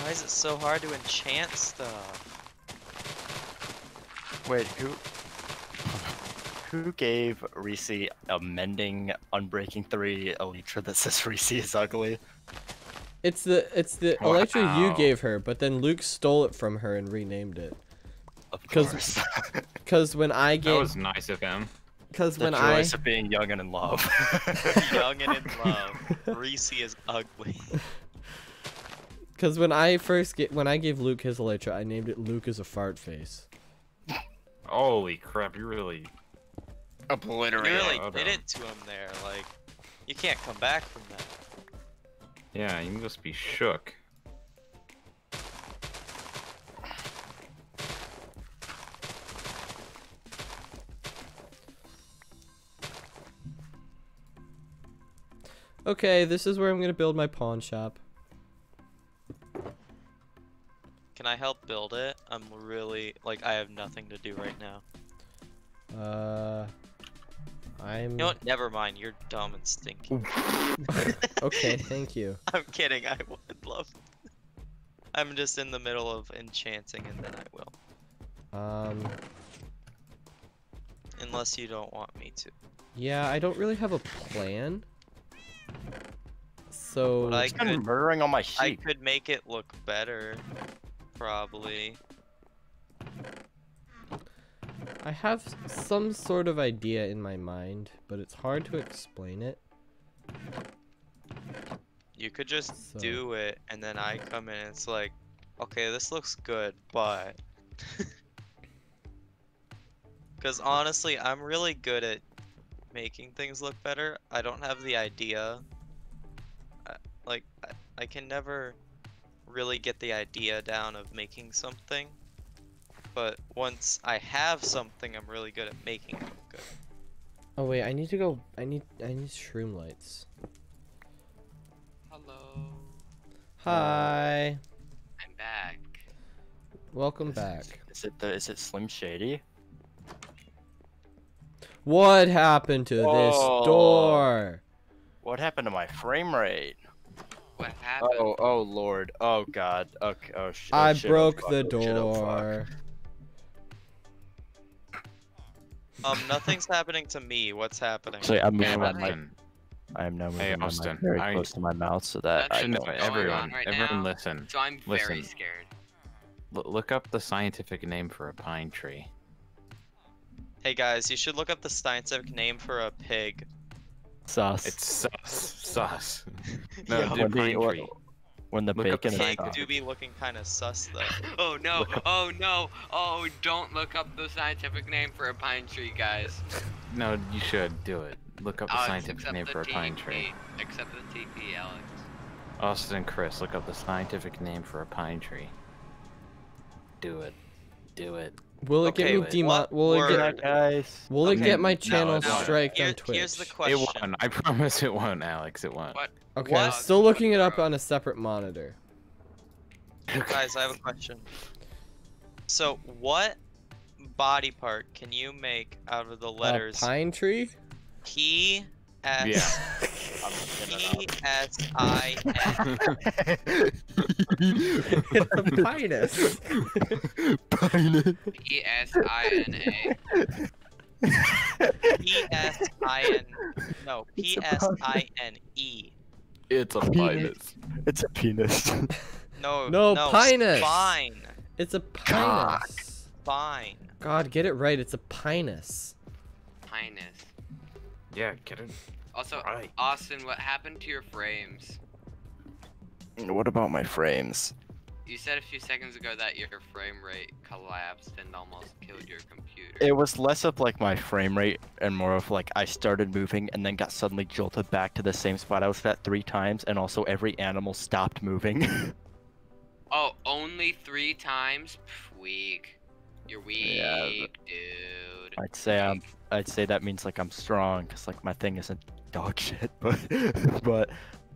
Why is it so hard to enchant stuff? Wait, who? Who gave Reese a mending Unbreaking 3 Elytra that says Reese is ugly? It's the it's the Elytra you gave her, but then Luke stole it from her and renamed it. Of 'Cause course. Cause when I gave... That gave, was nice of him. cause when I joys of being young and in love. Young and in love. Reese is ugly. Cause when I first get when I gave Luke his Elytra, I named it Luke as a fart face. Holy crap! You really. obliterated. You Obliterated. really did it to him there. Like, you can't come back from that. Yeah, you must be shook. Okay, this is where I'm gonna build my pawn shop. Can I help build it? I'm really like I have nothing to do right now. Uh, I'm You know what? Never mind. You're dumb and stinky. okay. Thank you. I'm kidding. I would love. I'm just in the middle of enchanting, and then I will. Um, Unless you don't want me to. yeah, I don't really have a plan. So But I He's been could, murdering all my I could make it look better. Probably. I have some sort of idea in my mind, but it's hard to explain it. You could just So- do it, and then I come in and it's like, okay, this looks good, but. Because honestly, I'm really good at making things look better. I don't have the idea. I, like, I, I can never really get the idea down of making something. But once I have something, I'm really good at making it look good. Oh wait, I need to go. I need. I need shroom lights. Hello. Hi. I'm back. Welcome back. Is it the is it Slim Shady? What happened to this door? What happened to my frame rate? What happened? Oh oh lord. Oh god. Okay. Oh shit. oh, I shit, oh, broke fuck, the oh, shit, oh, door. Um, nothing's happening to me. What's happening? Actually, I'm Hey, moving my mic. I am now moving Hey, my mic very I- close to my mouth so that That's I an- No, don't. What's going everyone, right everyone, now? listen. So I'm very Listen. scared. L- look up the scientific name for a pine tree. Hey guys, you should look up the scientific name for a pig. Sus. It's sus. Sus. No, Yo. dude, when the, pine when- tree. when the Look up bacon the is Pig do be looking kind of sus though. Oh no! Oh no! Oh, don't look up the scientific name for a pine tree, guys. No, you should do it. Look up the Alex, scientific name the for a pine tree. Except Accept the TP, Alex. Austin and Chris, look up the scientific name for a pine tree. Do it. Do it. Will it Okay, get me wait, demo- what Will it get? guys. Will it get my no, channel no. striked Here- on Twitch? Here's the It question. won't. I promise it won't, Alex. It won't. What? Okay, I'm still looking it up on a separate monitor. Guys, I have a question. So, what body part can you make out of the letters A pine tree? P S Yeah. I'm looking P S I N? it's a pinus. E S I N A. P S I N. No, P S I N E. it's a Penis. It's a penis. No, No, no, pinus. Spine. It's a pinus. Spine. God, get it right. It's a pinus. Pinus. Yeah, get it Also, right. Austin, what happened to your frames? what about my frames? You said a few seconds ago that your frame rate collapsed and almost killed your computer. It was less of like my frame rate and more of like I started moving and then got suddenly jolted back to the same spot I was at three times, and also every animal stopped moving. Oh, only three times? Pff, weak. You're weak, Yeah, dude. I'd say I'm. I'd say that means like I'm strong, cause like my thing isn't dog shit, but but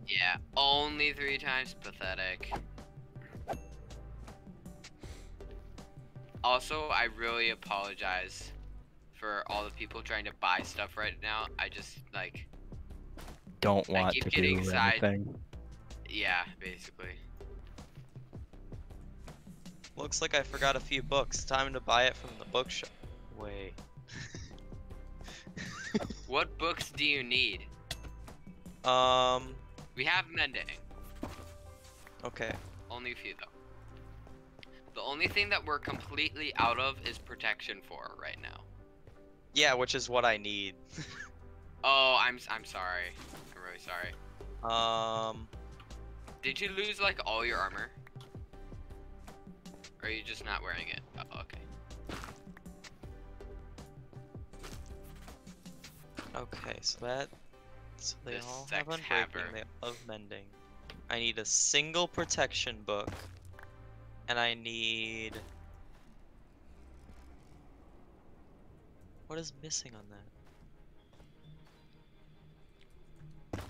Yeah, only three times. Pathetic. Also, I really apologize for all the people trying to buy stuff right now. I just, like, don't I want keep to getting do side- anything. yeah, basically. Looks like I forgot a few books. Time to buy it from the bookshop. Wait. What books do you need? Um. We have mending. Okay. Only a few, though. The only thing that we're completely out of is protection for right now. Yeah, which is what I need. Oh, I'm I'm sorry. I'm really sorry. Um. Did you lose like all your armor? Or are you just not wearing it? Oh, okay. Okay, so that. So they The all sex have unbreaking. haver. They love mending. I need a single protection book, and I need. What is missing on that?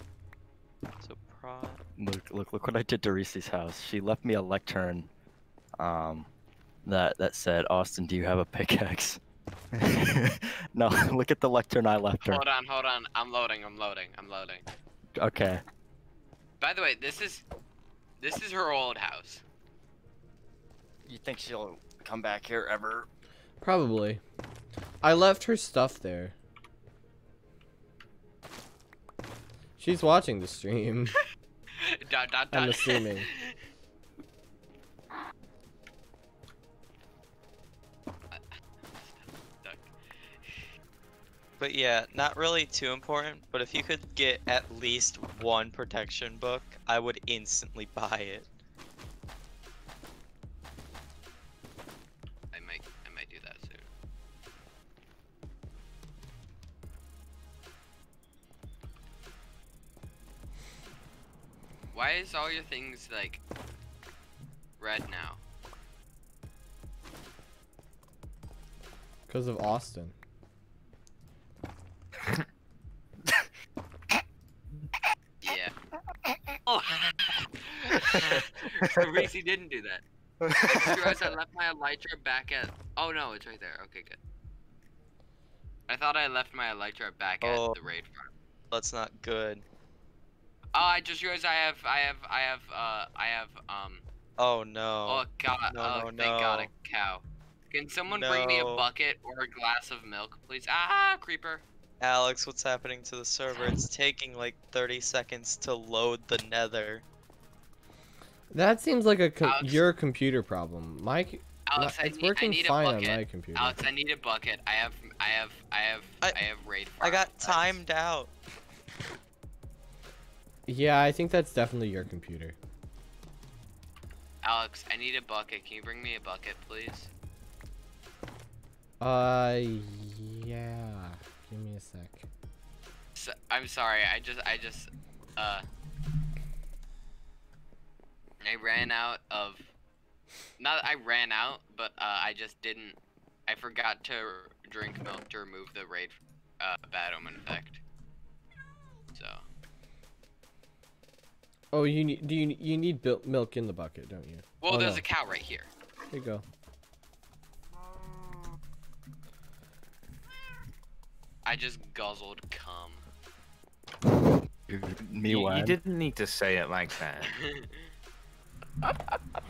So prod. Look, look, look what I did to Reese's house. She left me a lectern, um, that that said, "Austin, do you have a pickaxe?" no, look at the lectern I left her. Hold on, hold on. I'm loading. I'm loading. I'm loading. Okay. By the way, this is this is her old house. You think she'll come back here ever? Probably. I left her stuff there. She's watching the stream. dot dot I'm assuming. But yeah, not really too important. But if you could get at least one protection book, I would instantly buy it. I might I might do that soon. Why is all your things like red now? Because of Austin yeah. Oh. the didn't do that. I I left my elytra back at. Oh no, it's right there. Okay, good. I thought I left my elytra back oh, at the raid farm. That's not good. Oh, I just realized I have, I have, I have, uh, I have, um. Oh no. Oh god. No, oh, no, thank no. God, a cow. Can someone no. bring me a bucket or a glass of milk, please? Ah, creeper. Alex, what's happening to the server? It's taking like 30 seconds to load the nether. That seems like a com- Alex. your computer problem. My Alex, no, I it's need, I working need a fine on bucket. my computer. Alex, I need a bucket. I have, I have, I have, I, I- have raid. I got That's- timed out. Yeah, I think that's definitely your computer. Alex, I need a bucket. Can you bring me a bucket, please? Uh, yeah. Give me a sec. So, I'm sorry. I just, I just, uh, I ran out of. Not that I ran out, but uh, I just didn't. I forgot to drink milk to remove the raid, uh, bad omen effect. So. Oh, you need do you you need milk in the bucket, don't you? Well, Oh, there's no. a cow right here. Here you go. I just guzzled cum. Me You, you didn't need to say it like that.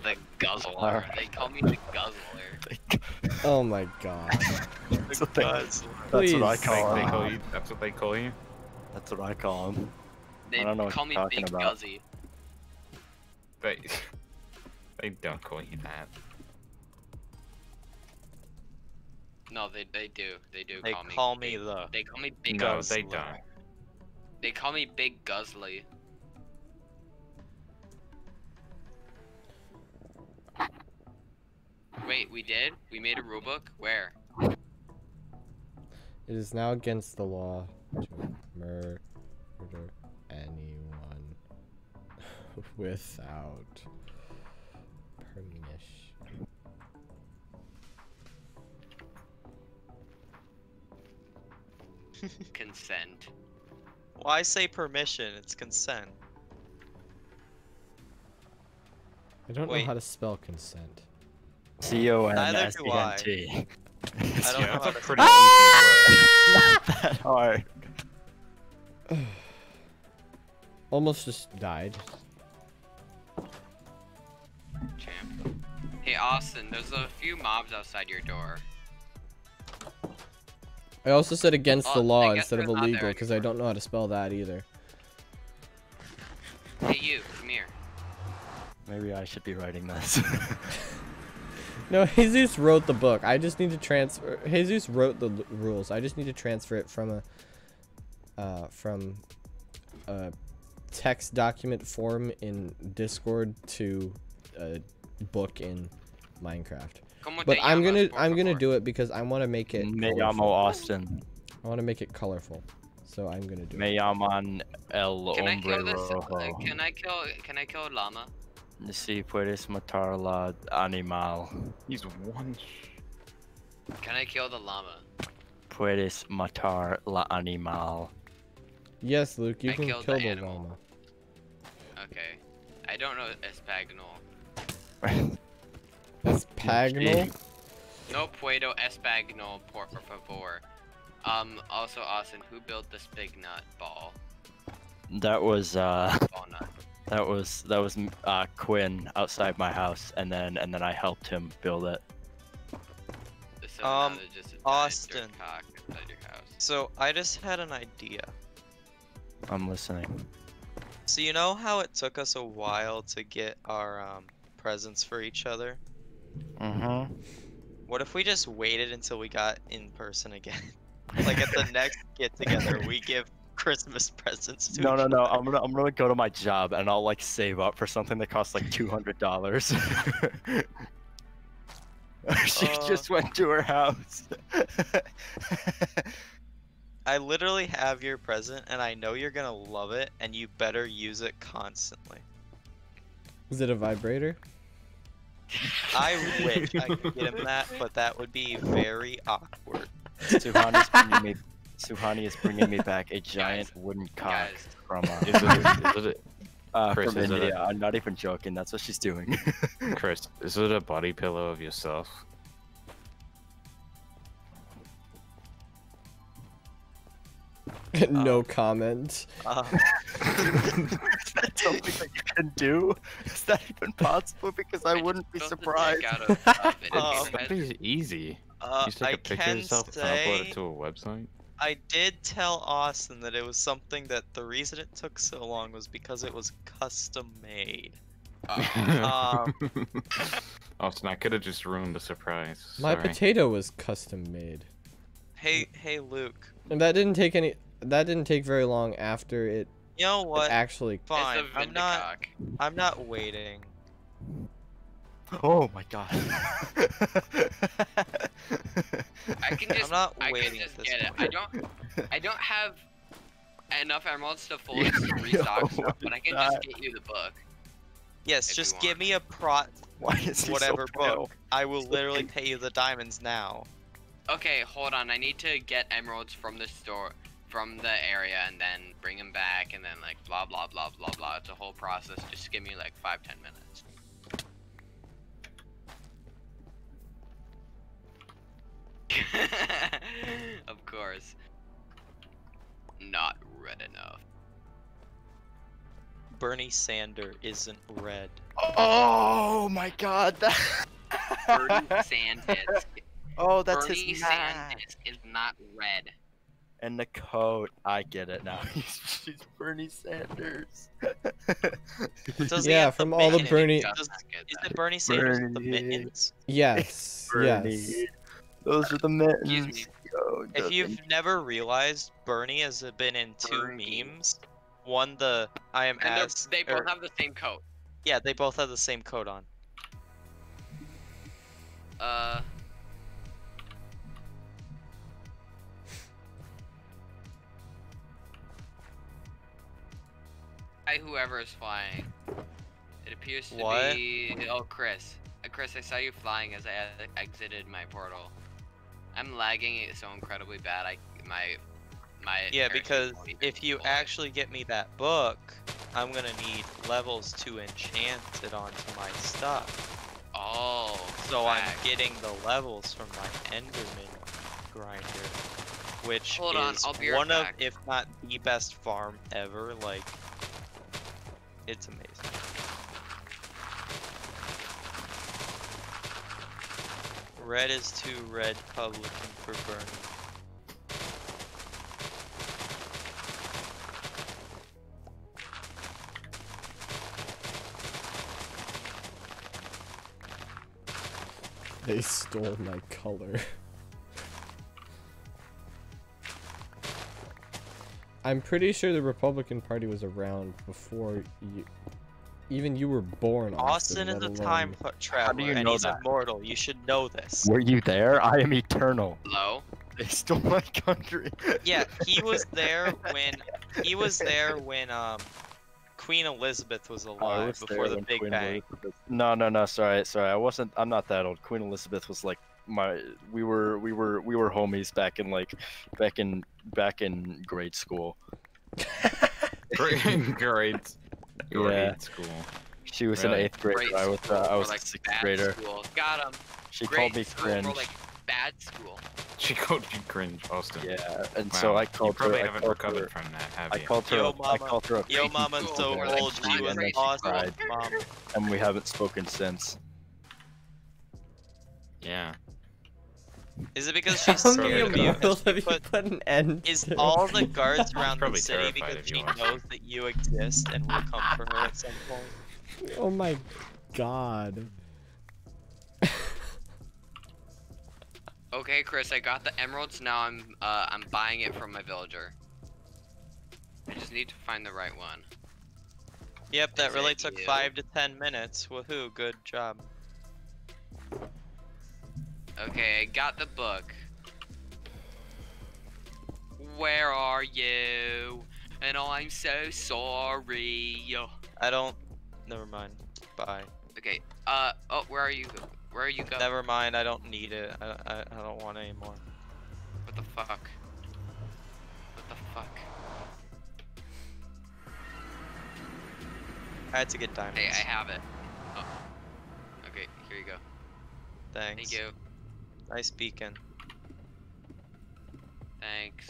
the guzzler. They call me the guzzler. Oh my god. That's what they, Guys, that's what I call They, they call him. you. That's what they call you. That's what I call him. They I don't know what call you're me talking Big about. Guzzy. They. They don't call you that. No, they they do. They do they call me. call me Big- the. They call me Big. No, Guzzler. they don't. They call me Big Guzzly. Wait, we did? We made a rulebook? Where? It is now against the law to murder anyone without Consent. Why say permission? It's consent. I don't know how to spell consent. C O N Neither S do E I. N T. I don't know that's how to pretty Not that hard. Almost just died. Champ. Hey, Austin, there's a few mobs outside your door. I also said against Oh, the law instead of they're not there illegal because I don't know how to spell that either. Hey, you, come here. Maybe I should be writing this. No, Jesus wrote the book. I just need to transfer. Jesus wrote the l- rules. I just need to transfer it from a, uh, from a text document form in Discord to a book in Minecraft. Como But I'm gonna I'm gonna do it because I want to make it. Me llamo colorful. Austin. I want to make it colorful, so I'm gonna do Me it. llaman el Can I hombre kill this? Uh, rojo. can I kill? Can I kill a llama? Si puedes matar la animal, He's one. Can I kill the llama? puedes matar la animal. Yes, Luke, you I can kill the the animal. llama. Okay. I don't know espagnol. Espagnol. No puedo espagnol, por favor. Um. Also, Austin, who built this big nut ball? That was uh, Ball nut. that was that was uh Quinn outside my house, and then and then I helped him build it. So Um, just Austin. cock your house. So I just had an idea. I'm listening. So you know how it took us a while to get our um, presents for each other? Mm-hmm. What if we just waited until we got in person again? like at the next get together, we give Christmas presents to No, each no, no. other. I'm gonna I'm gonna go to my job and I'll like save up for something that costs like two hundred dollars. she Uh. just went to her house. I literally have your present and I know you're gonna love it and you better use it constantly. Is it a vibrator? I wish I could get him that, but that would be very awkward. Suhani's bringing me. Suhani is bringing me back a giant wooden cock Guys, from. Uh, Is it? is it? Uh, Chris, from is it a- India. I'm not even joking. That's what she's doing. Chris, is it a body pillow of yourself? no comment. Uh, is that something that you can do? Is that even possible? Because I just wouldn't be surprised. deck out of, uh, Vintage Um, Threads. Easy. Uh, you just take I a picture of can yourself and upload it to a website. I did tell Austin that it was something that the reason it took so long was because it was custom made. Um, Austin, I could have just ruined the surprise. My Sorry. potato was custom made. hey, hey, Luke. And that didn't take any that didn't take very long after it, You know it what? actually Fine. It's a I'm not. I'm not waiting. Oh my god. I can just, I'm not I can waiting just at this get it. I don't, I don't have enough emeralds to fully restock Yo, oh stuff, but I can what just get you the book. Yes, just give me a prot, Why is he so whatever book. I will literally pay you the diamonds now. Okay, hold on. I need to get emeralds from the store, from the area, and then bring him back, and then like blah blah blah blah blah. It's a whole process. Just give me like five ten minutes. of course. Not red enough. Bernie Sander isn't red. Oh my god. That... Bernie Sanders. oh, that's Bernie his mask. Sanders is not red. And the coat. I get it now. He's, he's Bernie Sanders. Does Yeah, have from all the? Bernie- Does- is it Bernie Sanders with the Bernie. mittens? Yes. Bernie. Yes. Those are the mittens. Excuse me. Yo, If you've never realized, Bernie has been in two Bernie. memes. One, the I am And they're- as. they or- both have the same coat. yeah, they both have the same coat on. Uh. Hi, whoever is flying. It appears to What? be. Oh, Chris. Uh, Chris, I saw you flying as I exited my portal. I'm lagging it so incredibly bad. I my my. Yeah, because if you actually get me that book, I'm gonna need levels to enchant it onto my stuff. Oh. So I'm getting the levels from my Enderman grinder, which Hold on, is right one of, if not the best farm ever. Like, it's amazing. Red is too red Republican for Bernie. They stole my color. I'm pretty sure the Republican Party was around before you, even you were born. Austin is let a alone- time fa- traveler, you and know he's that? immortal. You should know this. Were you there? I am eternal. Hello. They stole my country. Yeah, he was there when he was there when um Queen Elizabeth was alive was before the Big Queen Bang. Elizabeth- No, no, no. Sorry, sorry. I wasn't. I'm not that old. Queen Elizabeth was like my. We were, we were, we were homies back in like, back in, back in grade school. Great, great. Grade Yeah. school. She was Really? in eighth grade. Great I was, uh, I was like a sixth bad grader. School. Got him. She Great called me cringe. Or like bad school. She called you cringe, Austin. Yeah, and Wow. so I you called probably her. I haven't called recovered her. from that, have I you? called her. Yo, a- I mama. called her. a Yo, crazy mama's so old, not you and crazy Austin, school. mom. and we haven't spoken since. Yeah. Is it because she's How scared of you? have you Put- put an end? Is all the guards around the city because she you. knows that you exist and will come for her at some point? Oh my god. Okay, Chris, I got the emeralds. Now I'm uh I'm buying it from my villager. I just need to find the right one. Yep, that Is really took you? five to ten minutes. Woohoo, good job. Okay, I got the book. Where are you? And I'm so sorry. I don't. Never mind. Bye. Okay. Uh. Oh, where are you? Where are you going? Never mind. I don't need it. I, I, I don't want any more. What the fuck? What the fuck? I had to get diamonds. Hey, I have it. Oh. Okay, here you go. Thanks. Thank you. Nice beacon. Thanks.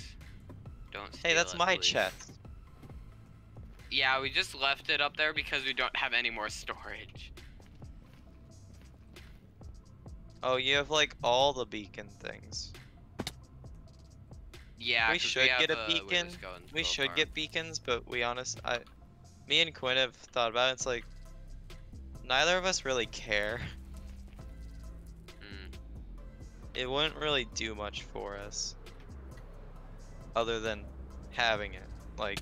Don't. Hey, that's it, my please. chest. Yeah, we just left it up there because we don't have any more storage. Oh, you have like all the beacon things. Yeah, we should have, get a beacon. We should far. get beacons, but we honest, I, me and Quinn have thought about it. It's like neither of us really care. It wouldn't really do much for us, other than having it. Like,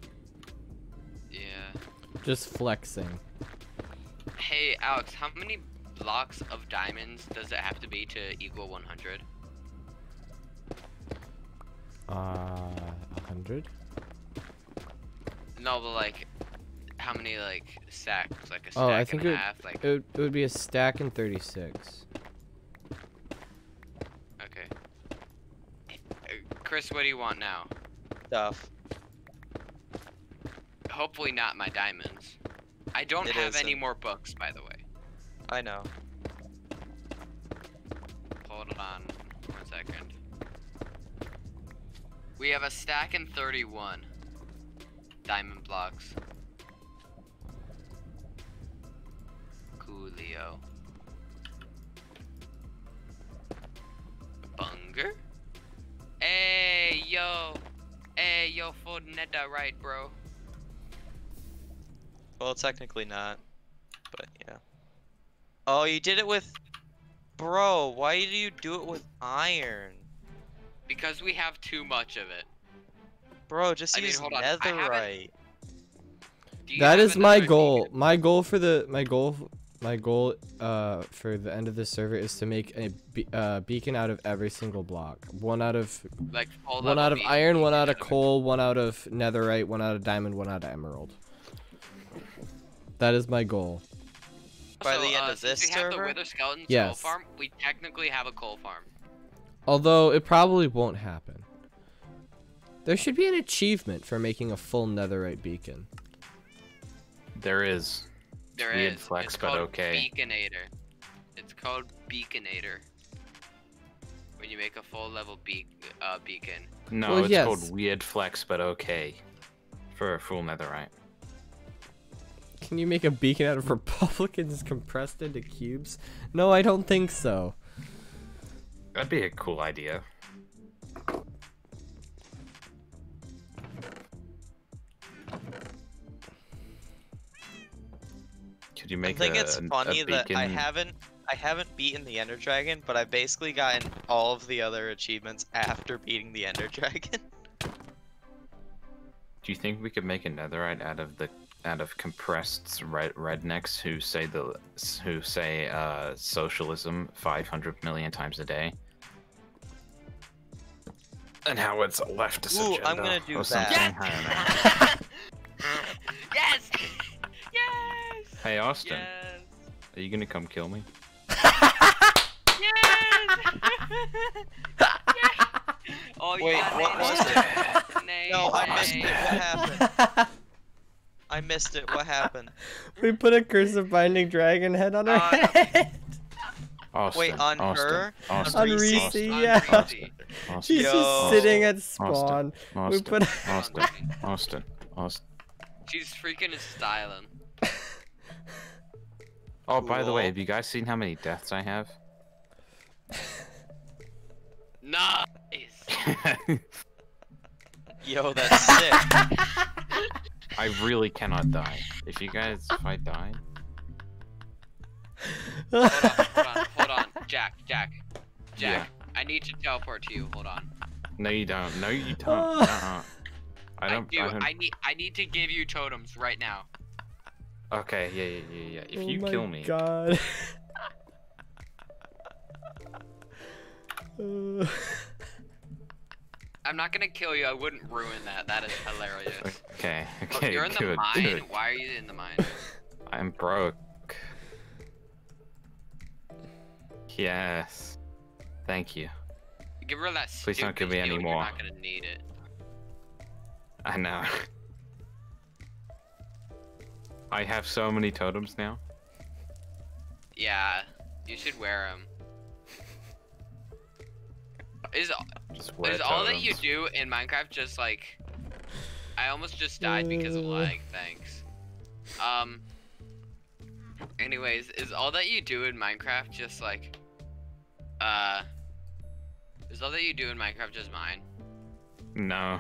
Yeah. Just flexing. Hey, Alex, how many blocks of diamonds does it have to be to equal 100? Uh, a hundred. No, but like, how many like stacks? Like a stack Oh, I and think a it, half? Like, it, would, it would be a stack and 36. Chris, what do you want now? stuff. Hopefully not my diamonds. I don't It have any isn't. more books, by the way. I know. Hold on one second. We have a stack and 31 diamond blocks. Coolio. Bunger? Hey, yo. Hey, yo, full netherite, bro. Well, technically not, but yeah. Oh, you did it with, bro. Why do you do it with iron, Because we have too much of it. bro? Just I use hold on, I haven't- netherite. Do you That have is my goal. beacon? My goal for the my goal my goal uh for the end of this server is to make a be- uh, beacon out of every single block. One out of Like, full one out of beacon, iron, one out of out coal, one out of netherite, one out of diamond, one out of emerald. That is my goal. By Also, the end uh, of since this we have the server? Wither Skeleton Yes. Skull Farm, we technically have a coal farm. Although it probably won't happen. There should be an achievement for making a full netherite beacon. There is. There weird is. flex, it's but called okay. Beaconator. It's called Beaconator. When you make a full level beak uh, beacon. No, Well, it's yes. called weird flex, but okay. For a full netherite. Can you make a beacon out of Republicans compressed into cubes? No, I don't think so. That'd be a cool idea. Could you I think a, it's funny that I haven't I haven't beaten the Ender Dragon, but I've basically gotten all of the other achievements after beating the Ender Dragon. Do you think we could make a netherite out of the out of compressed red, rednecks who say the who say uh, socialism 500 million times a day? And how it's a leftist Ooh, agenda I'm gonna do or that. something. I don't know. yes! yes! Hey Austin, Yes! are you gonna come kill me? Yes! oh, Wait, yeah, what nay, was nay, nay, No, I missed it. What happened? I missed it. What happened? we put a curse of binding dragon head on our Uh, head. Austin, Wait, on Austin, her? Austin, On Reese? Reese, Austin, yeah. Reese. Austin, She's Yo. just sitting at spawn. We Austin, put. Austin, Austin, Austin. She's freaking styling. Oh, by the way, have you guys seen how many deaths I have? Nice! Yo, that's sick. I really cannot die. If you guys, if I die, Hold on, hold on, hold on. Jack, Jack, Jack. Yeah. Jack. I need to teleport to you. Hold on. no, you don't. No, you don't. Uh-uh. I I, don't. do. I don't. I need. I need to give you totems right now. Okay, yeah, yeah, yeah, yeah. If oh you kill me, God. Uh, I'm not gonna kill you. I wouldn't ruin that. That is hilarious. okay, Look, okay, you're in the good, mine. good. Why are you in the mine? I'm broke. Yes. Thank you. Give her that Please don't give me any more. You're not gonna need it. I know. I have so many totems now. Yeah, you should wear them. Is Just wear is all that you do in Minecraft just like? I almost just died because of Uh. lag. Thanks. Um. Anyways, is all that you do in Minecraft just like? Uh. Is all that you do in Minecraft just mine? No.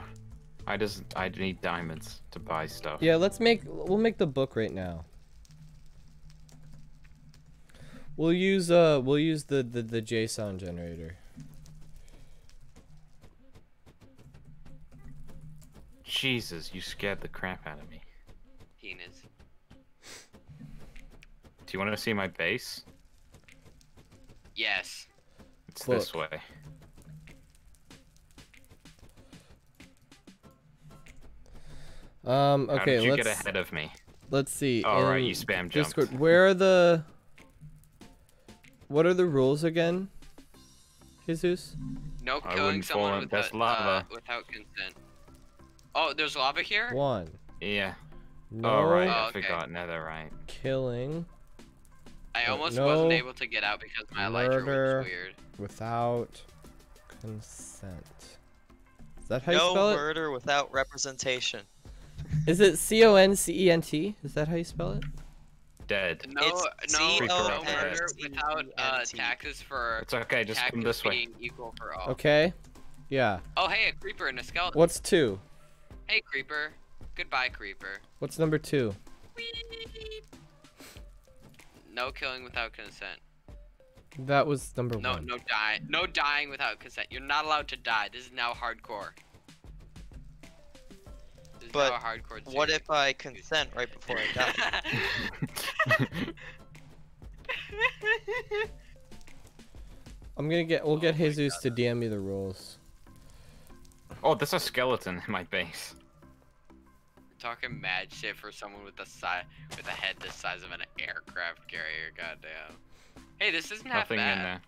I just I need diamonds to buy stuff. Yeah, let's make we'll make the book right now. We'll use uh we'll use the the, the JSON generator. Jesus, you scared the crap out of me. Penis. Do you want to see my base? Yes. It's this way. Um How okay, did you let's get ahead of me? let's see. Oh, right, in you spam jumped. Discord, where are the What are the rules again? Jesus? No I killing wouldn't fall someone in- that's without, uh, lava. without consent. Oh, there's lava here. One. Yeah. No oh right, Oh, I okay. forgot netherite. killing I Uh, almost no wasn't able to get out because my elytra murder. was weird. without consent. Is that how you spell it? No murder without representation. Is it C O N C E N T? Is that how you spell it? Dead. No, It's no, Creeper no murder without uh, taxes for It's okay, just come this way. equal for all. Okay. Yeah. Oh, hey, a creeper and a skeleton. What's two? Hey, creeper. Goodbye, creeper. What's number two? No killing without consent. That was number No, one. no die. No dying without consent. You're not allowed to die. This is now hardcore. This is But a hardcore. What series. if I consent right before I die? I'm gonna get. We'll oh get Oh my Jesus to DM me the rules. oh, there's a skeleton in my base. Talking mad shit for someone with a size with a head the size of an aircraft carrier. Goddamn. Hey, this isn't half Nothing in there.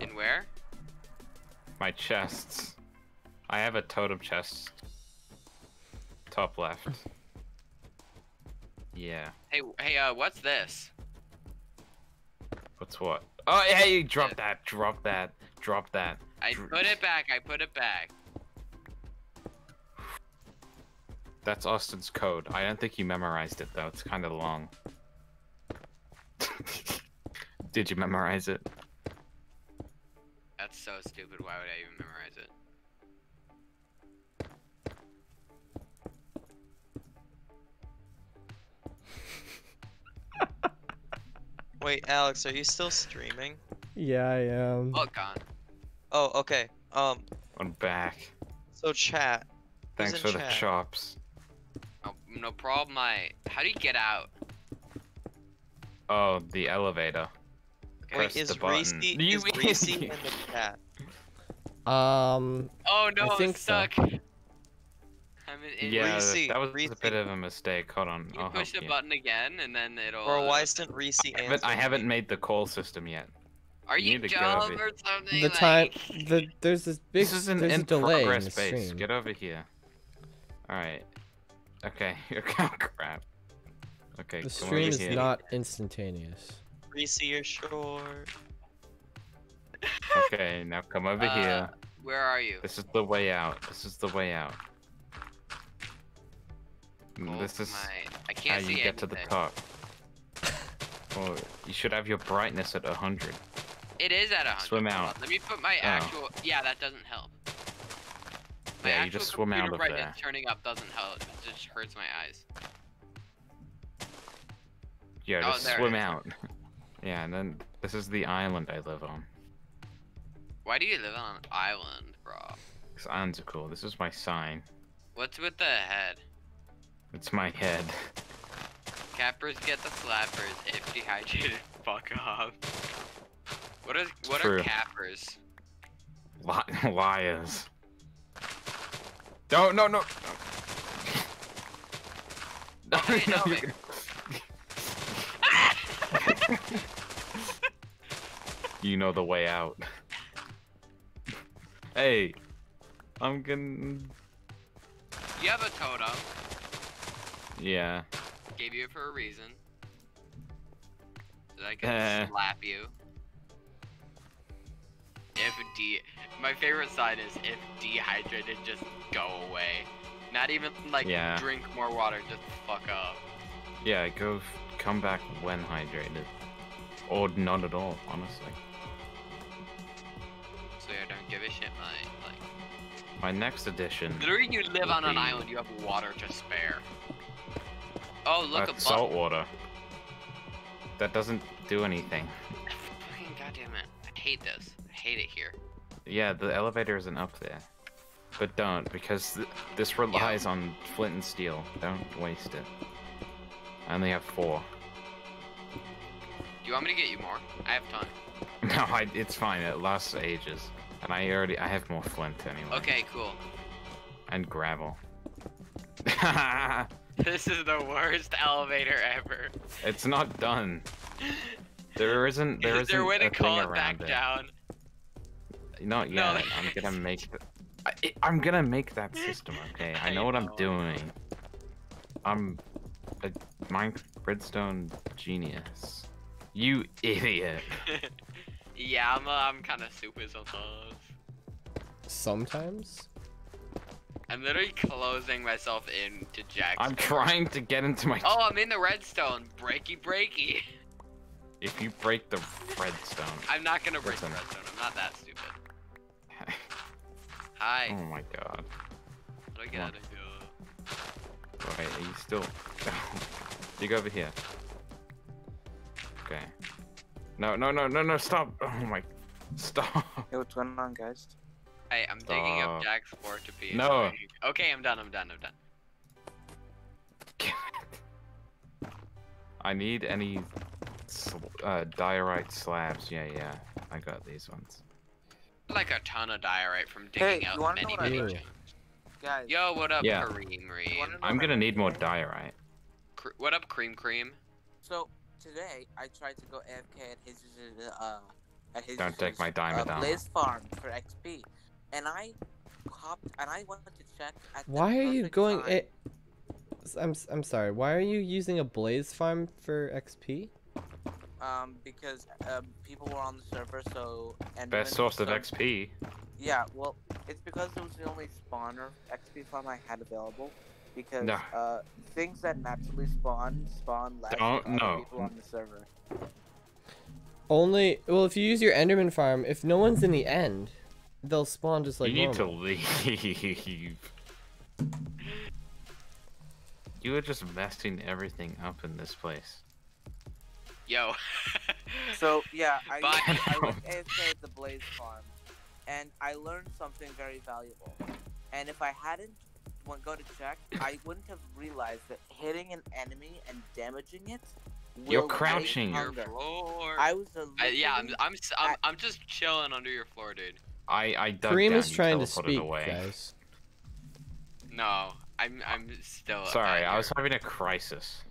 In where? My chests. I have a totem chest. Top left. Yeah. Hey, hey, uh, what's this? What's what? Oh, hey, drop that, drop that, drop that. I Dr- put it back. I put it back. That's Austin's code. I don't think you memorized it though. It's kind of long. Did you memorize it? That's so stupid. Why would I even memorize it? Wait, Alex, are you still streaming? Yeah, I am. Oh, gone. Oh, okay. Um, I'm back. so chat. Thanks in for the chops. No, no problem. I. How do you get out? Oh, the elevator. Okay. Wait, Press is the button. Reese, You- is Reese in the chat? Um. Oh no, I think I'm so. Stuck. I'm in. in Yeah, Reese, that was Reese. a bit of a mistake. Hold on, You I'll push help the you. button again, and then it'll. Or uh, why isn't Reese I haven't, answering? I haven't made the call system yet. Are you you need to get dumb or something? The time. like- The there's this big. This is an there's in delay progress the base. stream. Get over here. All right. Okay. oh, crap. Okay. The come stream over is here. not instantaneous. Reese, you're short. Okay, now come over Uh, here. Where are you? This is the way out. This is the way out. Oh this is I how can't you see get to the top. Well, you should have your brightness at 100. It is at a hundred. Swim out. Let me put my Oh. actual. Yeah, that doesn't help. My Yeah, you just swim out of brightness there. Turning up doesn't help. It just hurts my eyes. Yeah, Oh, just swim out. yeah, and then this is the island I live on. Why do you live on an island, bro? Because islands are cool. This is my sign. What's with the head? It's my head. Cappers get the slappers if dehydrated. Fuck off. What is what True. are cappers? Li- liars. No, no, no. No, no, no, gonna- you know the way out. Hey, I'm gonna. You have a totem. Yeah. Gave you it for a reason. So I can Eh. slap you. If de my favorite sign is if dehydrated, just go away. Not even like Yeah. drink more water, just fuck up. Yeah, go f- come back when hydrated. Or not at all, honestly. So yeah, don't give a shit, mate. Like My next edition. literally, you live on an island, you have water to spare. Oh look, a salt water. That doesn't do anything. Fucking goddamn it! I hate this. I hate it here. Yeah, the elevator isn't up there. But don't, because th- this relies on flint and steel. Don't waste it. I only have four. Do you want me to get you more? I have time. No, I, it's fine. It lasts ages. And I already, I have more flint anyway. Okay, cool. And gravel. This is the worst elevator ever. it's not done. There isn't, there is there a isn't way to a call thing it back around it. down? Not No, yet. I'm gonna make. The, I, I'm gonna make that system. Okay. I I know what I'm doing. I'm a Minecraft Redstone genius. You idiot. yeah, I'm, uh, I'm kind of stupid sometimes. Sometimes. I'm literally closing myself into Jack. I'm trying to get into my. Oh, I'm in the redstone. Breaky, breaky. If you break the redstone. I'm not gonna break the redstone. I'm not that stupid. Hi. oh my god. How do I get out of here? Wait, are you still? Dig over here. Okay. No, no, no, no, no! Stop! Oh my! Stop! Hey, what's going on, guys? Hey, I'm digging Stop. up Jack's floor to be. No. Okay, I'm done. I'm done. I'm done. I need any sl- uh, diorite slabs. Yeah, yeah. I got these ones. Like a ton of diorite from digging you out wanna know many, what I many learned? Guys, Yo, what up, Yeah. Kareem Reem? you wanna know I'm gonna need more diorite. Cr- what up, Cream Cream? So today I tried to go AFK at his uh at his Don't take my diamond uh, armor. Blaze Farm for XP, and I hopped and I went to check at the Why are you going? time. It. I'm s- I'm sorry. Why are you using a blaze farm for XP? Um, because um, people were on the server, so and Best source of XP. Yeah, well, it's because it was the only spawner XP farm I had available. Because No. uh, things that naturally spawn spawn less Don't- than no. people on the server. Only well, if you use your Enderman farm, if no one's in the end, they'll spawn just like you need normal. to leave. You are just messing everything up in this place. Yo. So yeah, I, Bye. I went AFK at the Blaze farm, and I learned something very valuable. And if I hadn't went go to check, I wouldn't have realized that hitting an enemy and damaging it. You're will raise crouching. Your floor. I was a I, yeah, I'm, I'm, s- I'm, I'm just chilling under your floor, dude. I I dug Kareem down, is you trying to speak, away. guys. No, I'm, I'm still. Sorry, I was having a crisis.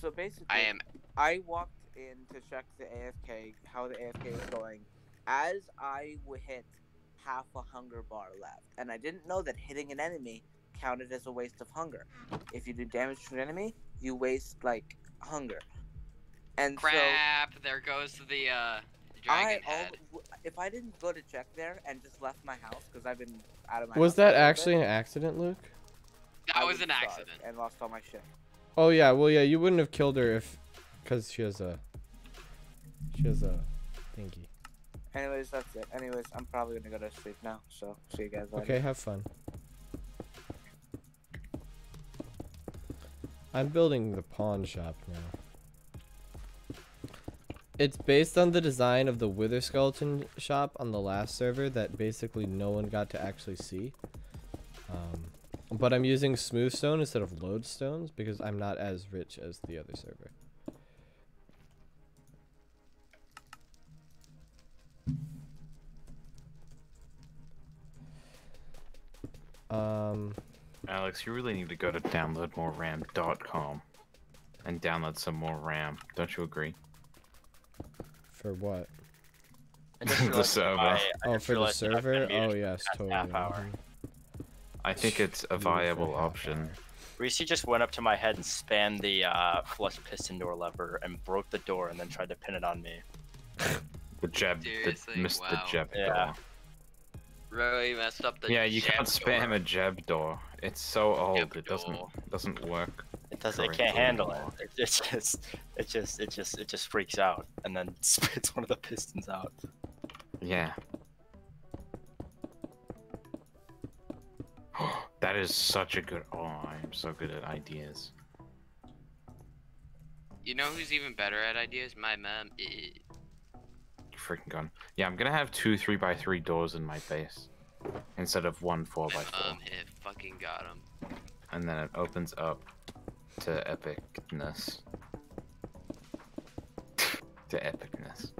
So basically, I am. I walked in to check the AFK, how the AFK was going, as I would hit half a hunger bar left, and I didn't know that hitting an enemy counted as a waste of hunger. If you do damage to an enemy, you waste like hunger. And so Crap! there goes the uh, I, dragon al- head. w- if I didn't go to check there and just left my house because I've been out of my Was house for that actually bit, an accident, Luke? That I was an accident. and lost all my shit. Oh yeah, well yeah, you wouldn't have killed her if, cause she has a, she has a, thingy. Anyways, that's it. Anyways, I'm probably gonna go to sleep now. So see you guys later. Okay, have fun. I'm building the pawn shop now. It's based on the design of the Wither Skeleton shop on the last server that basically no one got to actually see. Um, but I'm using smooth stone instead of lodestones because I'm not as rich as the other server. Um, Alex, you really need to go to downloadmoreram.com and download some more RAM. Don't you agree? For what? The server. I- I Oh, for the realized I've been server? Oh yes, totally. Half hour. I think it's a viable option. Reese just went up to my head and spanned the uh, flush piston door lever and broke the door and then tried to pin it on me. The jeb, the, Seriously? missed the Wow. jeb Yeah. door. Really messed up the yeah, you can't spam door. a jeb door. It's so old. Jeb it doesn't door. doesn't work. It doesn't. It can't handle it. anymore. It, it just. It just. It just. It just freaks out and then spits one of the pistons out. Yeah. that is such a good. Oh, I'm so good at ideas. You know who's even better at ideas? My mom. Freaking gun. Yeah, I'm gonna have two three by three doors in my base instead of one four by My four, um, mom hit fucking got him. and then it opens up to epicness. to epicness.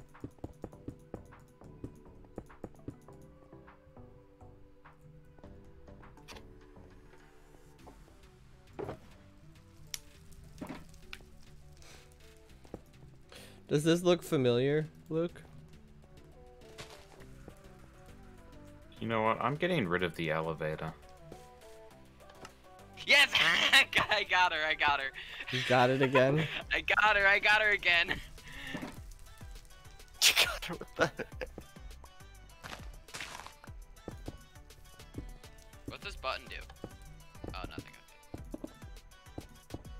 Does this look familiar, Luke? You know what? I'm getting rid of the elevator. Yes! I got her, I got her. You got it again? I got her, I got her again. What's this button do? Oh, nothing.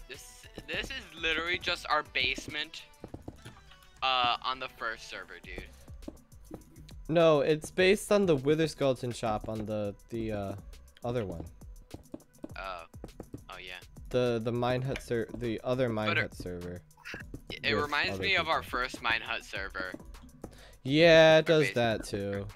This this is literally just our basement uh on the first server, dude. No, it's based on the Wither Skeleton shop on the the uh, other one. Oh. Oh yeah. The the Minehut ser the other mine But hut server. It- reminds me of our first Minehut server. Yeah, it does that too.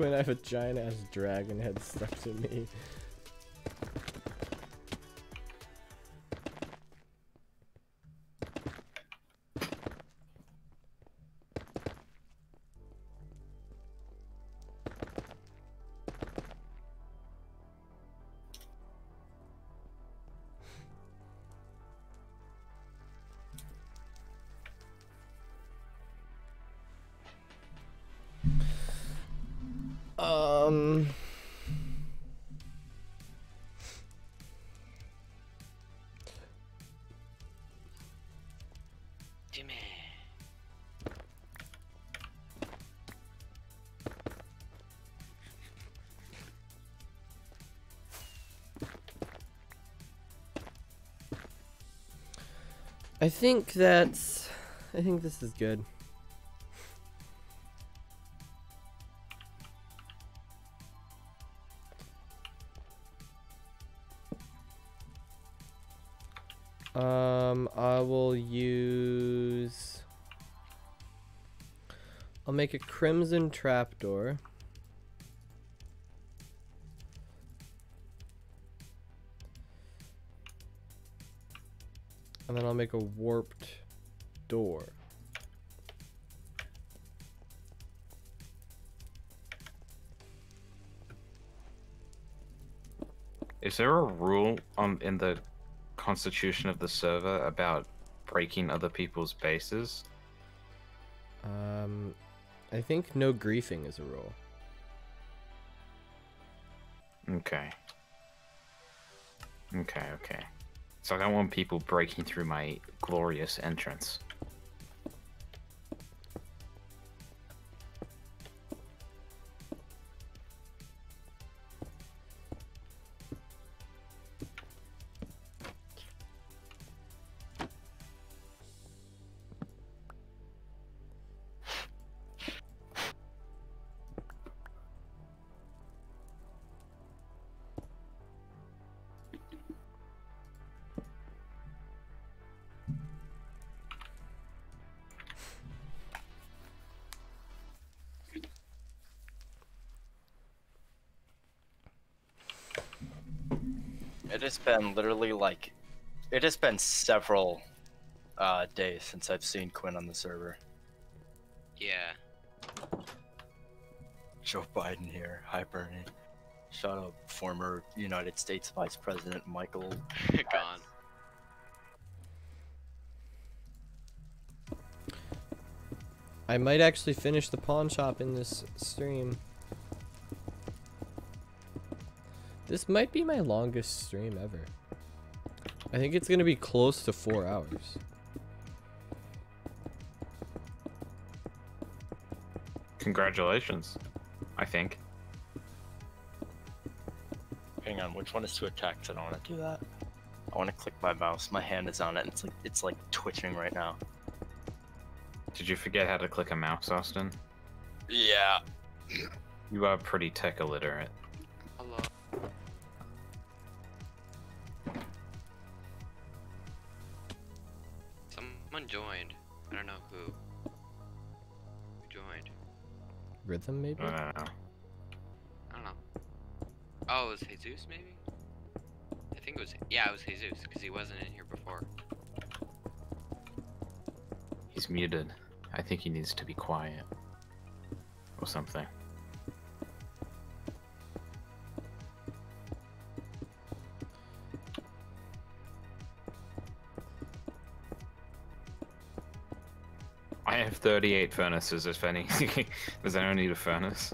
Quinn, I have a giant ass dragon head stuck to me. Um. Jimmy. I think that's. I think this is good. Make a crimson trapdoor. And then I'll make a warped door. Is there a rule on in the constitution of the server about breaking other people's bases? Um, I think no griefing is a rule. Okay. Okay, okay. So I don't want people breaking through my glorious entrance. Been literally like, it has been several uh, days since I've seen Quinn on the server. Yeah. Joe Biden here. Hi, Bernie. Shout out former United States Vice President Michael. Gone. I might actually finish the pawn shop in this stream. This might be my longest stream ever. I think it's gonna be close to four hours. Congratulations. I think. Hang on, which one is to attack? I don't want to do that. I want to click my mouse. My hand is on it. And it's like it's like twitching right now. Did you forget how to click a mouse, Austin? Yeah. You are pretty tech illiterate. Rhythm maybe? I don't know. I don't know. Oh, it was Jesus maybe? I think it was. Yeah, it was Jesus because he wasn't in here before. He's muted. I think he needs to be quiet. Or something. 38 furnaces, if any. Does anyone need a furnace?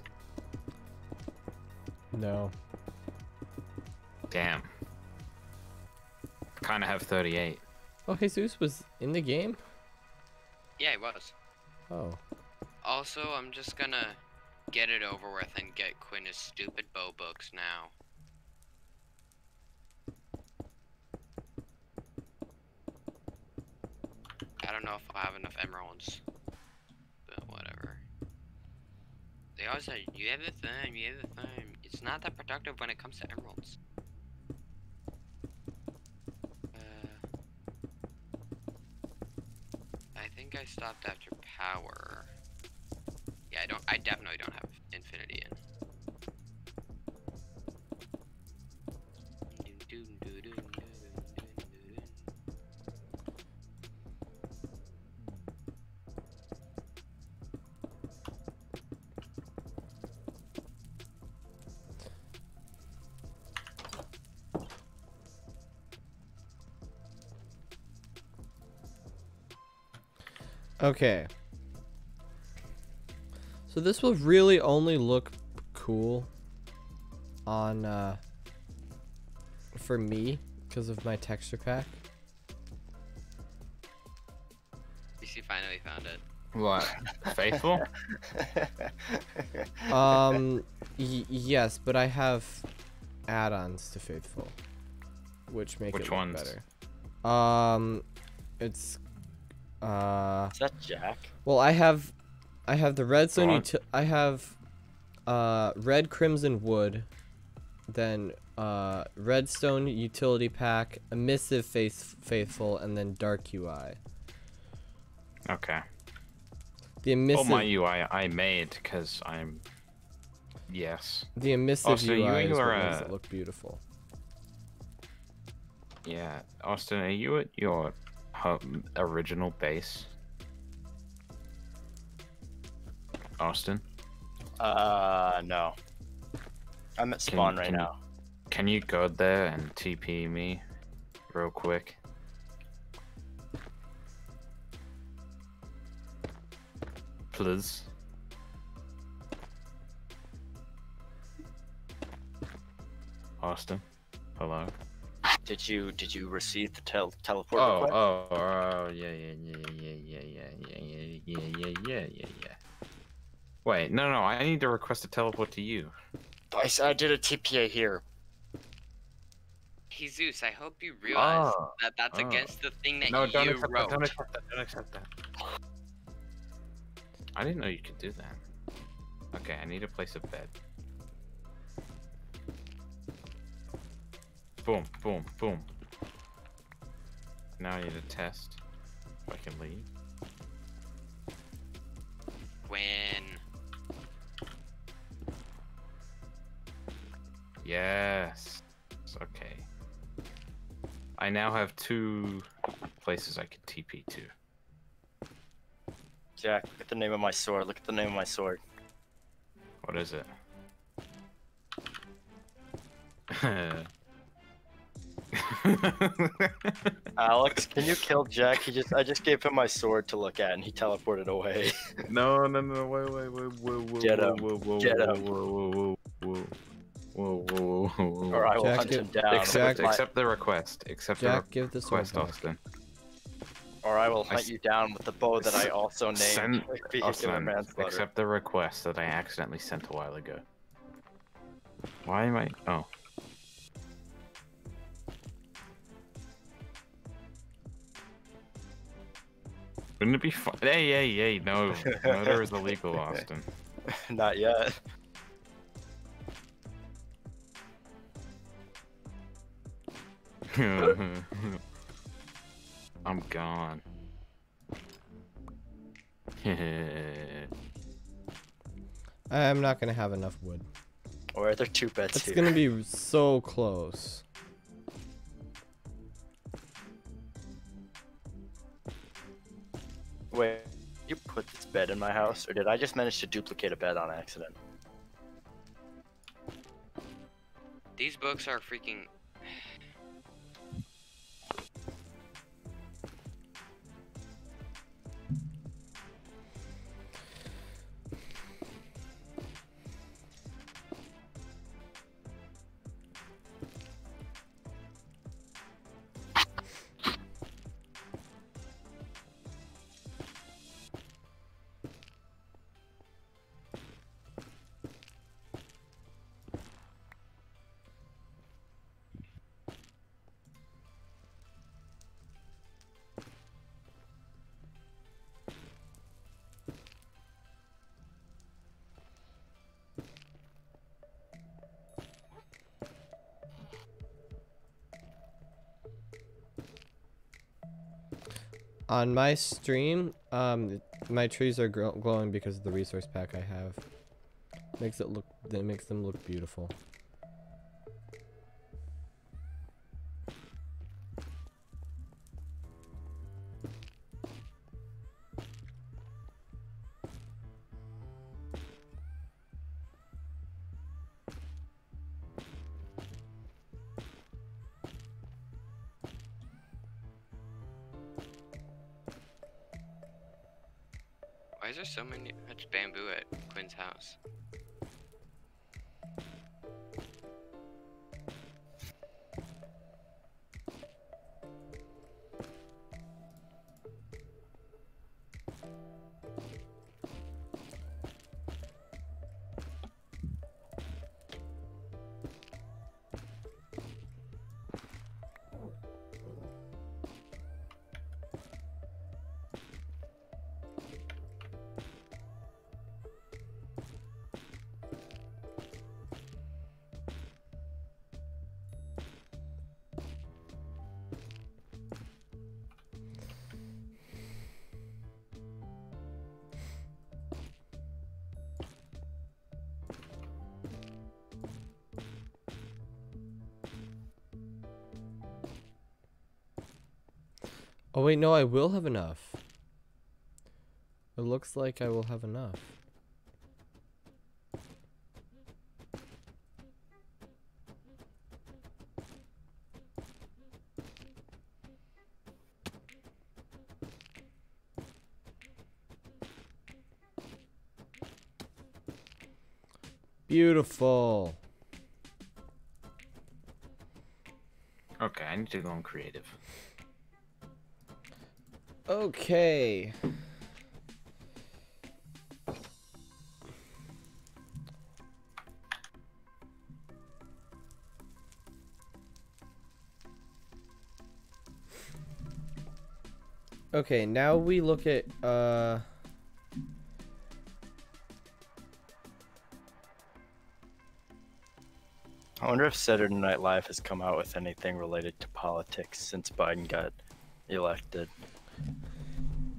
No. Damn. I Kinda have 38. Oh, Jesus was in the game? Yeah, he was. Oh. Also, I'm just gonna get it over with and get Quinn his stupid bow books now. I don't know if I'll have enough emeralds, but whatever. They always you have the time, you have the time. It's not that productive when it comes to emeralds. Uh, I think I stopped after power. Yeah, I don't. I definitely don't have infinity Okay. So this will really only look cool on uh for me because of my texture pack. DC finally found it. What? Faithful? Um y- yes, but I have add-ons to Faithful which make Which it look ones? better. Um it's uh Is that Jack? Well, I have, I have the redstone. on. I have, uh, red crimson wood, then uh, redstone utility pack, emissive faith faithful, and then dark UI. Okay. The emissive. Oh, my UI I made because I'm. Yes. the emissive Also, you- UI is you what are, makes uh, it look beautiful. Yeah. Austin, are you at your home original base? Austin? Uh, no. I'm at Can- spawn right can you- now. Can you go there and TP me real quick? Please. Austin? Hello? Did you did you receive the tel- teleport Oh, request? oh, oh, yeah, yeah, yeah, yeah, yeah, yeah, yeah, yeah, yeah, yeah, yeah, yeah, yeah. Wait, no, no, I need to request a teleport to you. I, s- I did a TPA here. Jesus, I hope you realize Oh, that that's oh. against the thing that No, you don't accept wrote. that, don't accept that, don't accept that. I didn't know you could do that. Okay, I need to place a bed. Boom, boom, boom. Now I need to test if I can leave. When Yes. Okay. I now have two places I can TP to. Jack, look at the name of my sword. Look at the name of my sword. What is it? Alex, can you kill Jack? He just I just gave him my sword to look at and he teleported away. no, no, no, wait, wait, wait, whoa, whoa, Get whoa, him. whoa, whoa, Get whoa, him. whoa, whoa, whoa, whoa, whoa, whoa, whoa, whoa. or I will Jack, hunt get- him down. Accept, Jack- with my- accept the request. Accept the Jack, give the sword request, back. Austin. or I will I hunt s- you down with the bow that I also named Send vehicular Austin, manslaughter. accept the request that I accidentally sent a while ago. Why am I? Oh. Wouldn't it be fun? Hey, hey, hey, no. Murder is illegal, Austin. Not yet. I'm gone. I'm not gonna have enough wood. Or are there two beds It's here? gonna be so close. Wait, you put this bed in my house, or did I just manage to duplicate a bed on accident? These books are freaking. On my stream, um, my trees are glowing because of the resource pack I have. Makes it look, that makes them look beautiful. Wait, no, I will have enough. It looks like I will have enough. Beautiful. okay, I need to go on creative. Okay. Okay, now we look at uh I wonder if Saturday Night Live has come out with anything related to politics since Biden got elected.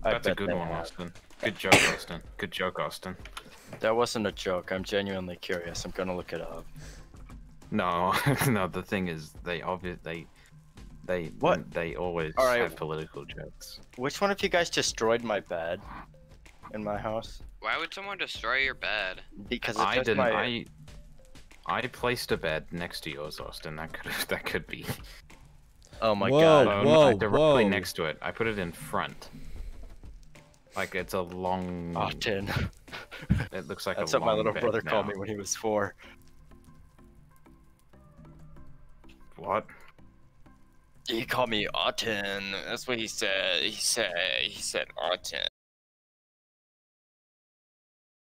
I That's a good one, have. Austin. Good joke, Austin. Good joke, Austin. That wasn't a joke. I'm genuinely curious. I'm gonna look it up. No, no. The thing is, they obviously they They What? they always All right. have political jokes. Which one of you guys destroyed my bed in my house? Why would someone destroy your bed? Because it's I didn't. my. I I placed a bed next to yours, Austin. That could that could be. Oh my Whoa, god. Oh, whoa, no, directly whoa. next to it. I put it in front. Like it's a long. Often. It looks like That's a what my little brother called me when he was four. What? He called me Auten. That's what he said. He said he said Auten.